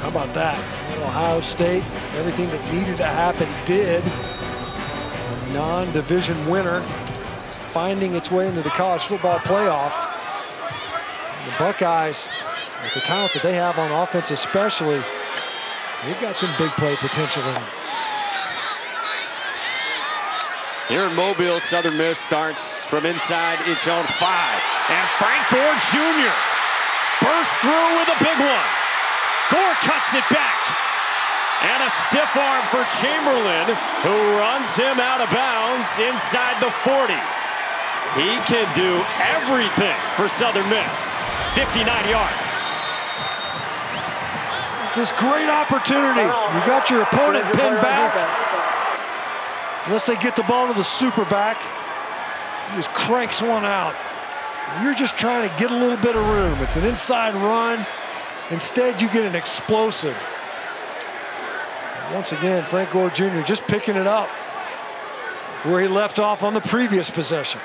How about that? Ohio State, everything that needed to happen did. A non-division winner finding its way into the college football playoff. The Buckeyes, with the talent that they have on offense especially, they've got some big play potential in them. Here in Mobile, Southern Miss starts from inside its own five. And Frank Gore Jr. bursts through with a big one. Gore cuts it back. And a stiff arm for Chamberlain, who runs him out of bounds inside the 40. He can do everything for Southern Miss. 59 yards. This great opportunity. You got your opponent pinned back. Unless they get the ball to the super back. He just cranks one out. You're just trying to get a little bit of room. It's an inside run. Instead, you get an explosive. Once again, Frank Gore Jr. just picking it up where he left off on the previous possession.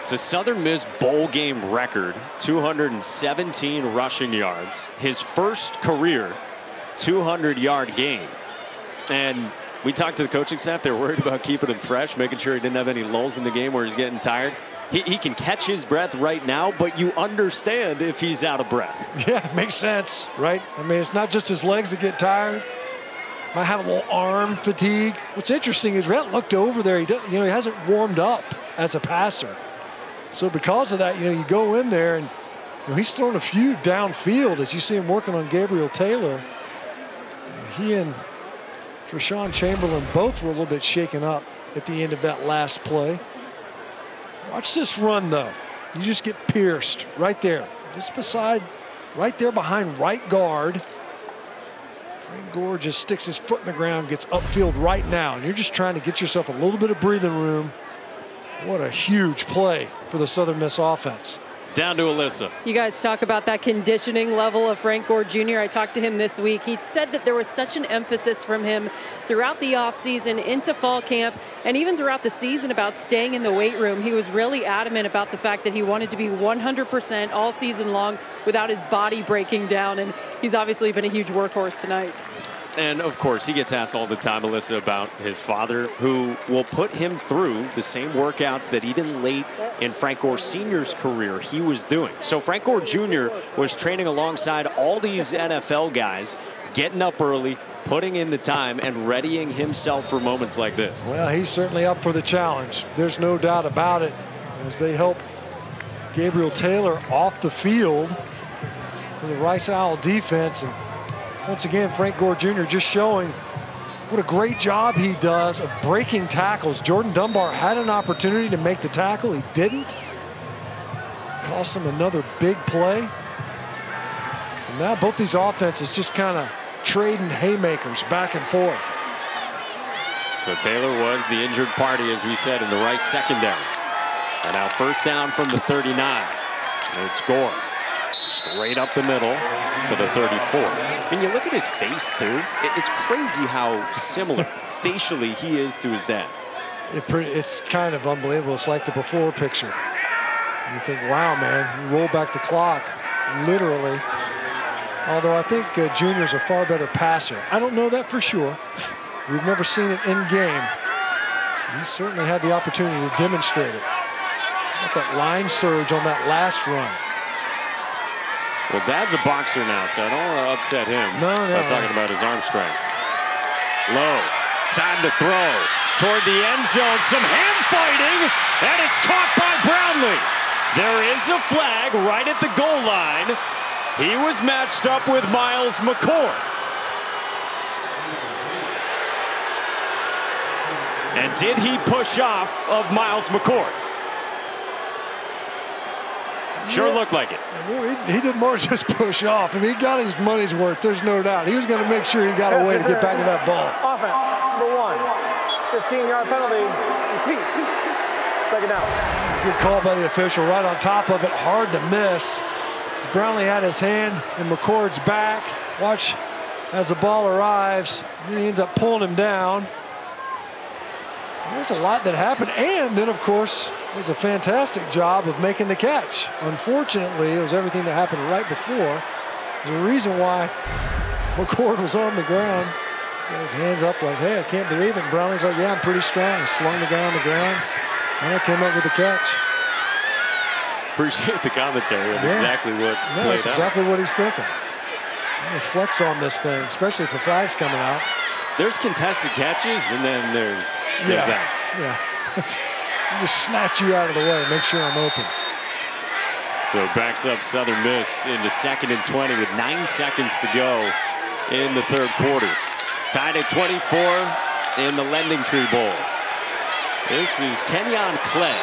It's a Southern Miss bowl game record, 217 rushing yards. His first career 200 yard game. And we talked to the coaching staff. They were worried about keeping him fresh, making sure he didn't have any lulls in the game where he's getting tired. He, he can catch his breath right now, but you understand if he's out of breath. Yeah, makes sense, right? I mean, it's not just his legs that get tired. Might have a little arm fatigue. What's interesting is haven't looked over there. He you know, he hasn't warmed up as a passer. So because of that, you know, you go in there and you know, he's thrown a few downfield as you see him working on Gabriel Taylor. He and Treshawn Chamberlain both were a little bit shaken up at the end of that last play. Watch this run, though. You just get pierced right there, just beside, right there behind right guard. Frank Gore just sticks his foot in the ground, gets upfield right now, and you're just trying to get yourself a little bit of breathing room. What a huge play for the Southern Miss offense. Down to Alyssa. You guys talk about that conditioning level of Frank Gore Jr. I talked to him this week. He said that there was such an emphasis from him throughout the offseason, into fall camp, and even throughout the season about staying in the weight room. He was really adamant about the fact that he wanted to be 100% all season long without his body breaking down, and he's obviously been a huge workhorse tonight. And of course, he gets asked all the time, Alyssa, about his father, who will put him through the same workouts that even late in Frank Gore Sr.'s career he was doing. So Frank Gore Jr. was training alongside all these NFL guys, getting up early, putting in the time, and readying himself for moments like this. Well, he's certainly up for the challenge. There's no doubt about it as they help Gabriel Taylor off the field for the Rice Owl defense. And once again, Frank Gore Jr. just showing what a great job he does of breaking tackles. Jordan Dunbar had an opportunity to make the tackle. He didn't. Cost him another big play. And now both these offenses just kind of trading haymakers back and forth. So Taylor was the injured party, as we said, in the Rice secondary. And now first down from the 39. And it's Gore. Straight up the middle to the 34. I mean, you look at his face, too. It's crazy how similar facially he is to his dad. It pretty, it's kind of unbelievable. It's like the before picture. You think, wow, man, you roll back the clock, literally. Although I think uh, Junior's a far better passer. I don't know that for sure. We've never seen it in game. He certainly had the opportunity to demonstrate it. Got that line surge on that last run. Well, Dad's a boxer now, so I don't want to upset him no, no, by talking about his arm strength. Low, time to throw toward the end zone. Some hand fighting, and it's caught by Brownlee. There is a flag right at the goal line. He was matched up with Miles McCord. And did he push off of Miles McCord? Sure yeah. looked like it. He, he, did more just push off. I mean, he got his money's worth. There's no doubt. He was going to make sure he got a way to get back to that ball. Offense, number one. 15-yard penalty. Repeat. Second down. Good call by the official. Right on top of it. Hard to miss. Brownlee had his hand in McCord's back. Watch as the ball arrives. He ends up pulling him down. There's a lot that happened. And then, of course, it was a fantastic job of making the catch. Unfortunately, it was everything that happened right before. There's a reason why McCord was on the ground. His hands up like, hey, I can't believe it. And Brownlee's like, yeah, I'm pretty strong. He slung the guy on the ground. And I came up with the catch. Appreciate the commentary of yeah. exactly what yeah, played that's out. exactly what he's thinking. I'm flex on this thing, especially for the flag's coming out. There's contested catches, and then there's, yeah. Yeah. just snatch you out of the way, make sure I'm open. So backs up Southern Miss into second and 20 with nine seconds to go in the third quarter. Tied at 24 in the LendingTree Bowl. This is Kenyon Clay,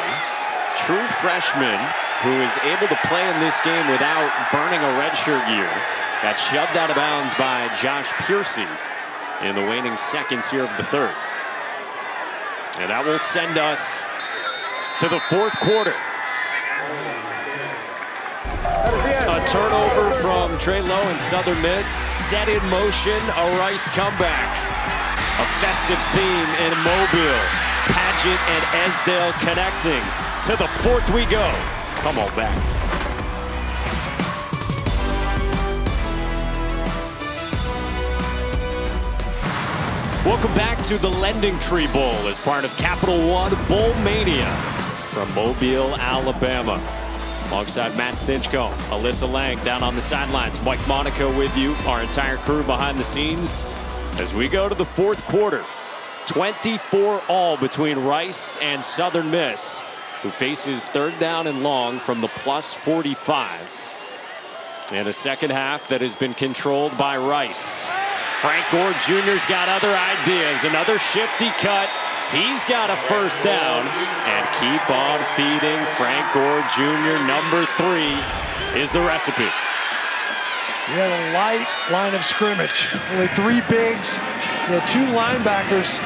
true freshman who is able to play in this game without burning a redshirt year. Got shoved out of bounds by Josh Pearcy in the waning seconds here of the third. And that will send us to the fourth quarter. A turnover from Trey Lowe and Southern Miss set in motion a Rice comeback. A festive theme in Mobile. Padgett and Esdale connecting. To the fourth we go. Come on back. Welcome back to the LendingTree Bowl as part of Capital One Bowl Mania from Mobile, Alabama. Alongside Matt Stinchcomb, Alyssa Lang down on the sidelines, Mike Monaco with you, our entire crew behind the scenes as we go to the fourth quarter. 24 all between Rice and Southern Miss, who faces third down and long from the plus 45. And a second half that has been controlled by Rice. Frank Gore Jr.'s got other ideas. Another shifty cut. He's got a first down. And keep on feeding Frank Gore Jr. Number three is the recipe. You had a light line of scrimmage. Only three bigs. You two linebackers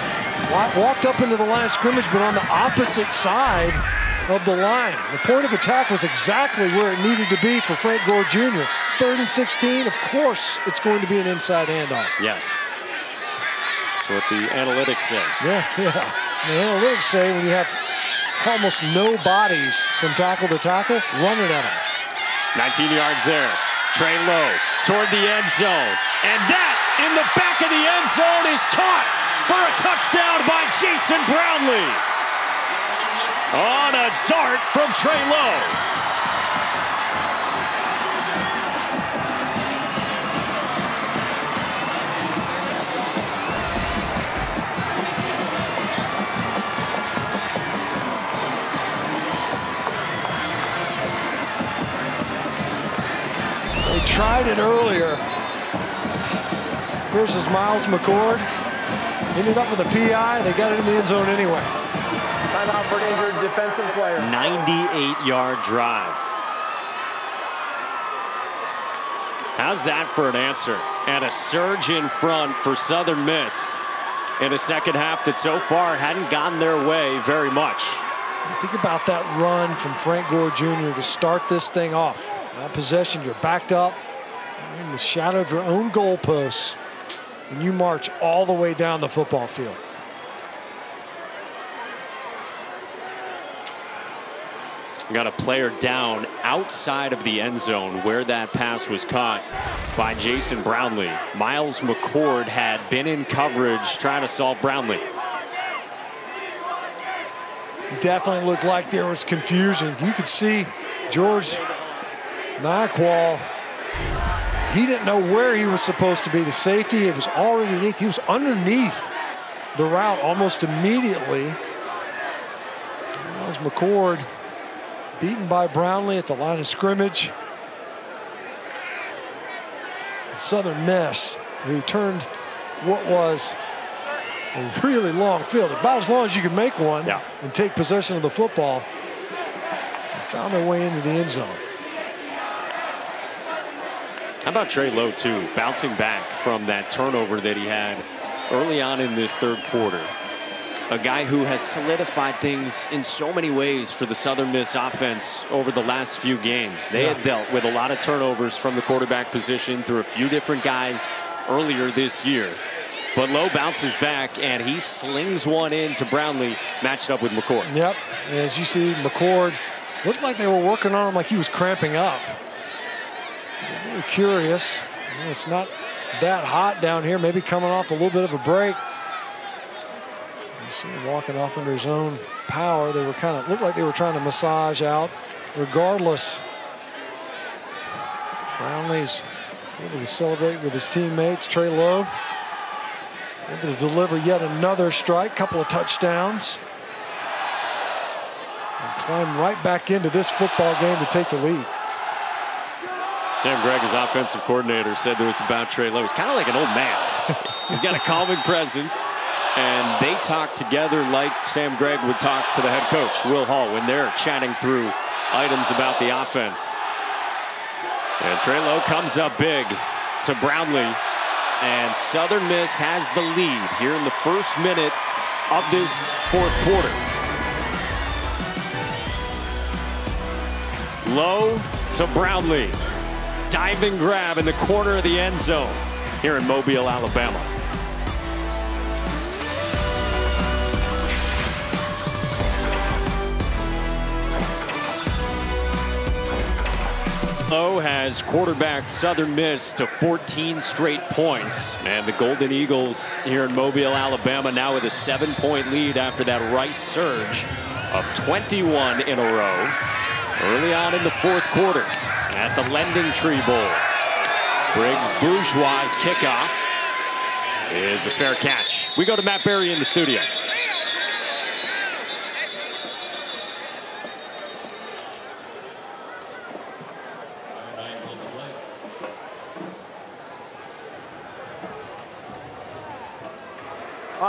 walked up into the line of scrimmage, but on the opposite side of the line. The point of attack was exactly where it needed to be for Frank Gore Jr. Third and 16, of course, it's going to be an inside handoff. Yes. That's what the analytics say. Yeah, yeah. The analytics say when you have almost no bodies from tackle to tackle, run it at them. 19 yards there. Trey Lowe toward the end zone. And that in the back of the end zone is caught for a touchdown by Jason Brownlee on a dart from Trey Lowe. They tried it earlier. Versus Miles McCord. Ended up with a PI. They got it in the end zone anyway. Timeout for an injured defensive player. 98-yard drive. How's that for an answer? And a surge in front for Southern Miss in a second half that so far hadn't gotten their way very much. Think about that run from Frank Gore Jr. to start this thing off. That possession, you're backed up in the shadow of your own goalposts, and you march all the way down the football field. Got a player down outside of the end zone where that pass was caught by Jason Brownlee. Miles McCord had been in coverage trying to solve Brownlee. Definitely looked like there was confusion. You could see George Nyakwal. He didn't know where he was supposed to be. The safety, it was already underneath. He was underneath the route almost immediately. Miles McCord beaten by Brownlee at the line of scrimmage. Southern Miss, who turned what was a really long field, about as long as you could make one, yeah. and take possession of the football, found their way into the end zone. How about Trey Lowe, too, bouncing back from that turnover that he had early on in this third quarter? A guy who has solidified things in so many ways for the Southern Miss offense over the last few games. They yeah. had dealt with a lot of turnovers from the quarterback position through a few different guys earlier this year. But Lowe bounces back and he slings one in to Brownlee, matched up with McCord. Yep. As you see, McCord looked like they were working on him like he was cramping up. Curious. it's not that hot down here. Maybe coming off a little bit of a break. You see him walking off under his own power. They were kind of looked like they were trying to massage out. Regardless, Brownlee's able to celebrate with his teammates. Trey Lowe able to deliver yet another strike, couple of touchdowns. And climb right back into this football game to take the lead. Sam Gregg, his offensive coordinator, said to us about Trey Lowe. He's kind of like an old man. He's got a calming presence and they talk together like Sam Gregg would talk to the head coach, Will Hall, when they're chatting through items about the offense. And Trey Lowe comes up big to Brownlee, and Southern Miss has the lead here in the first minute of this fourth quarter. Low to Brownlee. Diving grab in the corner of the end zone here in Mobile, Alabama. Lowe has quarterbacked Southern Miss to 14 straight points. And the Golden Eagles here in Mobile, Alabama, now with a seven-point lead after that Rice surge of 21 in a row. Early on in the fourth quarter at the LendingTree Bowl. Briggs Bourgeois' kickoff is a fair catch. We go to Matt Barrie in the studio.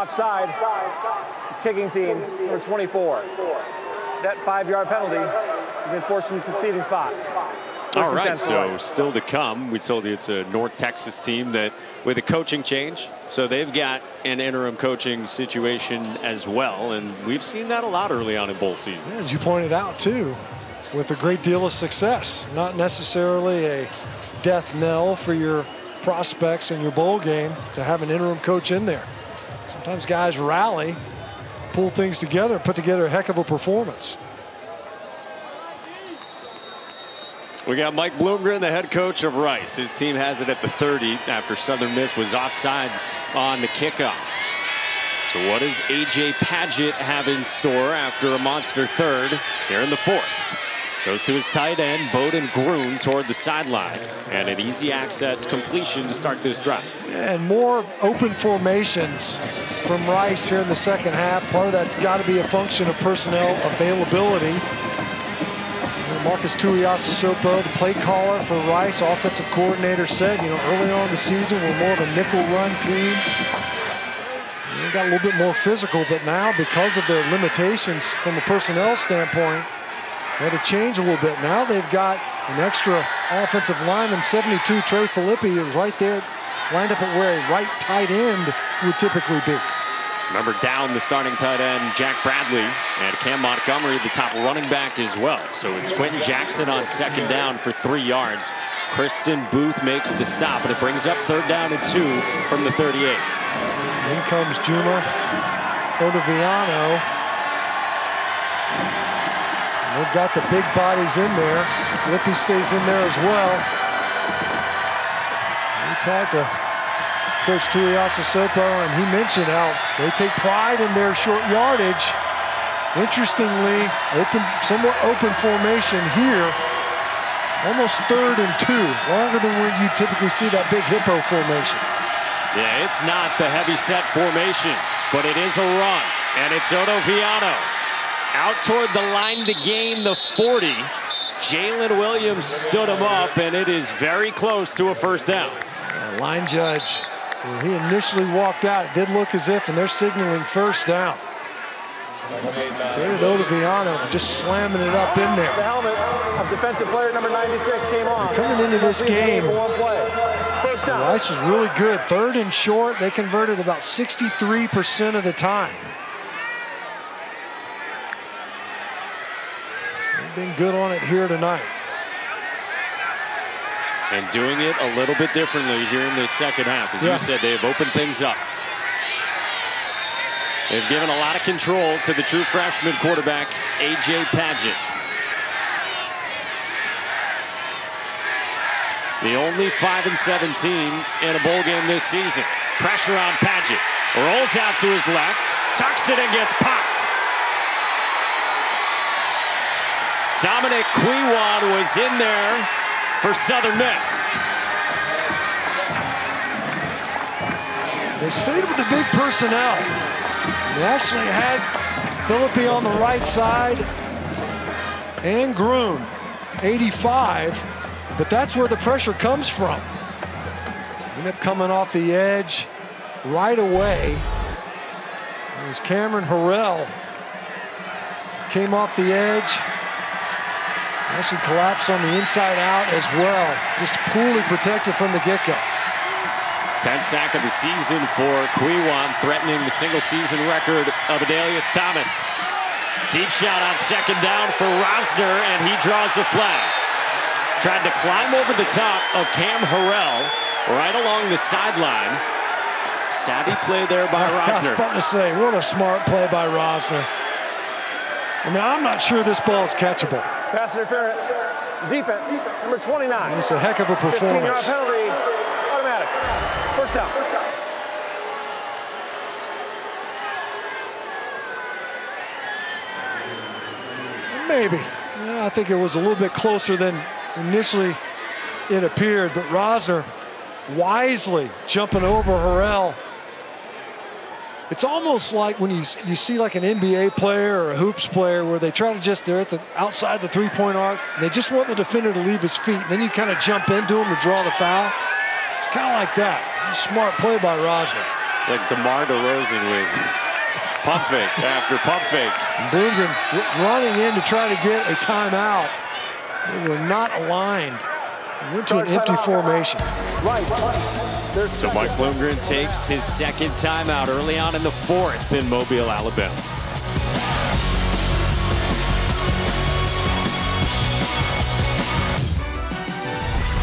Offside, kicking team, number 24. That five-yard penalty, you've been forced from the succeeding spot. All right, so still to come. We told you it's a North Texas team that with a coaching change, so they've got an interim coaching situation as well, and we've seen that a lot early on in bowl season. As you pointed out too, with a great deal of success, not necessarily a death knell for your prospects in your bowl game to have an interim coach in there. Sometimes guys rally, pull things together, put together a heck of a performance. We got Mike Bloomgren, the head coach of Rice. His team has it at the 30 after Southern Miss was offsides on the kickoff. So what does A.J. Padgett have in store after a monster third here in the fourth? Goes to his tight end, Boden Groen, toward the sideline. And an easy access completion to start this drive. And more open formations from Rice here in the second half. Part of that's got to be a function of personnel availability. Marcus Tuiasosopo, the play caller for Rice, offensive coordinator, said, you know, early on in the season, we're more of a nickel run team. They got a little bit more physical, but now because of their limitations from a personnel standpoint, they had to change a little bit. Now they've got an extra offensive lineman, 72, Trey Filippi is right there, lined up at where a right tight end would typically be. Remember down the starting tight end, Jack Bradley, and Cam Montgomery, the top running back as well. So it's Quentin Jackson on second down for three yards. Christian Booth makes the stop, and it brings up third down and two from the 38. In comes Juma Otoviano. they've got the big bodies in there. Lippy stays in there as well. We talked to Coach Tuiasosopo, and he mentioned how they take pride in their short yardage. Interestingly, open, somewhat open formation here. Almost third and two, longer than when you typically see that big hippo formation. Yeah, it's not the heavy set formations, but it is a run, and it's Otoviano out toward the line to gain the 40. Jalen Williams stood him up, and it is very close to a first down. line judge where he initially walked out, it did look as if, and they're signaling first down. David Otoviano just slamming it up in there. The helmet of defensive player number 96 came on. Coming into this game, Rice was really good. Third and short, they converted about 63% of the time. Been good on it here tonight and doing it a little bit differently here in the second half. As yeah. you said, they have opened things up. They've given a lot of control to the true freshman quarterback, A.J. Padgett. The only 5 and 17 in a bowl game this season. Pressure on Padgett. Rolls out to his left, tucks it and gets popped. Dominic Quewon was in there for Southern Miss. They stayed with the big personnel. They actually had Filippi on the right side and Groen, 85, but that's where the pressure comes from. End up coming off the edge right away. It was Cameron Harrell. Came off the edge, Actually collapsed on the inside out as well. Just poorly protected from the get-go. 10th sack of the season for Quewon, threatening the single season record of Adalius Thomas. Deep shot on second down for Rosner, and he draws a flag. Tried to climb over the top of Cam Harrell right along the sideline. Savvy play there by Rosner. I was about to say, what a smart play by Rosner. I mean, I'm not sure this ball is catchable. Pass interference. Defense, number 29. It's a heck of a performance. 15-yard penalty, automatic. First down. Maybe. Yeah, I think it was a little bit closer than initially it appeared, but Rosner wisely jumping over Harrell it's almost like when you you see like an NBA player or a hoops player where they try to just they're at the outside the three-point arc. and they just want the defender to leave his feet. And then you kind of jump into him to draw the foul. It's kind of like that. Smart play by Rosner. It's like DeMar DeRozan with pump fake after pump fake. Bloomgren running in to try to get a timeout. They were not aligned. Went to an empty formation. Right. So Mike Bloomgren takes his second timeout early on in the fourth in Mobile, Alabama.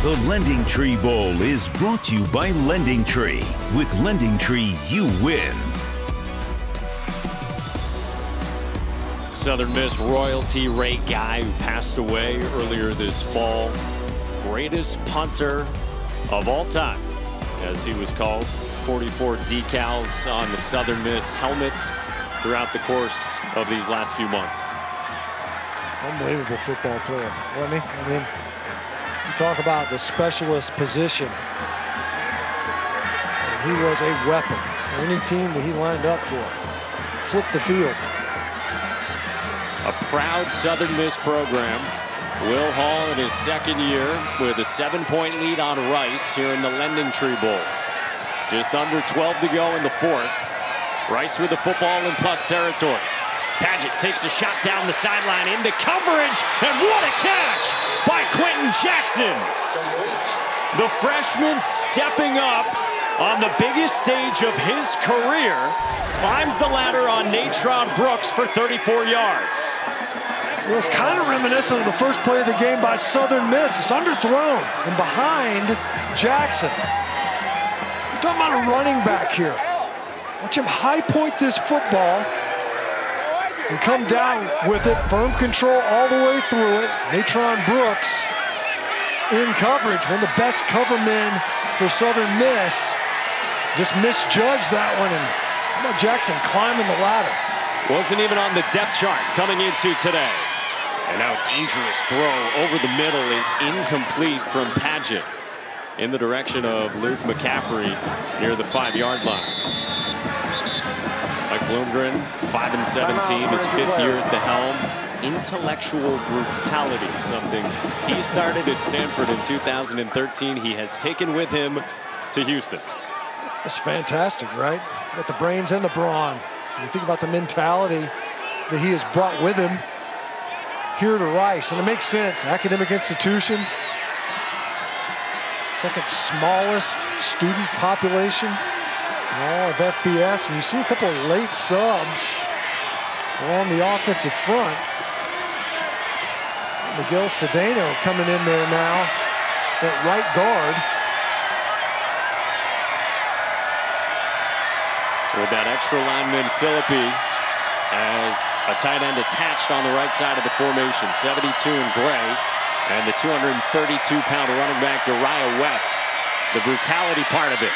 The LendingTree Bowl is brought to you by LendingTree. With LendingTree, you win. Southern Miss royalty Ray Guy, who passed away earlier this fall. Greatest punter of all time, as he was called. 44 decals on the Southern Miss helmets throughout the course of these last few months. Unbelievable football player, wasn't he? I mean, you talk about the specialist position. He was a weapon. for Any team that he lined up for, flipped the field. A proud Southern Miss program. Will Hall in his second year with a seven-point lead on Rice here in the LendingTree Bowl. Just under 12 to go in the fourth. Rice with the football in plus territory. Padgett takes a shot down the sideline into coverage, and what a catch by Quenton Jackson. The freshman stepping up on the biggest stage of his career, climbs the ladder on Natron Brooks for 34 yards. It was kind of reminiscent of the first play of the game by Southern Miss. It's underthrown and behind Jackson. We're talking about a running back here. Watch him high point this football and come down with it. Firm control all the way through it. Natron Brooks in coverage. One of the best cover men for Southern Miss. Just misjudged that one. And how about Jackson climbing the ladder? Wasn't even on the depth chart coming into today. And now dangerous throw over the middle is incomplete from Padgett in the direction of Luke McCaffrey near the five-yard line. Mike Bloomgren, 5 and 17, his fifth year at the helm. Intellectual brutality, something he started at Stanford in 2013. He has taken with him to Houston. That's fantastic, right? Got the brains and the brawn. You think about the mentality that he has brought with him here to Rice, and it makes sense. Academic institution, second smallest student population all of FBS, and you see a couple of late subs along the offensive front. Miguel Sedano coming in there now at right guard. With that extra lineman, Filippi, as a tight end attached on the right side of the formation. 72 in gray. And the 232-pound running back, Uriah West. The brutality part of it.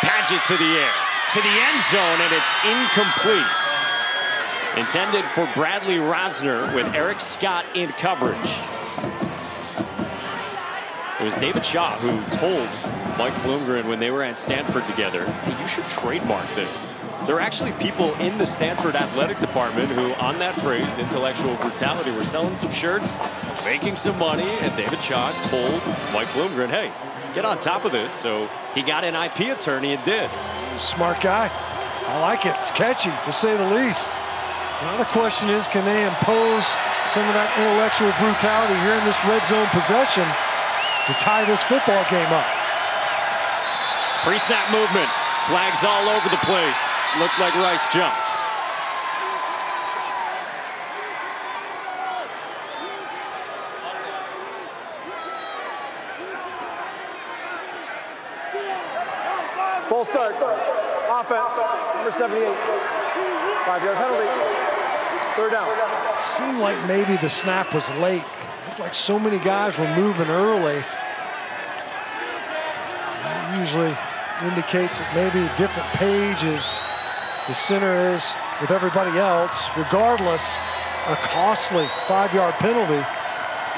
Padgett to the air, to the end zone, and it's incomplete. Intended for Bradley Rosner with Eric Scott in coverage. It was David Shaw who told Mike Bloomgren when they were at Stanford together, hey, you should trademark this. There are actually people in the Stanford athletic department who, on that phrase, intellectual brutality, were selling some shirts, making some money, and David Shaw told Mike Bloomgren, hey, get on top of this. So he got an IP attorney and did. Smart guy. I like it. It's catchy, to say the least. Now the question is, can they impose some of that intellectual brutality here in this red zone possession to tie this football game up? Pre-snap movement. Flags all over the place. Looked like Rice jumped. Full start. Offense. Number 78. Five-yard penalty. Third down. It seemed like maybe the snap was late. Looked like so many guys were moving early. Usually indicates that maybe different page as the center is with everybody else. Regardless, a costly five-yard penalty.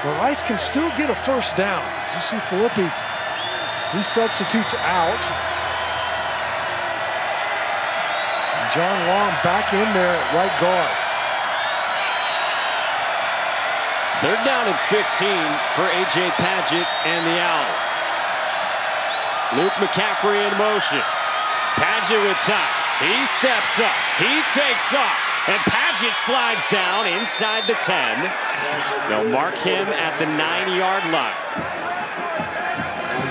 But Rice can still get a first down. As you see Filippi, he substitutes out. And John Long back in there at right guard. Third down and 15 for A.J. Padgett and the Owls. Luke McCaffrey in motion. Padgett with time. He steps up. He takes off. And Padgett slides down inside the 10. They'll mark him at the nine-yard line.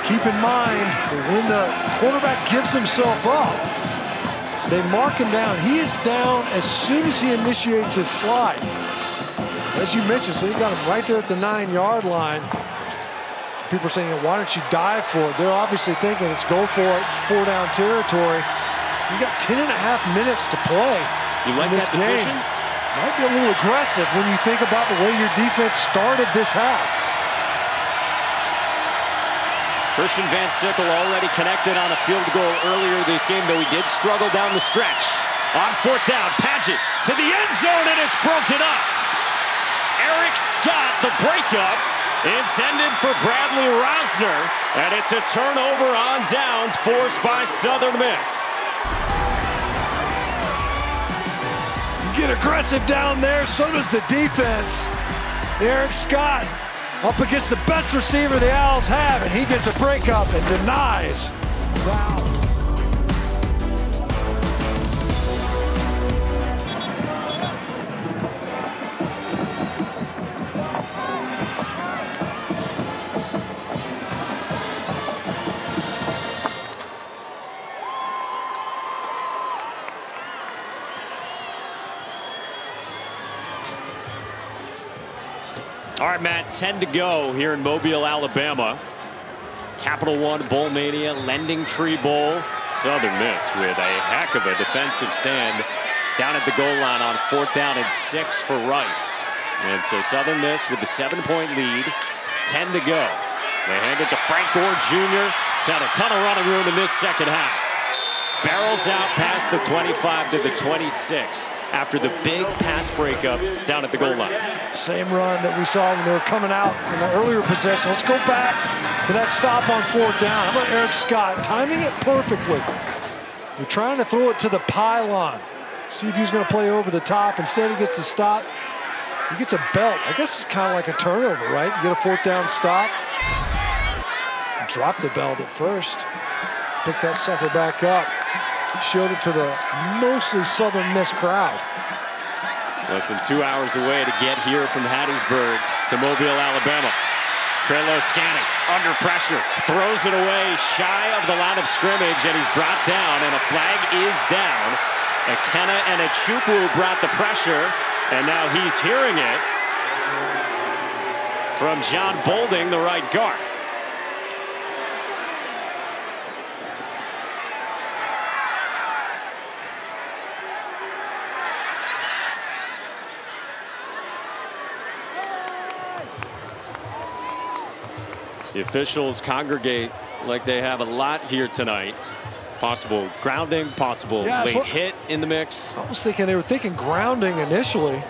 keep in mind, when the quarterback gives himself up, they mark him down. He is down as soon as he initiates his slide. As you mentioned, so he got him right there at the nine-yard line. People are saying, why don't you dive for it? They're obviously thinking it's go for it, four down territory. You got 10 and a half minutes to play. You like that decision? Game. Might be a little aggressive when you think about the way your defense started this half. Christian Van Sickle already connected on a field goal earlier this game, though he did struggle down the stretch. On fourth down, Padgett to the end zone, and it's broken up. Eric Scott, the breakup, intended for Bradley Rosner, and it's a turnover on downs forced by Southern Miss. get aggressive down there. So does the defense. Eric Scott up against the best receiver the Owls have, and he gets a breakup and denies. Wow. All right, Matt, 10 to go here in Mobile, Alabama. Capital One Bowl Mania, LendingTree Bowl. Southern Miss with a heck of a defensive stand down at the goal line on fourth down and six for Rice. And so Southern Miss with the seven-point lead, 10 to go. They hand it to Frank Gore Jr. He's had a ton of running room in this second half. Barrels out past the 25 to the 26 after the big pass breakup down at the goal line. Same run that we saw when they were coming out in the earlier possession. Let's go back to that stop on fourth down. How about Eric Scott timing it perfectly? You're trying to throw it to the pylon. See if he's going to play over the top. Instead, he gets the stop. He gets a belt. I guess it's kind of like a turnover, right? You get a fourth down stop. Drop the belt at first. Pick that sucker back up. Showed it to the mostly Southern Miss crowd. Less than two hours away to get here from Hattiesburg to Mobile, Alabama. Trey Lowe scanning, under pressure, throws it away shy of the line of scrimmage, and he's brought down, and a flag is down. Ekena and Achukwu brought the pressure, and now he's hearing it from John Bolding, the right guard. The officials congregate like they have a lot here tonight. Possible grounding, possible yeah, late hit in the mix. I was thinking they were thinking grounding initially.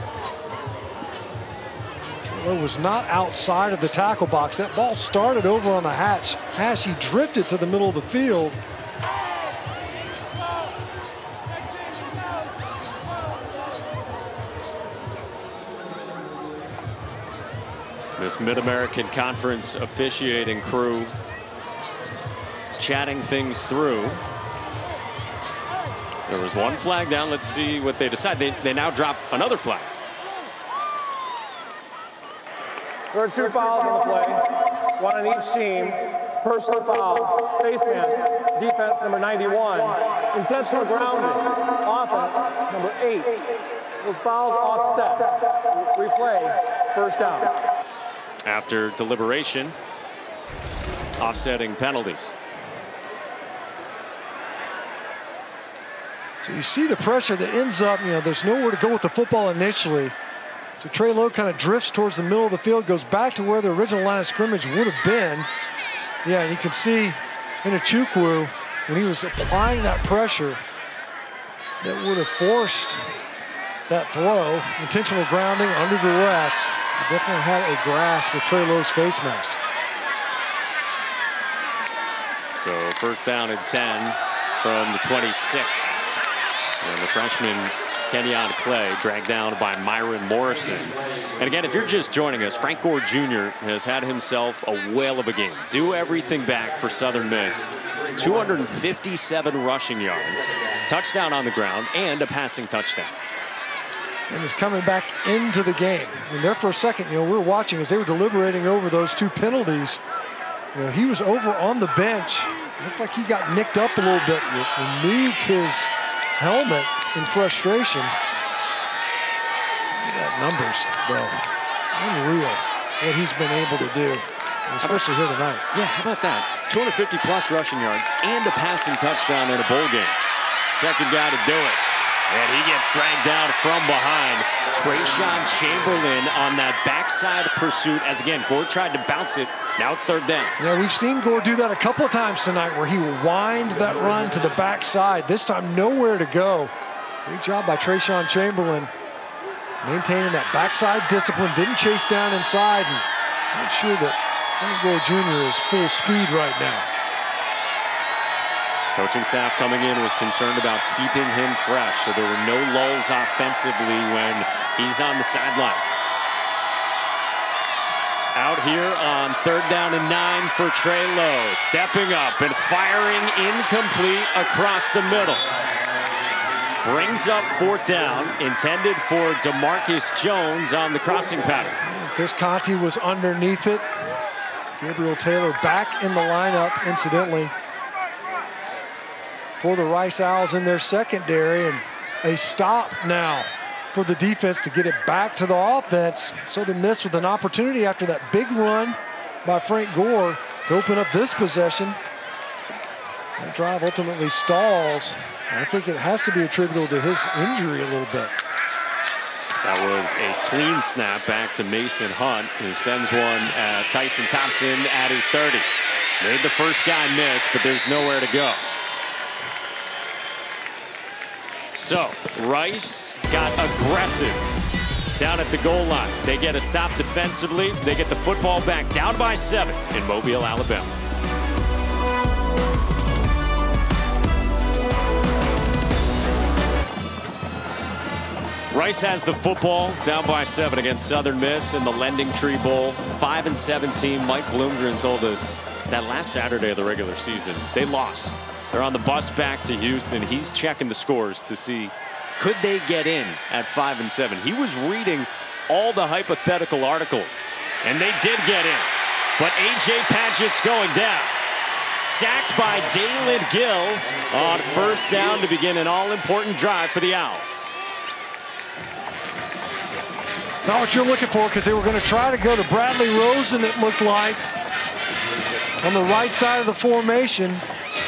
It was not outside of the tackle box. That ball started over on the hatch. Hash, he drifted to the middle of the field. This Mid-American Conference officiating crew chatting things through. There was one flag down. Let's see what they decide. They, they now drop another flag. There are two fouls on the play, one on each team. Personal foul, face mask, defense number 91. Intentional grounding, offense number eight. Those fouls offset. Replay, first down after deliberation. Offsetting penalties. So you see the pressure that ends up, you know, there's nowhere to go with the football initially. So Trey Lowe kind of drifts towards the middle of the field, goes back to where the original line of scrimmage would have been. Yeah, and you can see Enechukwu, when he was applying that pressure, that would have forced that throw, intentional grounding under duress. Definitely had a grasp with Trey Lowe's face mask. So first down and 10 from the 26. And the freshman Kenyon Clay dragged down by Myron Morrison. And again, if you're just joining us, Frank Gore Jr. has had himself a whale of a game. Do everything back for Southern Miss. 257 rushing yards, touchdown on the ground, and a passing touchdown. And is coming back into the game. And there for a second, you know, we were watching as they were deliberating over those two penalties. You know, he was over on the bench. Looked like he got nicked up a little bit, removed his helmet in frustration. Numbers, though. Unreal what he's been able to do, especially here tonight. Yeah, how about that? 250 plus rushing yards and a passing touchdown in a bowl game. Second guy to do it. And he gets dragged down from behind. Trayshawn Chamberlain on that backside pursuit as again, Gore tried to bounce it. Now it's third down. Yeah, we've seen Gore do that a couple of times tonight where he wind that run to the backside. This time nowhere to go. Great job by Trayshawn Chamberlain. Maintaining that backside discipline, didn't chase down inside. And not sure that Frank Gore Jr. is full speed right now. Coaching staff coming in was concerned about keeping him fresh, so there were no lulls offensively when he's on the sideline. Out here on third down and nine for Trey Lowe, stepping up and firing incomplete across the middle. Brings up fourth down, intended for Demarcus Jones on the crossing pattern. Chris Conti was underneath it. Gabriel Taylor back in the lineup, incidentally for the Rice Owls in their secondary and a stop now for the defense to get it back to the offense. Southern Miss with an opportunity after that big run by Frank Gore to open up this possession. That drive ultimately stalls. I think it has to be attributable to his injury a little bit. That was a clean snap back to Mason Hunt, who sends one at Tyson Thompson at his 30. Made the first guy miss, but there's nowhere to go. So Rice got aggressive down at the goal line. They get a stop defensively. They get the football back down by seven in Mobile, Alabama. Rice has the football down by seven against Southern Miss in the LendingTree Bowl. Five and 17. Mike Bloomgren told us that last Saturday of the regular season, they lost. They're on the bus back to Houston. He's checking the scores to see could they get in at five and seven. He was reading all the hypothetical articles, and they did get in. But A.J. Padgett's going down. Sacked by Dalen Gill on first down to begin an all-important drive for the Owls. Not what you're looking for because they were going to try to go to Bradley Rosen, it looked like, on the right side of the formation.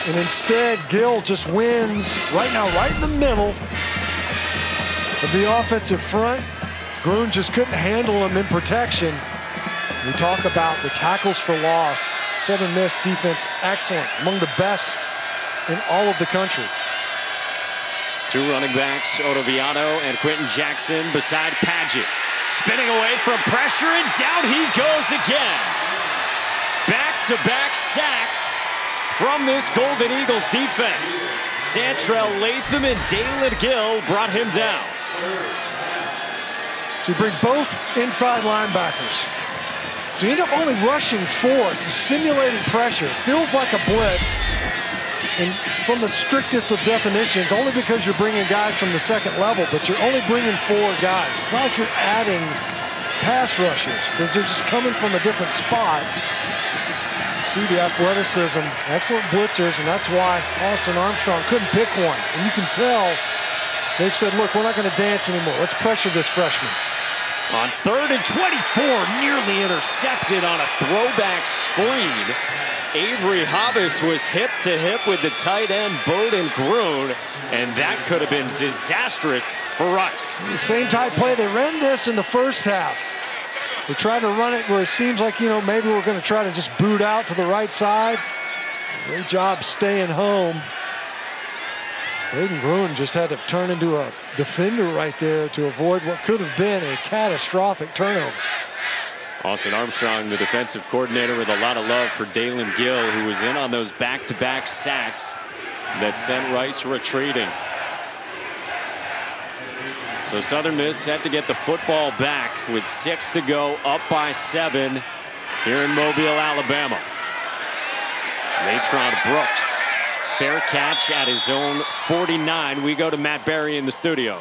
And instead, Gill just wins right now, right in the middle of the offensive front. Groen just couldn't handle him in protection. We talk about the tackles for loss. Southern Miss defense excellent, among the best in all of the country. Two running backs, Otoviano and Quenton Jackson beside Padgett. Spinning away from pressure, and down he goes again. Back-to-back -back sacks from this Golden Eagles defense. Santrell Latham and Dalen Gill brought him down. So you bring both inside linebackers. So you end up only rushing four. It's a simulated pressure. Feels like a blitz. And from the strictest of definitions, only because you're bringing guys from the second level, but you're only bringing four guys. It's not like you're adding pass rushers. They're just coming from a different spot. See the athleticism, excellent blitzers, and that's why Austin Armstrong couldn't pick one. And you can tell they've said, look, we're not going to dance anymore. Let's pressure this freshman. On third and 24, nearly intercepted on a throwback screen. Avery Hobbs was hip to hip with the tight end Boden Groen, and that could have been disastrous for Rice. Same type play. They ran this in the first half. They tried to run it where it seems like, you know, maybe we're going to try to just boot out to the right side. Great job staying home. Boden Groen just had to turn into a defender right there to avoid what could have been a catastrophic turnover. Austin Armstrong, the defensive coordinator, with a lot of love for Dalen Gill, who was in on those back-to-back -back sacks that sent Rice retreating. So Southern Miss set to get the football back with six to go, up by seven here in Mobile, Alabama. Natron Brooks, fair catch at his own 49. We go to Matt Barrie in the studio.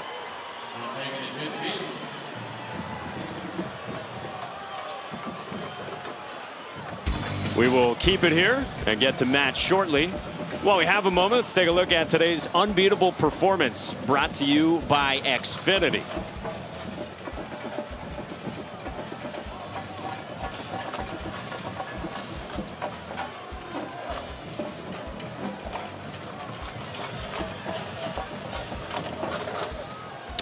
We will keep it here and get to Matt shortly. While we have a moment, let's take a look at today's unbeatable performance brought to you by Xfinity.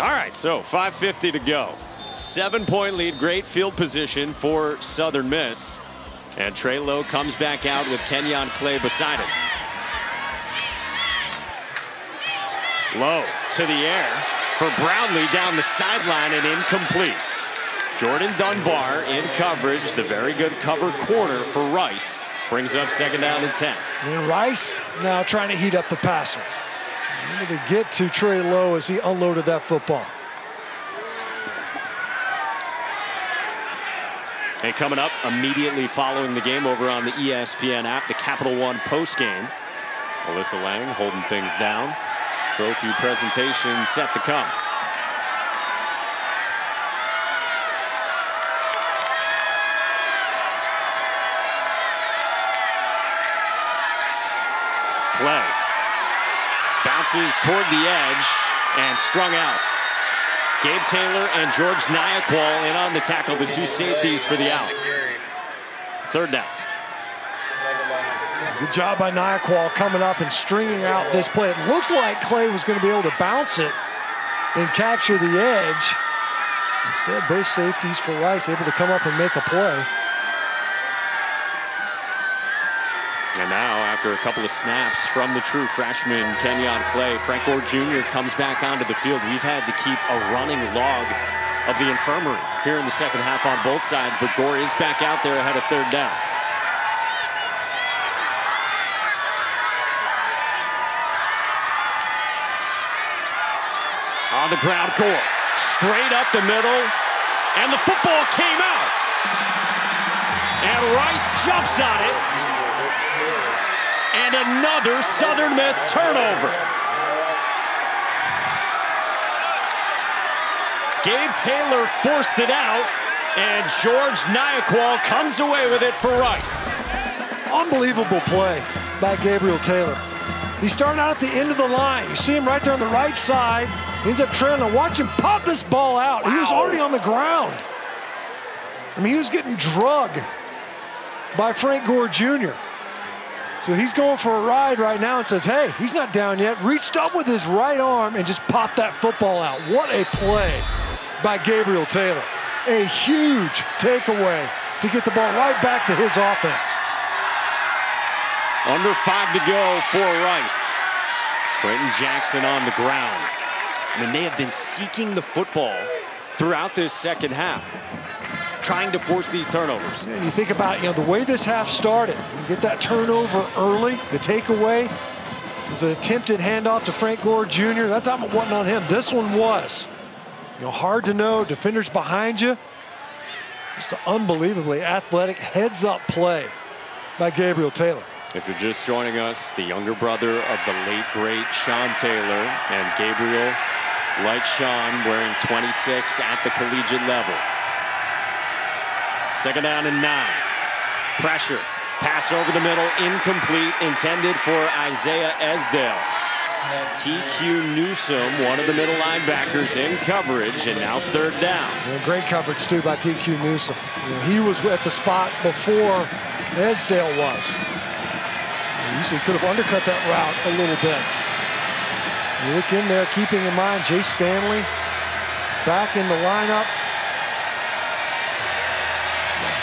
All right, so 5.50 to go. Seven point lead, great field position for Southern Miss. And Trey Lowe comes back out with Kenyon Clay beside him. Lowe to the air for Brownlee down the sideline and incomplete. Jordan Dunbar in coverage, the very good cover corner for Rice. Brings up second down and 10. And Rice now trying to heat up the passer. Able to get to Trey Lowe as he unloaded that football. And coming up immediately following the game over on the ESPN app, the Capital One post game. Alyssa Lang holding things down. Trophy presentation set to come. Clay bounces toward the edge and strung out. Gabe Taylor and George Nyakwal in on the tackle, the two safeties for the Owls. Third down. Good job by Nyakwal coming up and stringing out this play. It looked like Clay was going to be able to bounce it and capture the edge. Instead, both safeties for Rice able to come up and make a play. And now, after a couple of snaps from the true freshman Kenyon Clay, Frank Gore Jr. comes back onto the field. We've had to keep a running log of the infirmary here in the second half on both sides, but Gore is back out there ahead of third down. On the ground, Gore straight up the middle, and the football came out. And Rice jumps on it. And another Southern Miss turnover. Gabe Taylor forced it out, and George Nyakwal comes away with it for Rice. Unbelievable play by Gabriel Taylor. He started out at the end of the line. You see him right there on the right side. He ends up trailing. To watch him pop this ball out. Wow. He was already on the ground. I mean, he was getting drugged by Frank Gore Jr. So he's going for a ride right now and says, hey, he's not down yet. Reached up with his right arm and just popped that football out. What a play by Gabriel Taylor. A huge takeaway to get the ball right back to his offense. Under five to go for Rice. Quentin Jackson on the ground. I mean, they have been seeking the football throughout this second half, trying to force these turnovers. And you think about, you know, the way this half started. You get that turnover early, the takeaway was an attempted handoff to Frank Gore Jr. That time it wasn't on him. This one was. You know, hard to know. Defenders behind you. Just an unbelievably athletic heads-up play by Gabriel Taylor. If you're just joining us, the younger brother of the late, great Sean Taylor and Gabriel, like Sean, wearing 26 at the collegiate level. Second down and nine. Pressure. Pass over the middle, incomplete, intended for Isaiah Esdale. TQ Newsome, one of the middle linebackers in coverage, and now third down. Yeah, great coverage, too, by TQ Newsome. he was at the spot before Esdale was. He easily could have undercut that route a little bit. You look in there, keeping in mind Jay Stanley back in the lineup.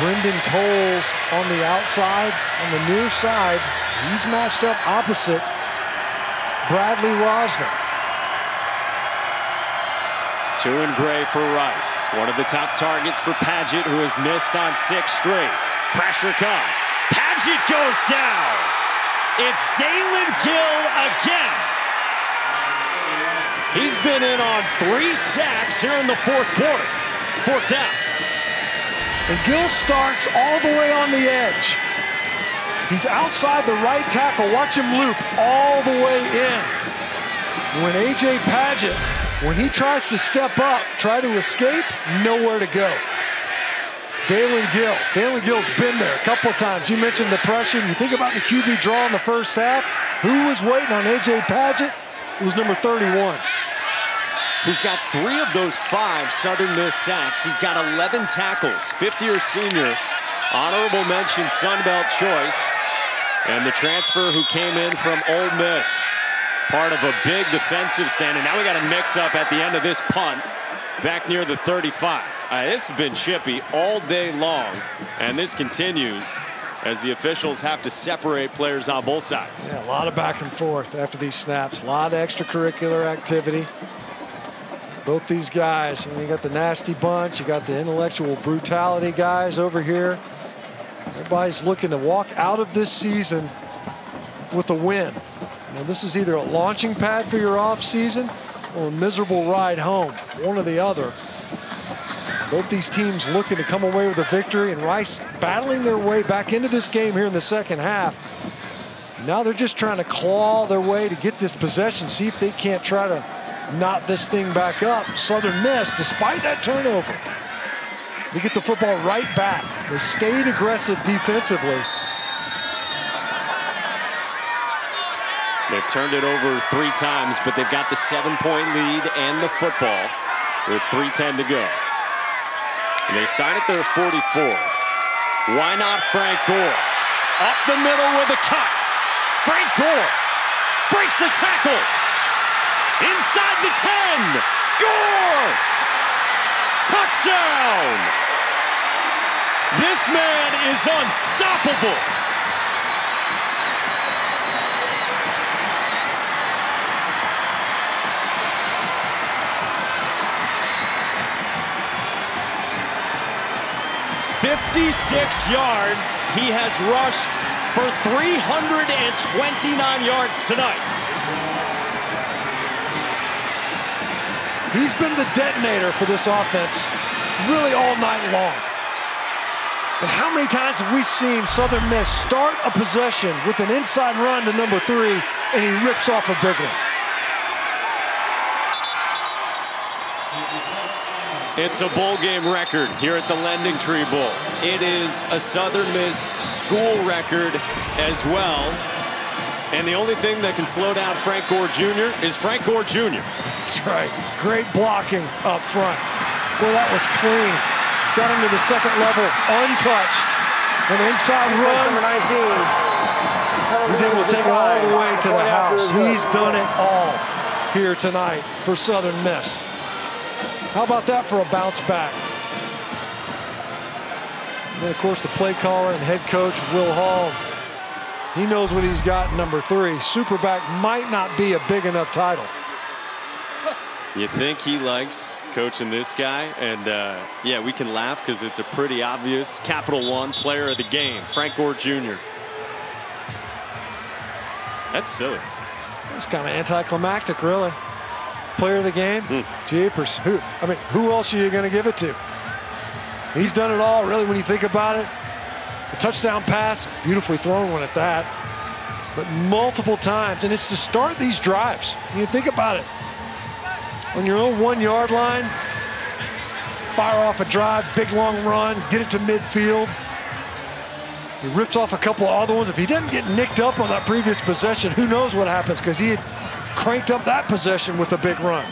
Brendan Tolles on the outside. On the near side, he's matched up opposite Bradley Rozner. Two and gray for Rice. One of the top targets for Padgett, who has missed on six straight. Pressure comes. Padgett goes down. It's Dalen Gill again. He's been in on three sacks here in the fourth quarter. Fourth down. And Gill starts all the way on the edge. He's outside the right tackle. Watch him loop all the way in. When A.J. Padgett, when he tries to step up, try to escape, nowhere to go. Dalen Gill. Dalen Gill's been there a couple times. You mentioned the pressure. You think about the QB draw in the first half. Who was waiting on A.J. Padgett? Was number 31 who's got three of those five Southern Miss sacks. He's got 11 tackles, 50-year senior, honorable mention Sun Belt choice, and the transfer who came in from Ole Miss. Part of a big defensive stand, and now we got a mix-up at the end of this punt back near the 35. Uh, this has been chippy all day long, and this continues as the officials have to separate players on both sides. Yeah, a lot of back and forth after these snaps, a lot of extracurricular activity both these guys. You, you got the nasty bunch, you got the intellectual brutality guys over here. Everybody's looking to walk out of this season with a win. This is either a launching pad for your off season or a miserable ride home, one or the other. Both these teams looking to come away with a victory, and Rice battling their way back into this game here in the second half. Now they're just trying to claw their way to get this possession, see if they can't try to knot this thing back up. Southern Miss, despite that turnover, they get the football right back. They stayed aggressive defensively. They've turned it over three times, but they've got the seven-point lead and the football with 3.10 to go. And they start at their 44. Why not Frank Gore? Up the middle with a cut. Frank Gore breaks the tackle. Inside the 10. Gore! Touchdown! This man is unstoppable. Fifty-six yards. He has rushed for 329 yards tonight. He's been the detonator for this offense really all night long. And how many times have we seen Southern Miss start a possession with an inside run to number three, and he rips off a big one? It's a bowl game record here at the LendingTree Bowl. It is a Southern Miss school record as well. And the only thing that can slow down Frank Gore Jr. is Frank Gore Jr. That's right. Great blocking up front. Well, that was clean. Got him to the second level, untouched. An inside run. Number 19. He's able to take it all the way to the house. He's done it all here tonight for Southern Miss. How about that for a bounce back? And then, of course, the play caller and head coach, Will Hall, he knows what he's got in number three. Superback might not be a big enough title. You think he likes coaching this guy? And uh, yeah, we can laugh because it's a pretty obvious Capital One player of the game, Frank Gore Jr. That's silly. It's kind of anticlimactic, really. Player of the game? Hmm. Jeepers. Who, I mean, who else are you going to give it to? He's done it all, really, when you think about it. A touchdown pass, beautifully thrown one at that. But multiple times, and it's to start these drives. You think about it. On your own one yard line, fire off a drive, big long run, get it to midfield. He rips off a couple of other ones. If he didn't get nicked up on that previous possession, who knows what happens because he had cranked up that possession with a big run.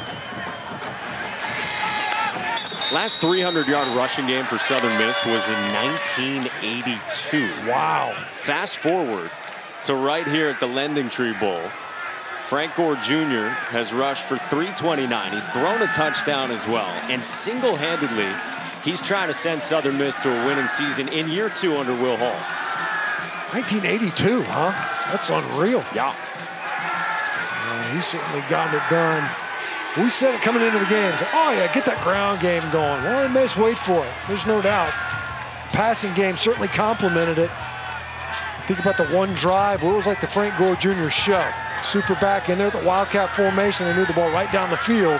Last 300-yard rushing game for Southern Miss was in 1982. Wow. Fast forward to right here at the LendingTree Bowl. Frank Gore Jr. has rushed for 329. He's thrown a touchdown as well. And single-handedly, he's trying to send Southern Miss to a winning season in year two under Will Hall. 1982, huh? That's unreal. Yeah. He's certainly gotten it done we said it coming into the game. oh, yeah, get that ground game going. Well, Miss wait for it. There's no doubt. Passing game certainly complemented it. Think about the one drive it was like the Frank Gore Jr. show. Super back in there, the Wildcat formation. They moved the ball right down the field.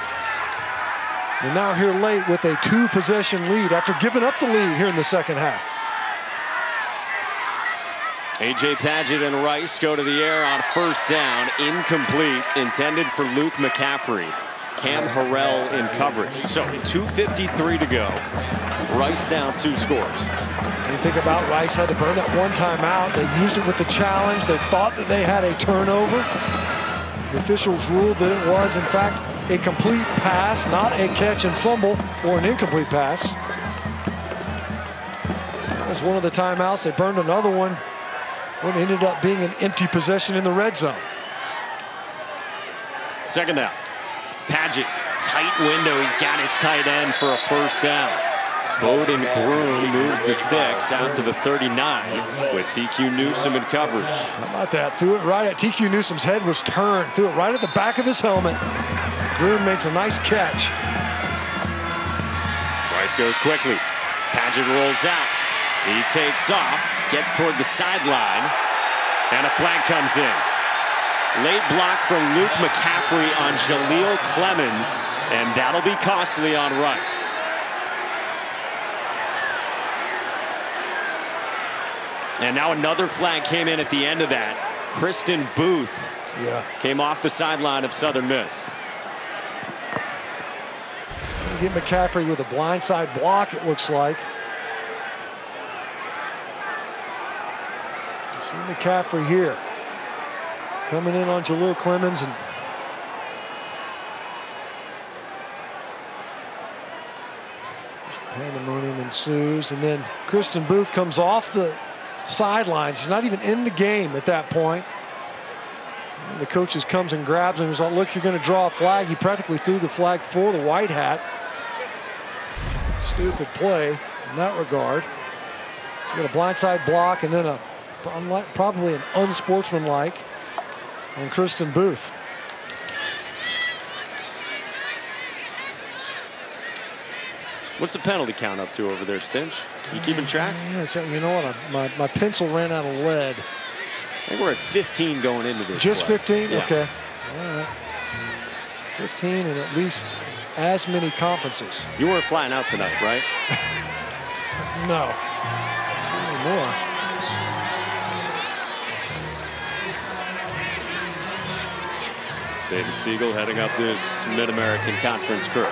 And now here late with a two possession lead after giving up the lead here in the second half. A.J. Padgett and Rice go to the air on first down. Incomplete. Intended for Luke McCaffrey. Cam Harrell in coverage. So 2.53 to go. Rice down two scores. You think about Rice had to burn that one timeout. They used it with the challenge. They thought that they had a turnover. The officials ruled that it was, in fact, a complete pass, not a catch and fumble or an incomplete pass. That was one of the timeouts. They burned another one. What ended up being an empty possession in the red zone. Second down. Padgett, tight window. He's got his tight end for a first down. Boden Groen moves the sticks out to the 39 with TQ Newsome in coverage. How about that? Threw it right at TQ Newsome's head was turned. Threw it right at the back of his helmet. Groen makes a nice catch. Rice goes quickly. Padgett rolls out. He takes off, gets toward the sideline, and a flag comes in. Late block from Luke McCaffrey on Jaleel Clemens, and that'll be costly on Rice. And now another flag came in at the end of that. Christian Booth yeah. came off the sideline of Southern Miss. Get McCaffrey with a blindside block, it looks like. See McCaffrey here. Coming in on Jaleel Clemens and pandemonium ensues and then Christian Booth comes off the sidelines. He's not even in the game at that point. The coaches comes and grabs him. He's like, look, you're going to draw a flag. He practically threw the flag for the white hat. Stupid play in that regard. You got a blindside block and then a probably an unsportsmanlike on Christian Booth. What's the penalty count up to over there, Stinch? You keeping track? Yeah, so you know what? I, my, my pencil ran out of lead. I think we're at 15 going into this. Just play. 15? Yeah. Okay. All right. 15 and at least as many conferences. You weren't flying out tonight, right? no. Not anymore. David Siegel heading up this Mid-American Conference crew.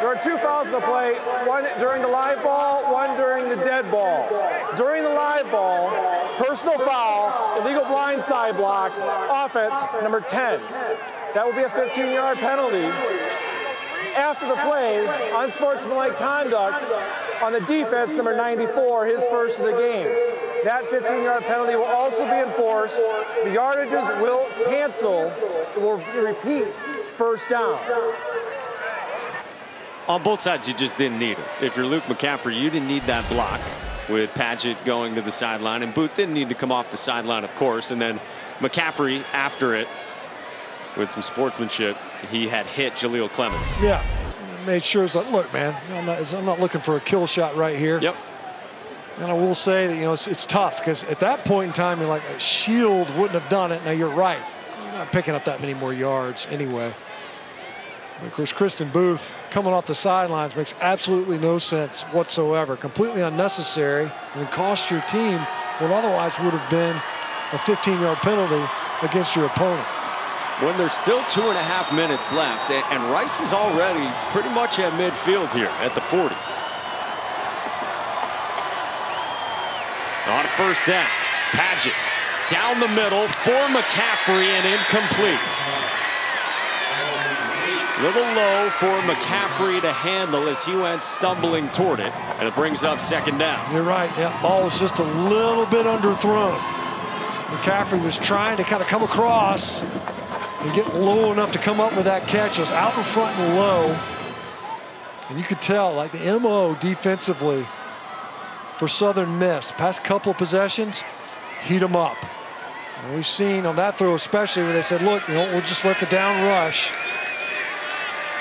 There are two fouls in the play, one during the live ball, one during the dead ball. During the live ball, personal foul, illegal blindside block, offense, number 10. That will be a 15-yard penalty. After the play, unsportsmanlike conduct on the defense, number 94, his first of the game. That 15-yard penalty will also be enforced. The yardages will cancel. It will repeat first down. On both sides, you just didn't need it. If you're Luke McCaffrey, you didn't need that block with Padgett going to the sideline. And Booth didn't need to come off the sideline, of course. And then McCaffrey, after it, with some sportsmanship, he had hit Jaleel Clemens. Yeah, made sure it's like, look, man, I'm not, I'm not looking for a kill shot right here. Yep. And I will say that, you know, it's, it's tough because at that point in time, you're like, a shield wouldn't have done it. Now, you're right. You're not picking up that many more yards anyway. And of course, Christian Booth coming off the sidelines makes absolutely no sense whatsoever. Completely unnecessary and cost your team what otherwise would have been a 15-yard penalty against your opponent. When there's still two and a half minutes left, and Rice is already pretty much at midfield here at the 40. On first down, Padgett down the middle for McCaffrey and incomplete. Little low for McCaffrey to handle as he went stumbling toward it, and it brings up second down. You're right. Yeah, ball was just a little bit underthrown. McCaffrey was trying to kind of come across and get low enough to come up with that catch. It was out in front and low. And you could tell, like the MO defensively for Southern Miss, past couple of possessions, heat them up. And we've seen on that throw especially where they said, look, you know, we'll just let the down rush.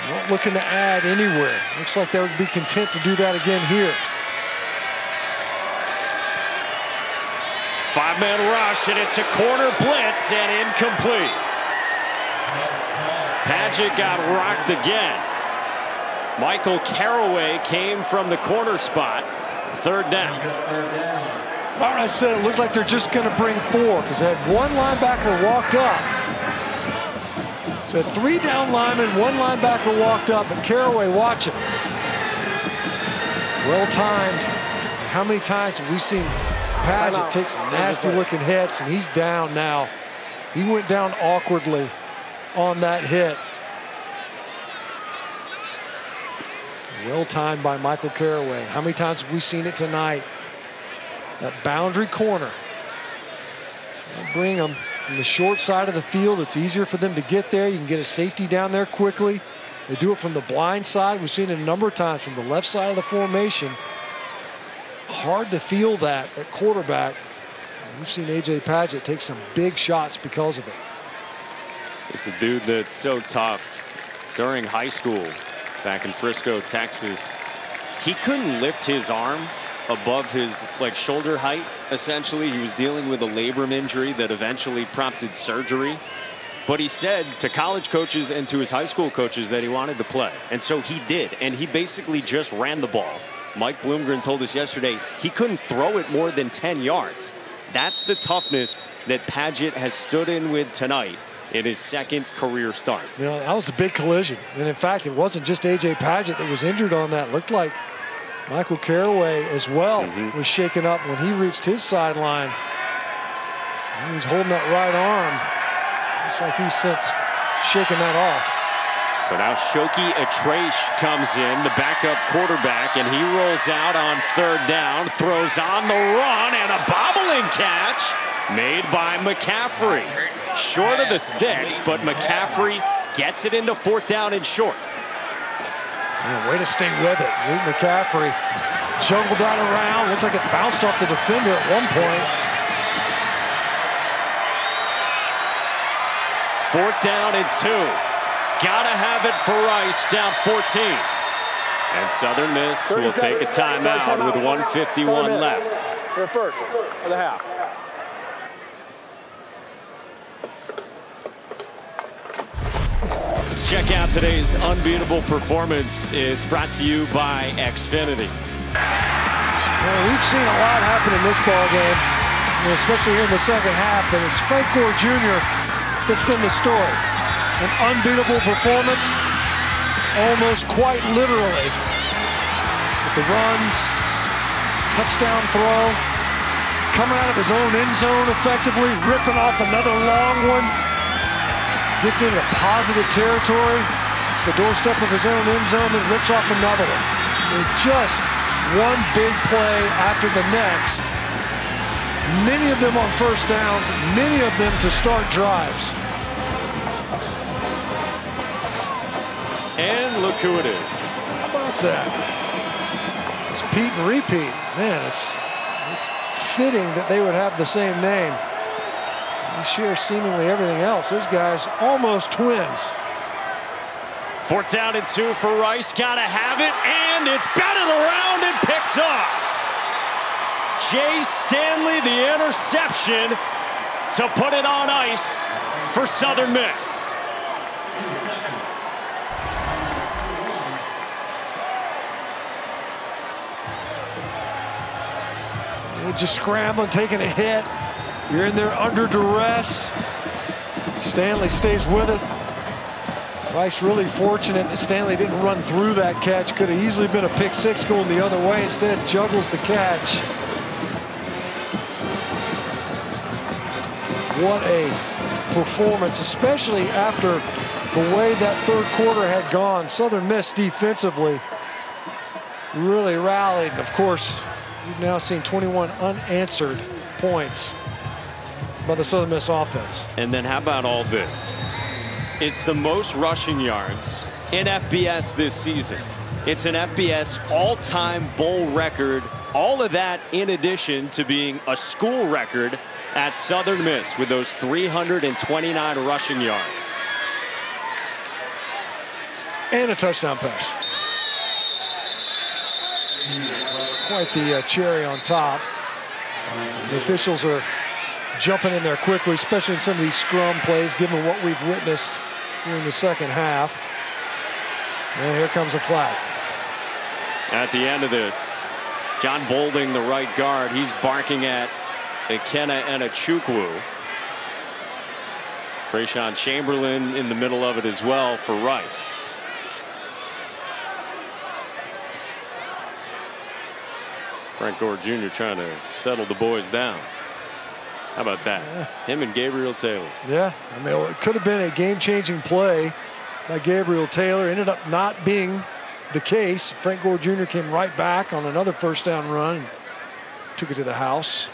Not looking to add anywhere. Looks like they would be content to do that again here. Five-man rush, and it's a corner blitz and incomplete. Padgett got rocked again. Michael Caraway came from the corner spot. Third down. Well, I said it looked like they're just going to bring four because they had one linebacker walked up. So three down linemen, one linebacker walked up, and Caraway watching. Well timed. How many times have we seen Padgett take some nasty looking hits, and he's down now. He went down awkwardly on that hit. Well timed by Michael Caraway. How many times have we seen it tonight? That boundary corner. They'll bring them from the short side of the field. It's easier for them to get there. You can get a safety down there quickly. They do it from the blind side. We've seen it a number of times from the left side of the formation. Hard to feel that at quarterback. We've seen A.J. Padgett take some big shots because of it. It's a dude that's so tough. During high school, back in Frisco, Texas, he couldn't lift his arm above his like shoulder height essentially. He was dealing with a labrum injury that eventually prompted surgery. But he said to college coaches and to his high school coaches that he wanted to play. And so he did. And he basically just ran the ball. Mike Bloomgren told us yesterday he couldn't throw it more than 10 yards. That's the toughness that Padgett has stood in with tonight in his second career start. You know, that was a big collision. And in fact, it wasn't just A.J. Padgett that was injured on that. It looked like Michael Caraway as well mm -hmm. was shaken up when he reached his sideline. He was holding that right arm. Looks like he's since shaken that off. So now Shoki Atrache comes in, the backup quarterback, and he rolls out on third down, throws on the run, and a bobbling catch made by McCaffrey. Short of the sticks, but McCaffrey gets it into fourth down and short. Yeah, way to stay with it. Luke McCaffrey juggled that around. Looks like it bounced off the defender at one point. Fourth down and two. Gotta have it for Rice, down 14. And Southern Miss will take a timeout with 151 left. They're first of the half. Check out today's unbeatable performance. It's brought to you by Xfinity. Well, we've seen a lot happen in this ball game, especially here in the second half. And it's Frank Gore Jr. that's been the story. An unbeatable performance, almost quite literally. With the runs, touchdown throw, coming out of his own end zone effectively, ripping off another long one gets into positive territory, the doorstep of his own end zone, then rips off another one. Just one big play after the next. Many of them on first downs, many of them to start drives. And look who it is. How about that? It's Pete and repeat. Man, it's, it's fitting that they would have the same name. They share seemingly everything else. Those guys almost twins. Fourth down and two for Rice. Gotta have it, and it's batted around and picked off. Jay Stanley, the interception to put it on ice for Southern Miss. Just scrambling, taking a hit. You're in there under duress. Stanley stays with it. Rice really fortunate that Stanley didn't run through that catch. Could have easily been a pick six going the other way. Instead, juggles the catch. What a performance, especially after the way that third quarter had gone. Southern Miss defensively really rallied. And of course, you've now seen 21 unanswered points by the Southern Miss offense. And then how about all this? It's the most rushing yards in FBS this season. It's an FBS all-time bowl record. All of that in addition to being a school record at Southern Miss with those 329 rushing yards. And a touchdown pass. It's quite the uh, cherry on top. The officials are jumping in there quickly, especially in some of these scrum plays, given what we've witnessed in the second half. And here comes a flag. At the end of this, John Bolding, the right guard, he's barking at Ikenna Enechukwu. Trayshawn Chamberlain in the middle of it as well for Rice. Frank Gore Jr. trying to settle the boys down. How about that? Yeah. Him and Gabriel Taylor. Yeah, I mean, it could have been a game-changing play by Gabriel Taylor. Ended up not being the case. Frank Gore Jr. came right back on another first down run. Took it to the house.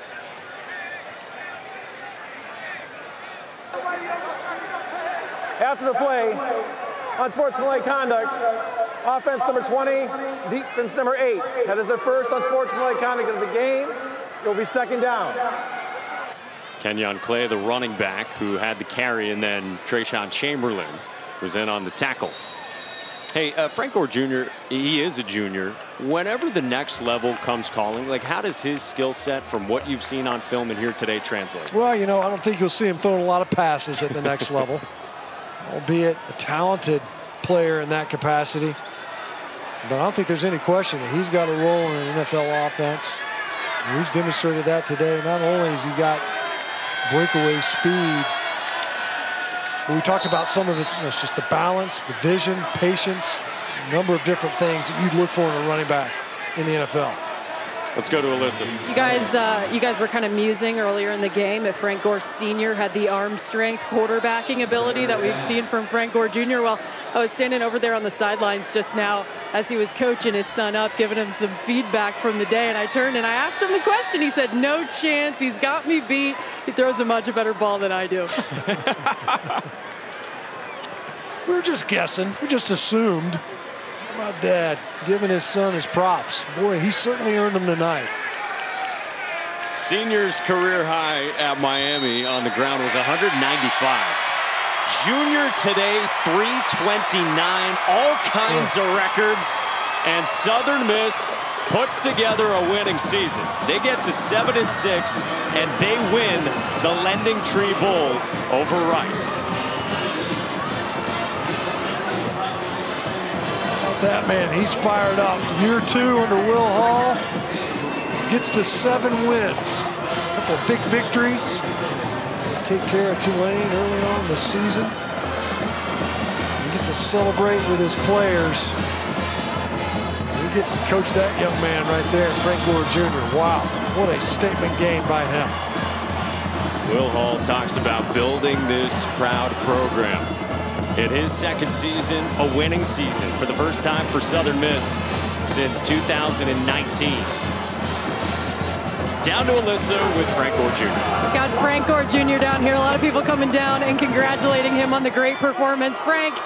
After the play, on sports-related conduct, offense number 20, defense number 8. That is the first on sports-related conduct of the game. It will be second down. Kenyon Clay, the running back, who had the carry, and then Trayshawn Chamberlain was in on the tackle. Hey, uh, Frank Gore Jr., he is a junior. Whenever the next level comes calling, like how does his skill set from what you've seen on film and here today translate? Well, you know, I don't think you'll see him throwing a lot of passes at the next level, albeit a talented player in that capacity. But I don't think there's any question that he's got a role in an NFL offense. We've demonstrated that today. Not only has he got breakaway speed. We talked about some of his, you know, it's just the balance, the vision, patience, a number of different things that you'd look for in a running back in the NFL. Let's go to Alyssa. You guys, uh, you guys were kind of musing earlier in the game if Frank Gore Sr. had the arm strength, quarterbacking ability that we've seen from Frank Gore Jr. Well, I was standing over there on the sidelines just now as he was coaching his son up, giving him some feedback from the day, and I turned and I asked him the question. He said, "No chance. He's got me beat. He throws a much better ball than I do." We're just guessing. We just assumed about dad giving his son his props? Boy, he certainly earned them tonight. Senior's career high at Miami on the ground was 195. Junior today, 329, all kinds of records. And Southern Miss puts together a winning season. They get to 7 and 6, and they win the LendingTree Bowl over Rice. That man. He's fired up. Year two under Will Hall. Gets to seven wins. A couple big victories. Take care of Tulane early on in the season. He gets to celebrate with his players. He gets to coach that young man right there, Frank Gore Jr. Wow, what a statement game by him. Will Hall talks about building this proud program in his second season, a winning season for the first time for Southern Miss since 2019. Down to Alyssa with Frank Gore Jr. Got Frank Gore Jr. down here. A lot of people coming down and congratulating him on the great performance. Frank,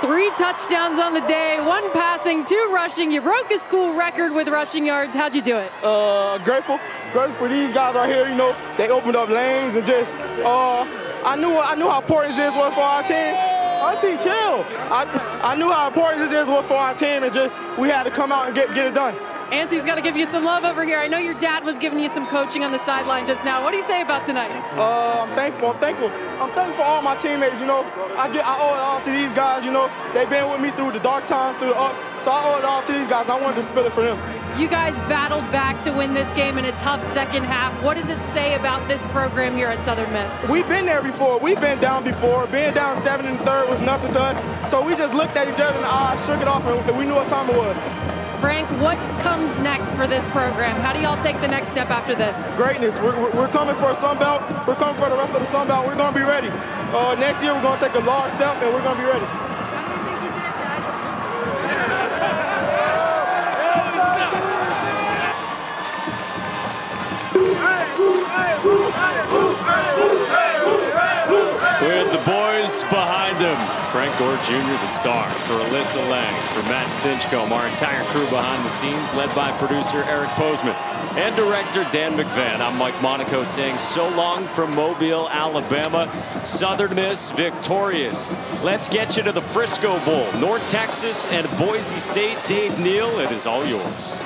three touchdowns on the day, one passing, two rushing. You broke a school record with rushing yards. How'd you do it? Uh, grateful. Grateful for these guys right here. You know, they opened up lanes and just, uh, I knew I knew how important this was for our team. Auntie, chill. I, I knew how important this is for our team, and just we had to come out and get, get it done. Auntie's got to give you some love over here. I know your dad was giving you some coaching on the sideline just now. What do you say about tonight? Uh, I'm thankful. I'm thankful. I'm thankful for all my teammates. You know, I get I owe it all to these guys. You know, they've been with me through the dark times, through the ups. So I owe it all to these guys. And I wanted to spill it for them. You guys battled back to win this game in a tough second half. What does it say about this program here at Southern Miss? We've been there before. We've been down before. Being down seven and third was nothing to us. So we just looked at each other in the eyes, shook it off, and we knew what time it was. Frank, what comes next for this program? How do y'all take the next step after this? Greatness. We're, we're coming for a Sun Belt. We're coming for the rest of the Sun Belt. We're going to be ready. Uh, next year, we're going to take a large step, and we're going to be ready. The behind them, Frank Gore Jr., the star, for Alyssa Lang, for Matt Stinchcomb, our entire crew behind the scenes, led by producer Eric Posman and director Dan McVan. I'm Mike Monaco saying so long from Mobile, Alabama. Southern Miss victorious. Let's get you to the Frisco Bowl. North Texas and Boise State. Dave Neal, it is all yours.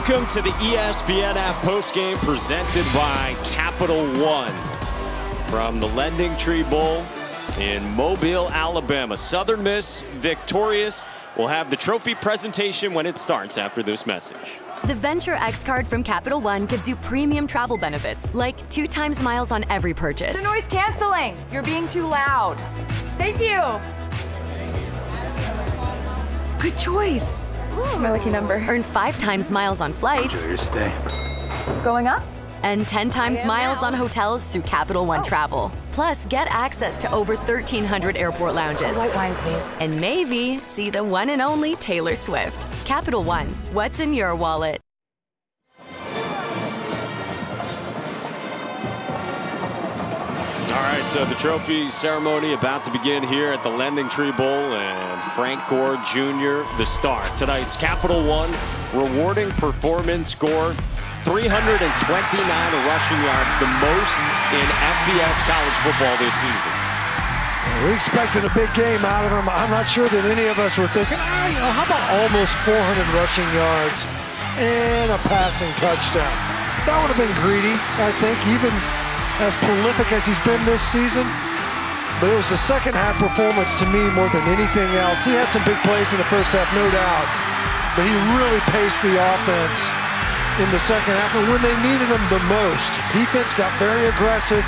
Welcome to the ESPN app postgame presented by Capital One from the LendingTree Bowl in Mobile, Alabama. Southern Miss victorious. We'll have the trophy presentation when it starts after this message. The Venture X card from Capital One gives you premium travel benefits, like two times miles on every purchase. The noise canceling. You're being too loud. Thank you. Good choice. Oh, my lucky number. Earn five times miles on flights. Enjoy your stay. Going up? And 10 times miles on hotels through Capital One oh. Travel. Plus, get access to over 1,300 airport lounges. white wine, please. And maybe see the one and only Taylor Swift. Capital One, what's in your wallet? All right, so the trophy ceremony about to begin here at the LendingTree Bowl, and Frank Gore Jr., the star. Tonight's Capital One rewarding performance score 329 rushing yards, the most in FBS college football this season. We expected a big game out of him. I'm not sure that any of us were thinking, ah, you know, how about almost 400 rushing yards and a passing touchdown? That would have been greedy, I think, even as prolific as he's been this season. But it was the second half performance to me more than anything else. He had some big plays in the first half, no doubt. But he really paced the offense in the second half. And when they needed him the most, defense got very aggressive.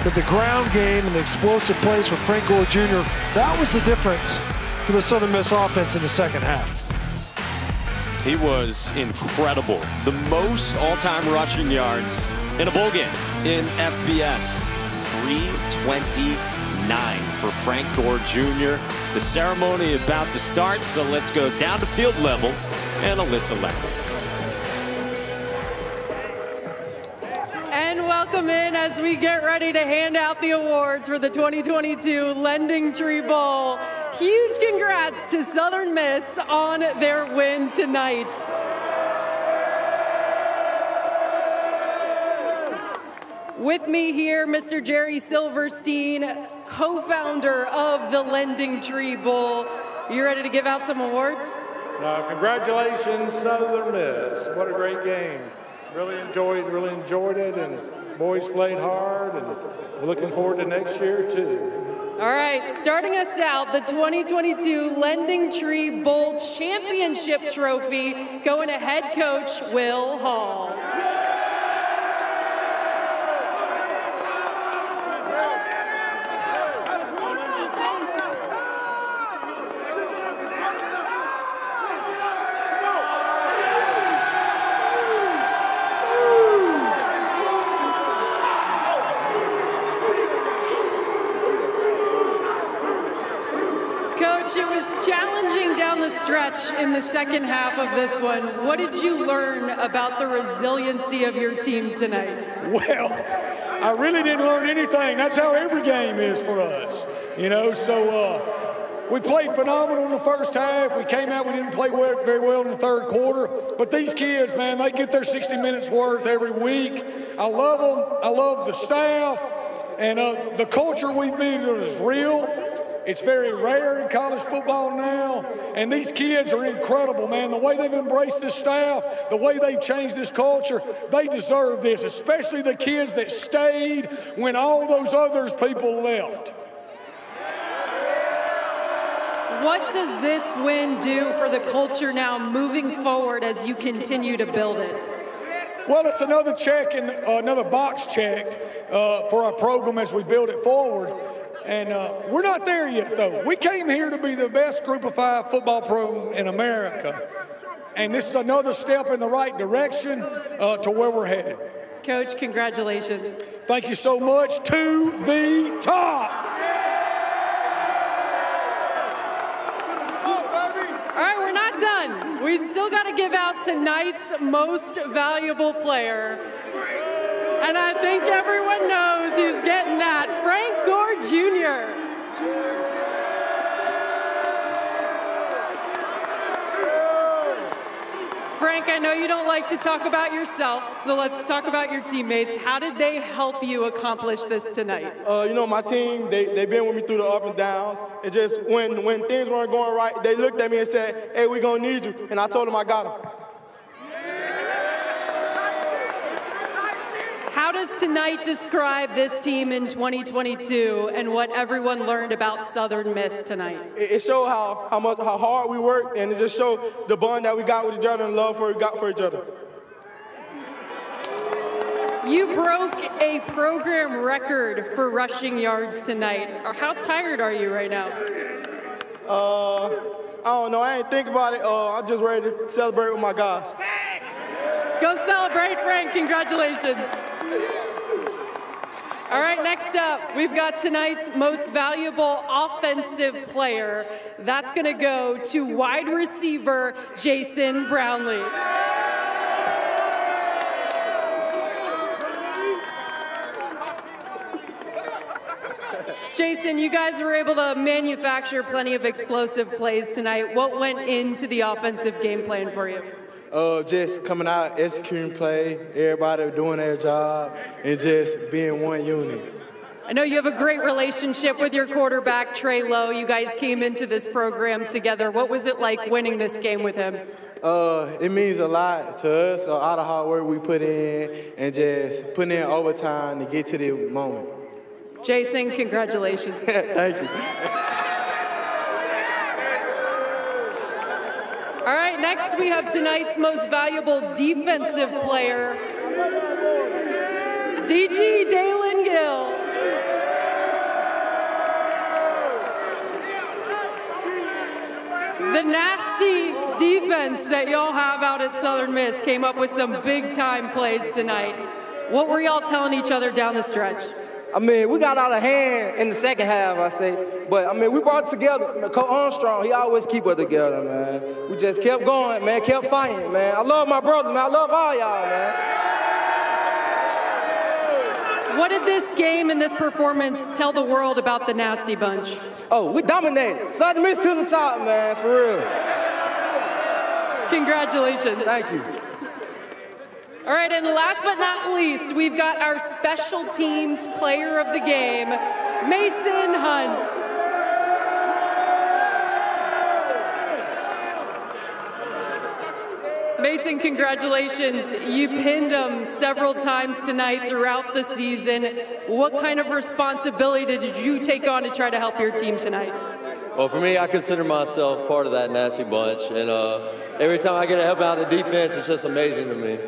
But the ground game and the explosive plays for Frank Gore Jr., that was the difference for the Southern Miss offense in the second half. He was incredible. The most all-time rushing yards in a bowl game in FBS. 329 for Frank Gore Jr. The ceremony about to start, so let's go down to field level and Alyssa Lang. And welcome in as we get ready to hand out the awards for the 2022 LendingTree Bowl. Huge congrats to Southern Miss on their win tonight. With me here, Mr. Jerry Silverstein, co-founder of the LendingTree Bowl. You ready to give out some awards? Uh, congratulations, Southern Miss. What a great game. Really enjoyed, really enjoyed it, and boys played hard, and we're looking forward to next year too. All right, starting us out, the 2022 LendingTree Bowl Championship Trophy going to head coach Will Hall. Stretch in the second half of this one. What did you learn about the resiliency of your team tonight? Well, I really didn't learn anything. That's how every game is for us. You know, so uh, we played phenomenal in the first half. We came out, we didn't play very well in the third quarter. But these kids, man, they get their 60 minutes worth every week. I love them. I love the staff. And uh, the culture we've built is real. It's very rare in college football now. And these kids are incredible, man. The way they've embraced this staff, the way they've changed this culture, they deserve this, especially the kids that stayed when all those others people left. What does this win do for the culture now moving forward as you continue to build it? Well, it's another check and uh, another box checked uh, for our program as we build it forward. And uh, we're not there yet, though. We came here to be the best group of five football program in America. And this is another step in the right direction uh, to where we're headed. Coach, congratulations. Thank you so much. To the top. All right, we're not done. We still got to give out tonight's most valuable player. And I think everyone knows who's getting that. Frank Gore Jr. Frank, I know you don't like to talk about yourself, so let's talk about your teammates. How did they help you accomplish this tonight? Uh, you know, my team, they, they've been with me through the up and downs. It just, when, when things weren't going right, they looked at me and said, hey, we're going to need you. And I told them I got them. How does tonight describe this team in 2022 and what everyone learned about Southern Miss tonight? It, it showed how, how much how hard we worked, and it just showed the bond that we got with each other and love for we got for each other. You broke a program record for rushing yards tonight. How tired are you right now? Uh, I don't know. I ain't think about it. Uh, I'm just ready to celebrate with my guys. Go celebrate, Frank. Congratulations. All right, next up, we've got tonight's most valuable offensive player. That's going to go to wide receiver Jason Brownlee. Jason, you guys were able to manufacture plenty of explosive plays tonight. What went into the offensive game plan for you? Uh, just coming out, executing play, everybody doing their job, and just being one unit. I know you have a great relationship with your quarterback, Trey Lowe. You guys came into this program together. What was it like winning this game with him? Uh, it means a lot to us, all the hard work we put in, and just putting in overtime to get to the moment. Jason, congratulations. Thank you. All right, next we have tonight's most valuable defensive player, DG Dalen Gill. The nasty defense that y'all have out at Southern Miss came up with some big time plays tonight. What were y'all telling each other down the stretch? I mean, we got out of hand in the second half, I say. But, I mean, we brought together. Coach Armstrong, he always keep us together, man. We just kept going, man, kept fighting, man. I love my brothers, man. I love all y'all, man. What did this game and this performance tell the world about the Nasty Bunch? Oh, we dominated. Southern Miss to the top, man, for real. Congratulations. Thank you. All right, and last but not least, we've got our special teams player of the game, Mason Hunt. Mason, congratulations. You pinned them several times tonight throughout the season. What kind of responsibility did you take on to try to help your team tonight? Well, for me, I consider myself part of that nasty bunch, and uh, every time I get to help out the defense, it's just amazing to me.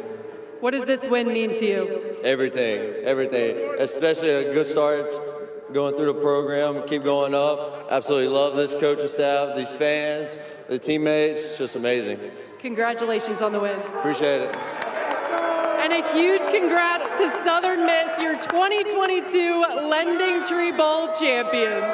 What does this win mean to you? Everything, everything. Especially a good start going through the program, keep going up. Absolutely love this coaching staff, these fans, the teammates. It's just amazing. Congratulations on the win. Appreciate it. And a huge congrats to Southern Miss, your 2022 LendingTree Bowl champions.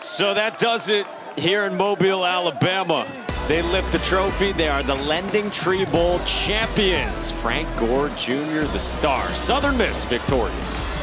So that does it here in Mobile, Alabama. They lift the trophy. They are the LendingTree Bowl champions. Frank Gore Jr., the star. Southern Miss victorious.